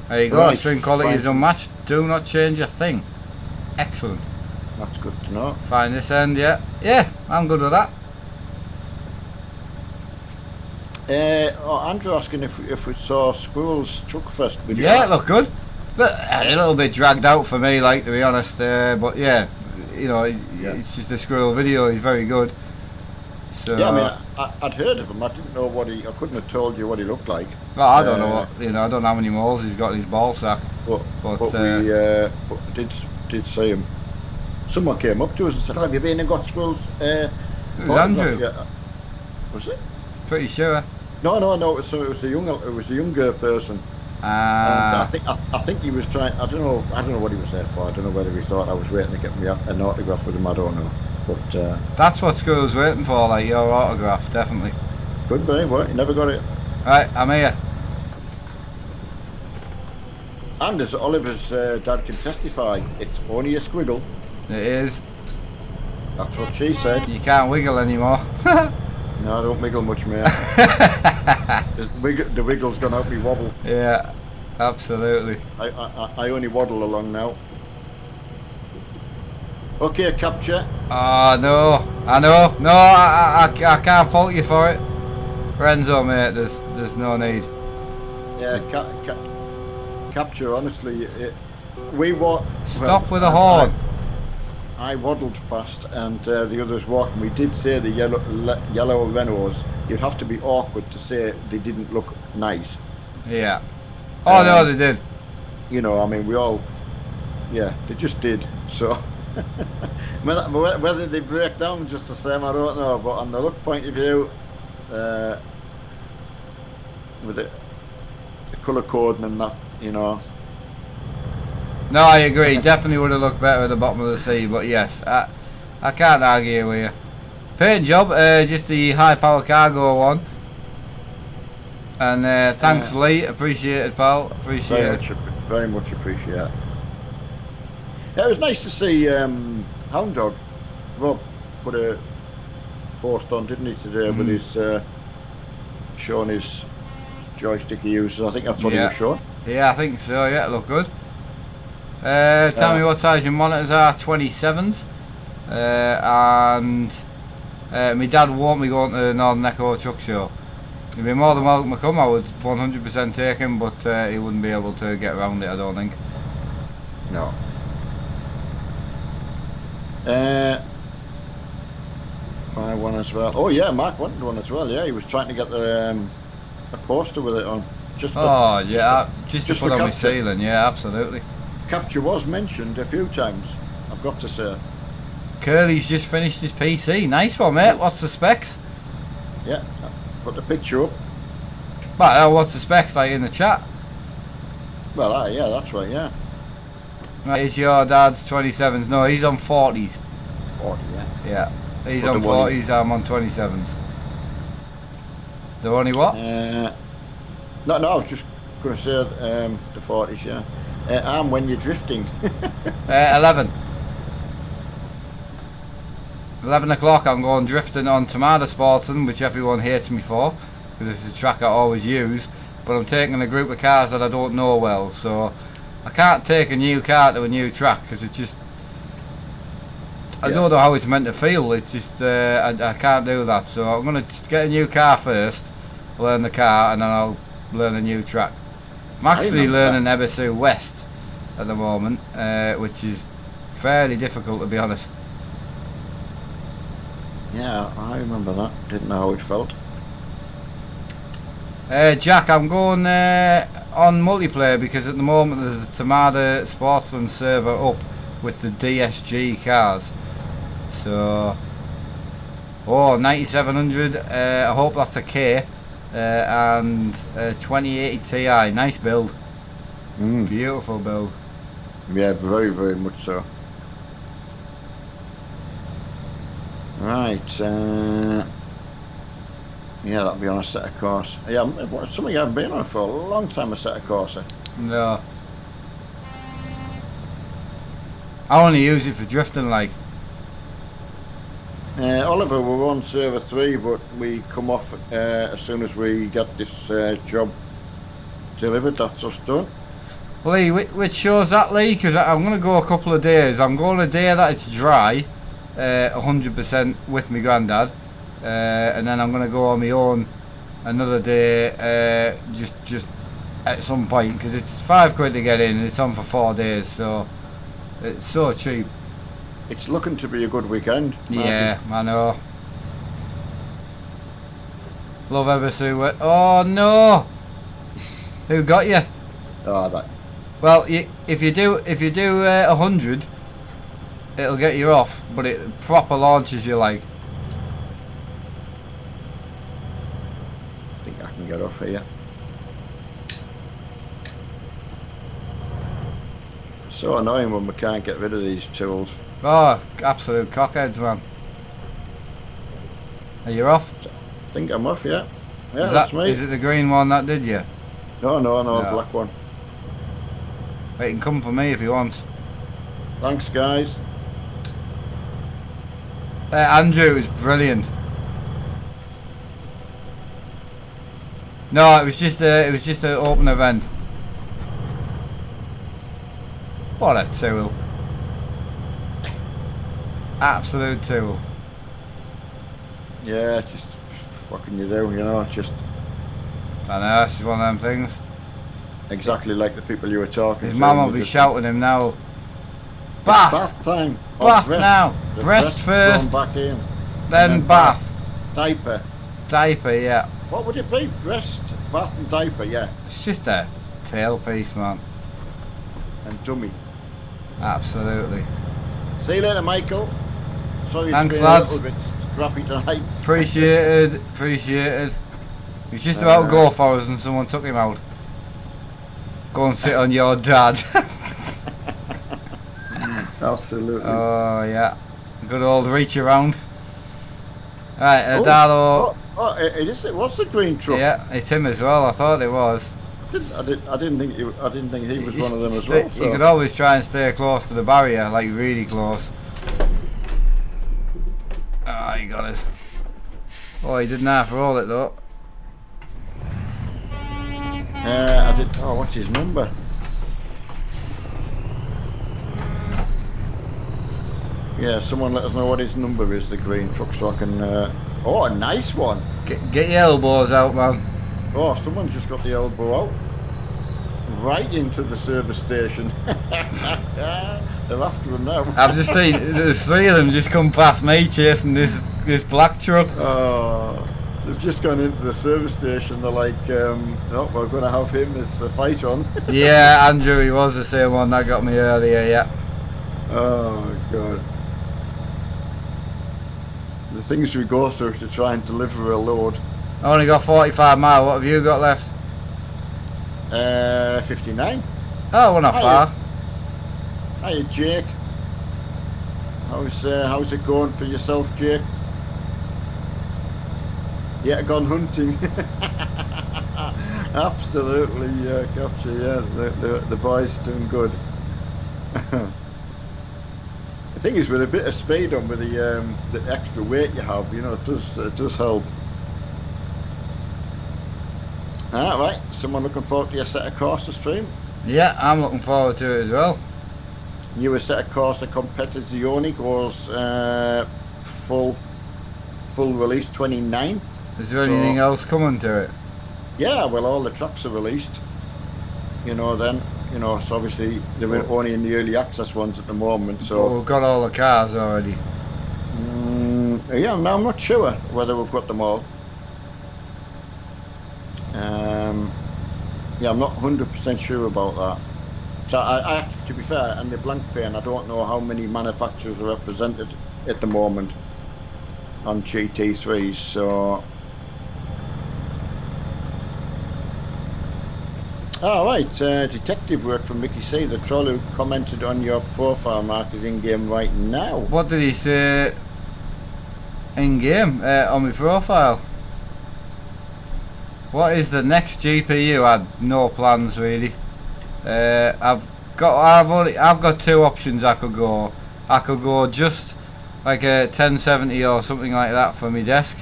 There you go. Right, String quality fine. is unmatched. Do not change a thing. Excellent. That's good to know. Fine this end, yeah. Yeah, I'm good with that. Uh, oh, Andrew asking if we, if we saw Squirrel's Truck Fest video. Yeah, it looked good. But a little bit dragged out for me, like to be honest. Uh, but yeah, you know, it, Yeah. it's just a squirrel video. He's very good. So Yeah, I mean, I, I'd heard of him. I didn't know what he. I couldn't have told you what he looked like. well, I don't know uh, what you know. I don't know how many moles he's got in his ball sack. But, But, but, uh, we uh, but did did see him. Someone came up to us and said, "Have you been and got Squirrel's?" Uh, It was autograph Andrew. yet?" Was it? Pretty sure. No, no, no. It was, it was a young, it was a younger person. And I Uh, think, I, I think he was trying. I don't know. I don't know what he was there for. I don't know whether he thought I was waiting to get me an autograph with him. I don't know. But uh, that's what school's waiting for, like your autograph, definitely. could be. What? You never got it. Right, I'm here. And as Oliver's uh, dad can testify, it's only a squiggle. It is. That's what she said. You can't wiggle anymore. No, I don't wiggle much, mate. the, wiggle, the wiggle's gone out me wobble. yeah, absolutely. I, I, I only waddle along now. Okay, capture. Oh no, I know. No, I, I, I- can't fault you for it. Renzo, mate, there's there's no need. Yeah, ca- ca- capture. Honestly, it, we walk. Stop well, with the horn. I, waddled past, and uh, the others walked. And we did say the yellow le, yellow Renaults. You'd have to be awkward to say they didn't look nice. Yeah. Oh no, Um, they did. You know, I mean, we all. Yeah, they just did. So. whether whether they break down just the same, I don't know. But on the look point of view, uh, with the, the colour coding and that, you know, No, I agree. Definitely would have looked better at the bottom of the sea. But yes, I I can't argue with you. Paint job, uh, just the high power cargo one. And uh, thanks, Uh, Lee. Appreciate it, pal. Appreciate very it. much, very much appreciate. Yeah, it was nice to see um, Hound Dog. Rob put a post on, didn't he, today with Mm. his uh, showing his joystick he uses. I think that's what Yeah. he was showing. Yeah, I think so. Yeah, look good. Uh, tell Uh, me what size your monitors are. 27s. Uh, and uh, my dad won't be going to the Northern Echo Truck Show. He'd be more than welcome to come. I would 100% take him, but uh, he wouldn't be able to get around it. I don't think. No. Uh, I one as well. Oh yeah, Mark wanted one as well. Yeah, he was trying to get the um, a poster with it on. Just for, Oh just yeah, for- just, just to put on my capture. ceiling. Yeah, absolutely. Capture was mentioned a few times. I've got to say. Curly's just finished his PC. Nice one, mate. What's the specs? Yeah, put the picture up. But uh, what's the specs like in the chat? Well, ah, yeah, that's right. Yeah, Right, is your dad's 27s? No, he's on 40s. forty. Yeah. Yeah, he's But on the one- 40s. I'm on 27s. The only what? Uh, no, no, I was just going to say um, the forties. Yeah. Uh, and when you're drifting. Uh, 11. 11 o'clock I'm going drifting on Tamada Sporting, which everyone hates me for, because it's a track I always use, but I'm taking a group of cars that I don't know well, so I can't take a new car to a new track, because it just... I Yeah. don't know how it's meant to feel, it's just, uh, I, I can't do that, so I'm going to get a new car first, learn the car, and then I'll learn a new track. I'm actually learning Ebisu West at the moment, uh, which is fairly difficult to be honest. yeah, I remember that. Didn't know how it felt. Uh, Jack, I'm going uh, on multiplayer because at the moment there's a Tamada Sportsman server up with the DSG cars. So, oh, 9700. Uh, I hope that's a K. Uh, and uh, 2080 Ti. Nice build. Mm. Beautiful build. Yeah, very, very much so. Right. Uh, yeah, that'll be on Assetto Corsa. Yeah, something I've been on for a long time. Assetto Corsa. No. I only use it for drifting, like. Uh, Oliver, we're on server three, but we come off uh, as soon as we get this uh, job delivered. That's us done. Lee, which, which shows that, Lee? Because I'm going to go a couple of days. I'm going a day that it's dry, uh, 100% with my granddad. Uh, and then I'm going to go on my own another day, uh, just just at some point, because it's five quid to get in and it's on for four days, so it's so cheap. It's looking to be a good weekend. Martin. Yeah, I know. Love Ebisu. Oh no! Who got you? Oh, that. Well, you, if you do if you do uh, a hundred, it'll get you off, but it proper launches you like. I think I can get off here. So annoying when we can't get rid of these tools. Oh, absolute cockheads, man. Are you off? I think I'm off, yeah. Yeah, is that's that me. is it the green one that did you? No, no, no, No. black one. He can come for me if he wants. Thanks, guys. Uh, Andrew was brilliant. No, it was just a, it was just an open event. What a tool! Absolute tool. Yeah, just what can you do? You know, it's just I know, it's just one of them things. exactly like the people you were talking His to. mum will be just- shouting him now. Bath, bath time. Or bath breast. now. The Breast first, back in. then then bath. Diaper. Diaper, yeah. What would it be? Breast, bath, and diaper. Yeah, It's just a tailpiece, man. and dummy. Absolutely. See you later, Michael. Sorry, Thanks, lads. a little bit scrappy tonight. Appreciated, appreciated. He was just about to go Uh. for us and someone took him out. Go and sit on your dad. Absolutely. oh, yeah. Good old reach around. Right, uh, Oh, Darlo. oh, oh, it is. It was the green truck. Yeah, it's him as well. I thought it was. I didn't. I didn't think. He, I didn't think he was one of them as well. You could always try and stay close to the barrier, like really close. He got us. Oh, he didn't half roll it though. Uh, I did. Oh, what's his number? Yeah, someone let us know what his number is. The green truck, so I can. Uh, oh, a nice one. Get, get your elbows out, man. Oh, someone's just got the elbow out. Right into the service station. They're after him now. I've just seen there's three of them just come past me chasing this this black truck. Oh, they've just gone into the service station. They're like, um, no, we're going to have him. It's a fight on. Yeah, Andrew, he was the same one that got me earlier. Yeah. oh, God. The things we go through to try and deliver a load. I only got 45 mile. What have you got left? Uh, 59. Oh, we're not Hiya. far. Hiya, Jake. How's, uh, how's it going for yourself, Jake? Yeah, gone hunting. Absolutely, uh, capture. Yeah, the, the the boys doing good. the thing is, with a bit of speed on, with the um, the extra weight you have, you know, it does it does help. All right, someone looking forward to your Assetto Corsa stream? Yeah, I'm looking forward to it as well. Newer Assetto Corsa, the Competizione goes uh, full full release 29th. Is there So- anything else coming to it? Yeah, well, all the tracks are released. You know, then you know, so obviously they were only in the early access ones at the moment. But So we've got all the cars already. mm, yeah, no, I'm not sure whether we've got them all. Um, yeah, I'm not 100% sure about that. So I, I, to be fair, and the blank paint, I don't know how many manufacturers are represented at the moment on GT3s. So. All right, uh, detective work from Mickey C. The troll who commented on your profile marketing game right now. What did he say in game uh, on my profile? What is the next GPU? I had no plans really. Uh, I've got I've only I've got two options I could go. I could go just like a 1070 or something like that for my desk,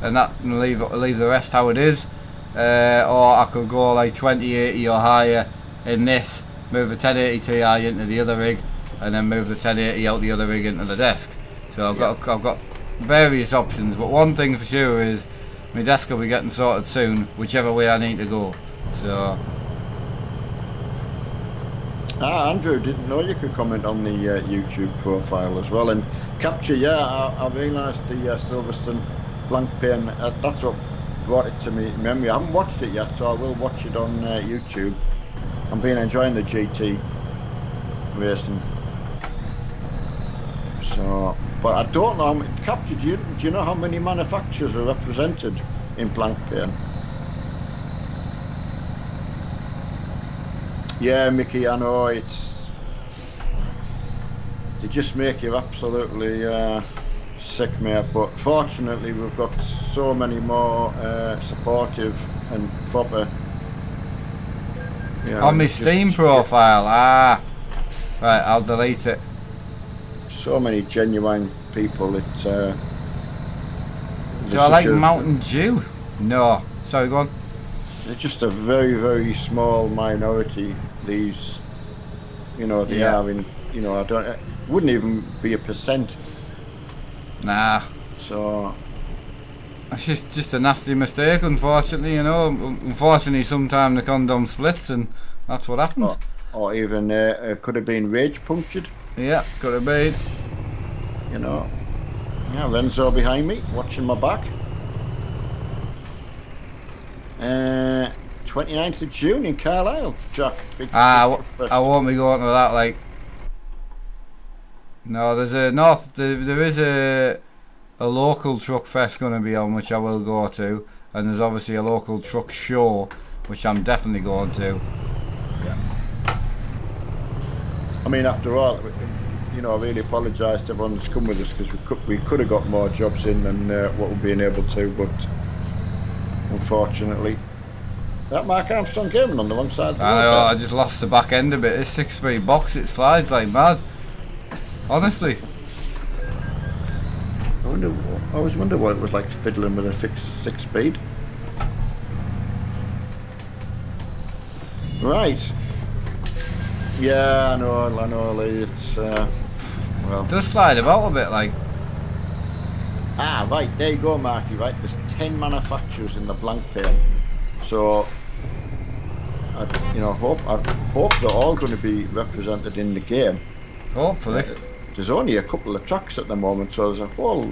and that and leave leave the rest how it is. Uh, or I could go like 2080 or higher in this, move the 1080 Ti into the other rig, and then move the 1080 out the other rig into the desk. So I've got I've got various options, but one thing for sure is my desk will be getting sorted soon, whichever way I need to go. So Ah, Andrew, didn't know you could comment on the uh, YouTube profile as well. And capture, yeah, I, I realised the uh, Silverstone blank pen. Uh, that's what brought it to me memory. I haven't watched it yet, so I will watch it on uh, YouTube. I've been enjoying the GT racing. So, but I don't know. How many, capture, do you, do you know how many manufacturers are represented in Blancpain? Yeah, Mickey, I know it's. They just make you absolutely uh, sick, mate. But fortunately, we've got so many more uh, supportive and proper. You know, on my Steam profile, ah, right, I'll delete it. So many genuine people It. Uh, Do I like a- Mountain Dew? No. Sorry, go on. They're just a very, very small minority. These, you know, they Yeah. are in. You know, I don't. It wouldn't even be a percent. Nah. So It's just, just a nasty mistake, unfortunately, you know. Unfortunately, sometimes the condom splits and that's what happens. Oh. or even uh, uh, could have been rage punctured. Yeah, could have been. You know. Yeah, Renzo behind me, watching my back. Uh, 29th of June in Carlisle, Jack. Ah, I big w- trip. I won't be going to that, like. No, there's a north. There, there is a a local truck fest going to be on, which I will go to, and there's obviously a local truck show, which I'm definitely going to. Yeah. I mean, after all, you know, I really apologise to everyone that's come with us because we could we could have got more jobs in than uh, what we've been able to, but unfortunately, that Mark Armstrong Gaming on the wrong side. I know. I just lost the back end a bit. This six speed box, it slides like mad. Honestly. I wonder. I always wonder what it was like fiddling with a fixed six speed. Right. Yeah, I know. I know. It's uh, well. Does slide about a bit like. Ah, right. There you go, Marky. Right. There's ten manufacturers in the blank pen. So, I, you know, hope I hope they're all going to be represented in the game. Hopefully. Uh, there's only a couple of tracks at the moment, so there's a whole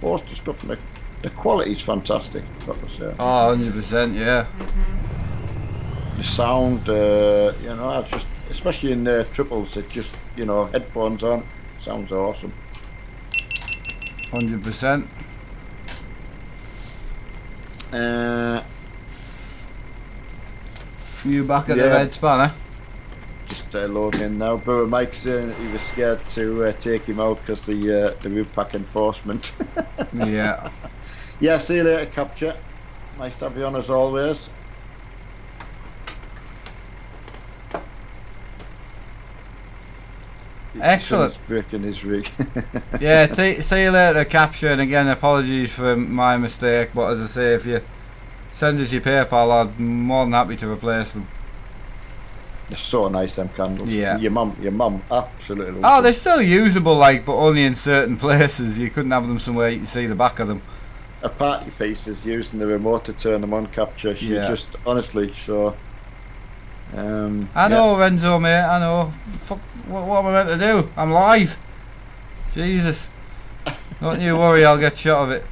host of stuff. And the, the quality's fantastic. Got to say. Oh, 100%, yeah. The sound, uh, you know, it's just especially in the triples, it just you know headphones on, sounds awesome. 100%. Uh, You back at the red spanner? just uh, loading in now. But Mike said uh, he was scared to uh, take him out because the uh, the Rupak enforcement. yeah. Yeah, see you later, Capture. Nice to have you on as always. Excellent. Breaking his rig. yeah, t- see you later, Capture. And again, apologies for my mistake. But as I say, if you send us your PayPal, I'm more than happy to replace them. They're so nice, them candles. Yeah. Your mum, your mum, absolutely. Oh, they're still usable, like, but only in certain places. You couldn't have them somewhere you can see the back of them. a party piece is using the remote to turn them on capture. She Yeah. just honestly so. Um, I know, Renzo, mate. I know. Fuck, what, what am I meant to do? I'm live. Jesus. Don't you worry, I'll get shot of it.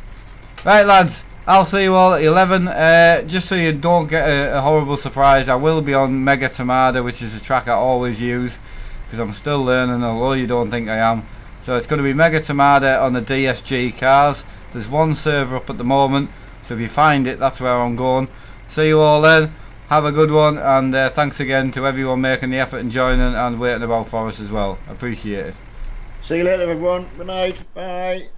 Right, lads. I'll see you all at 11. Uh, just so you don't get a, a horrible surprise, I will be on Mega Tamada, which is a track I always use because I'm still learning, although you don't think I am. So it's going to be Mega Tamada on the DSG cars. There's one server up at the moment, so if you find it, that's where I'm going. See you all then. Have a good one, and uh, thanks again to everyone making the effort and joining and waiting about for us as well. Appreciate it. See you later, everyone. Good night. Bye.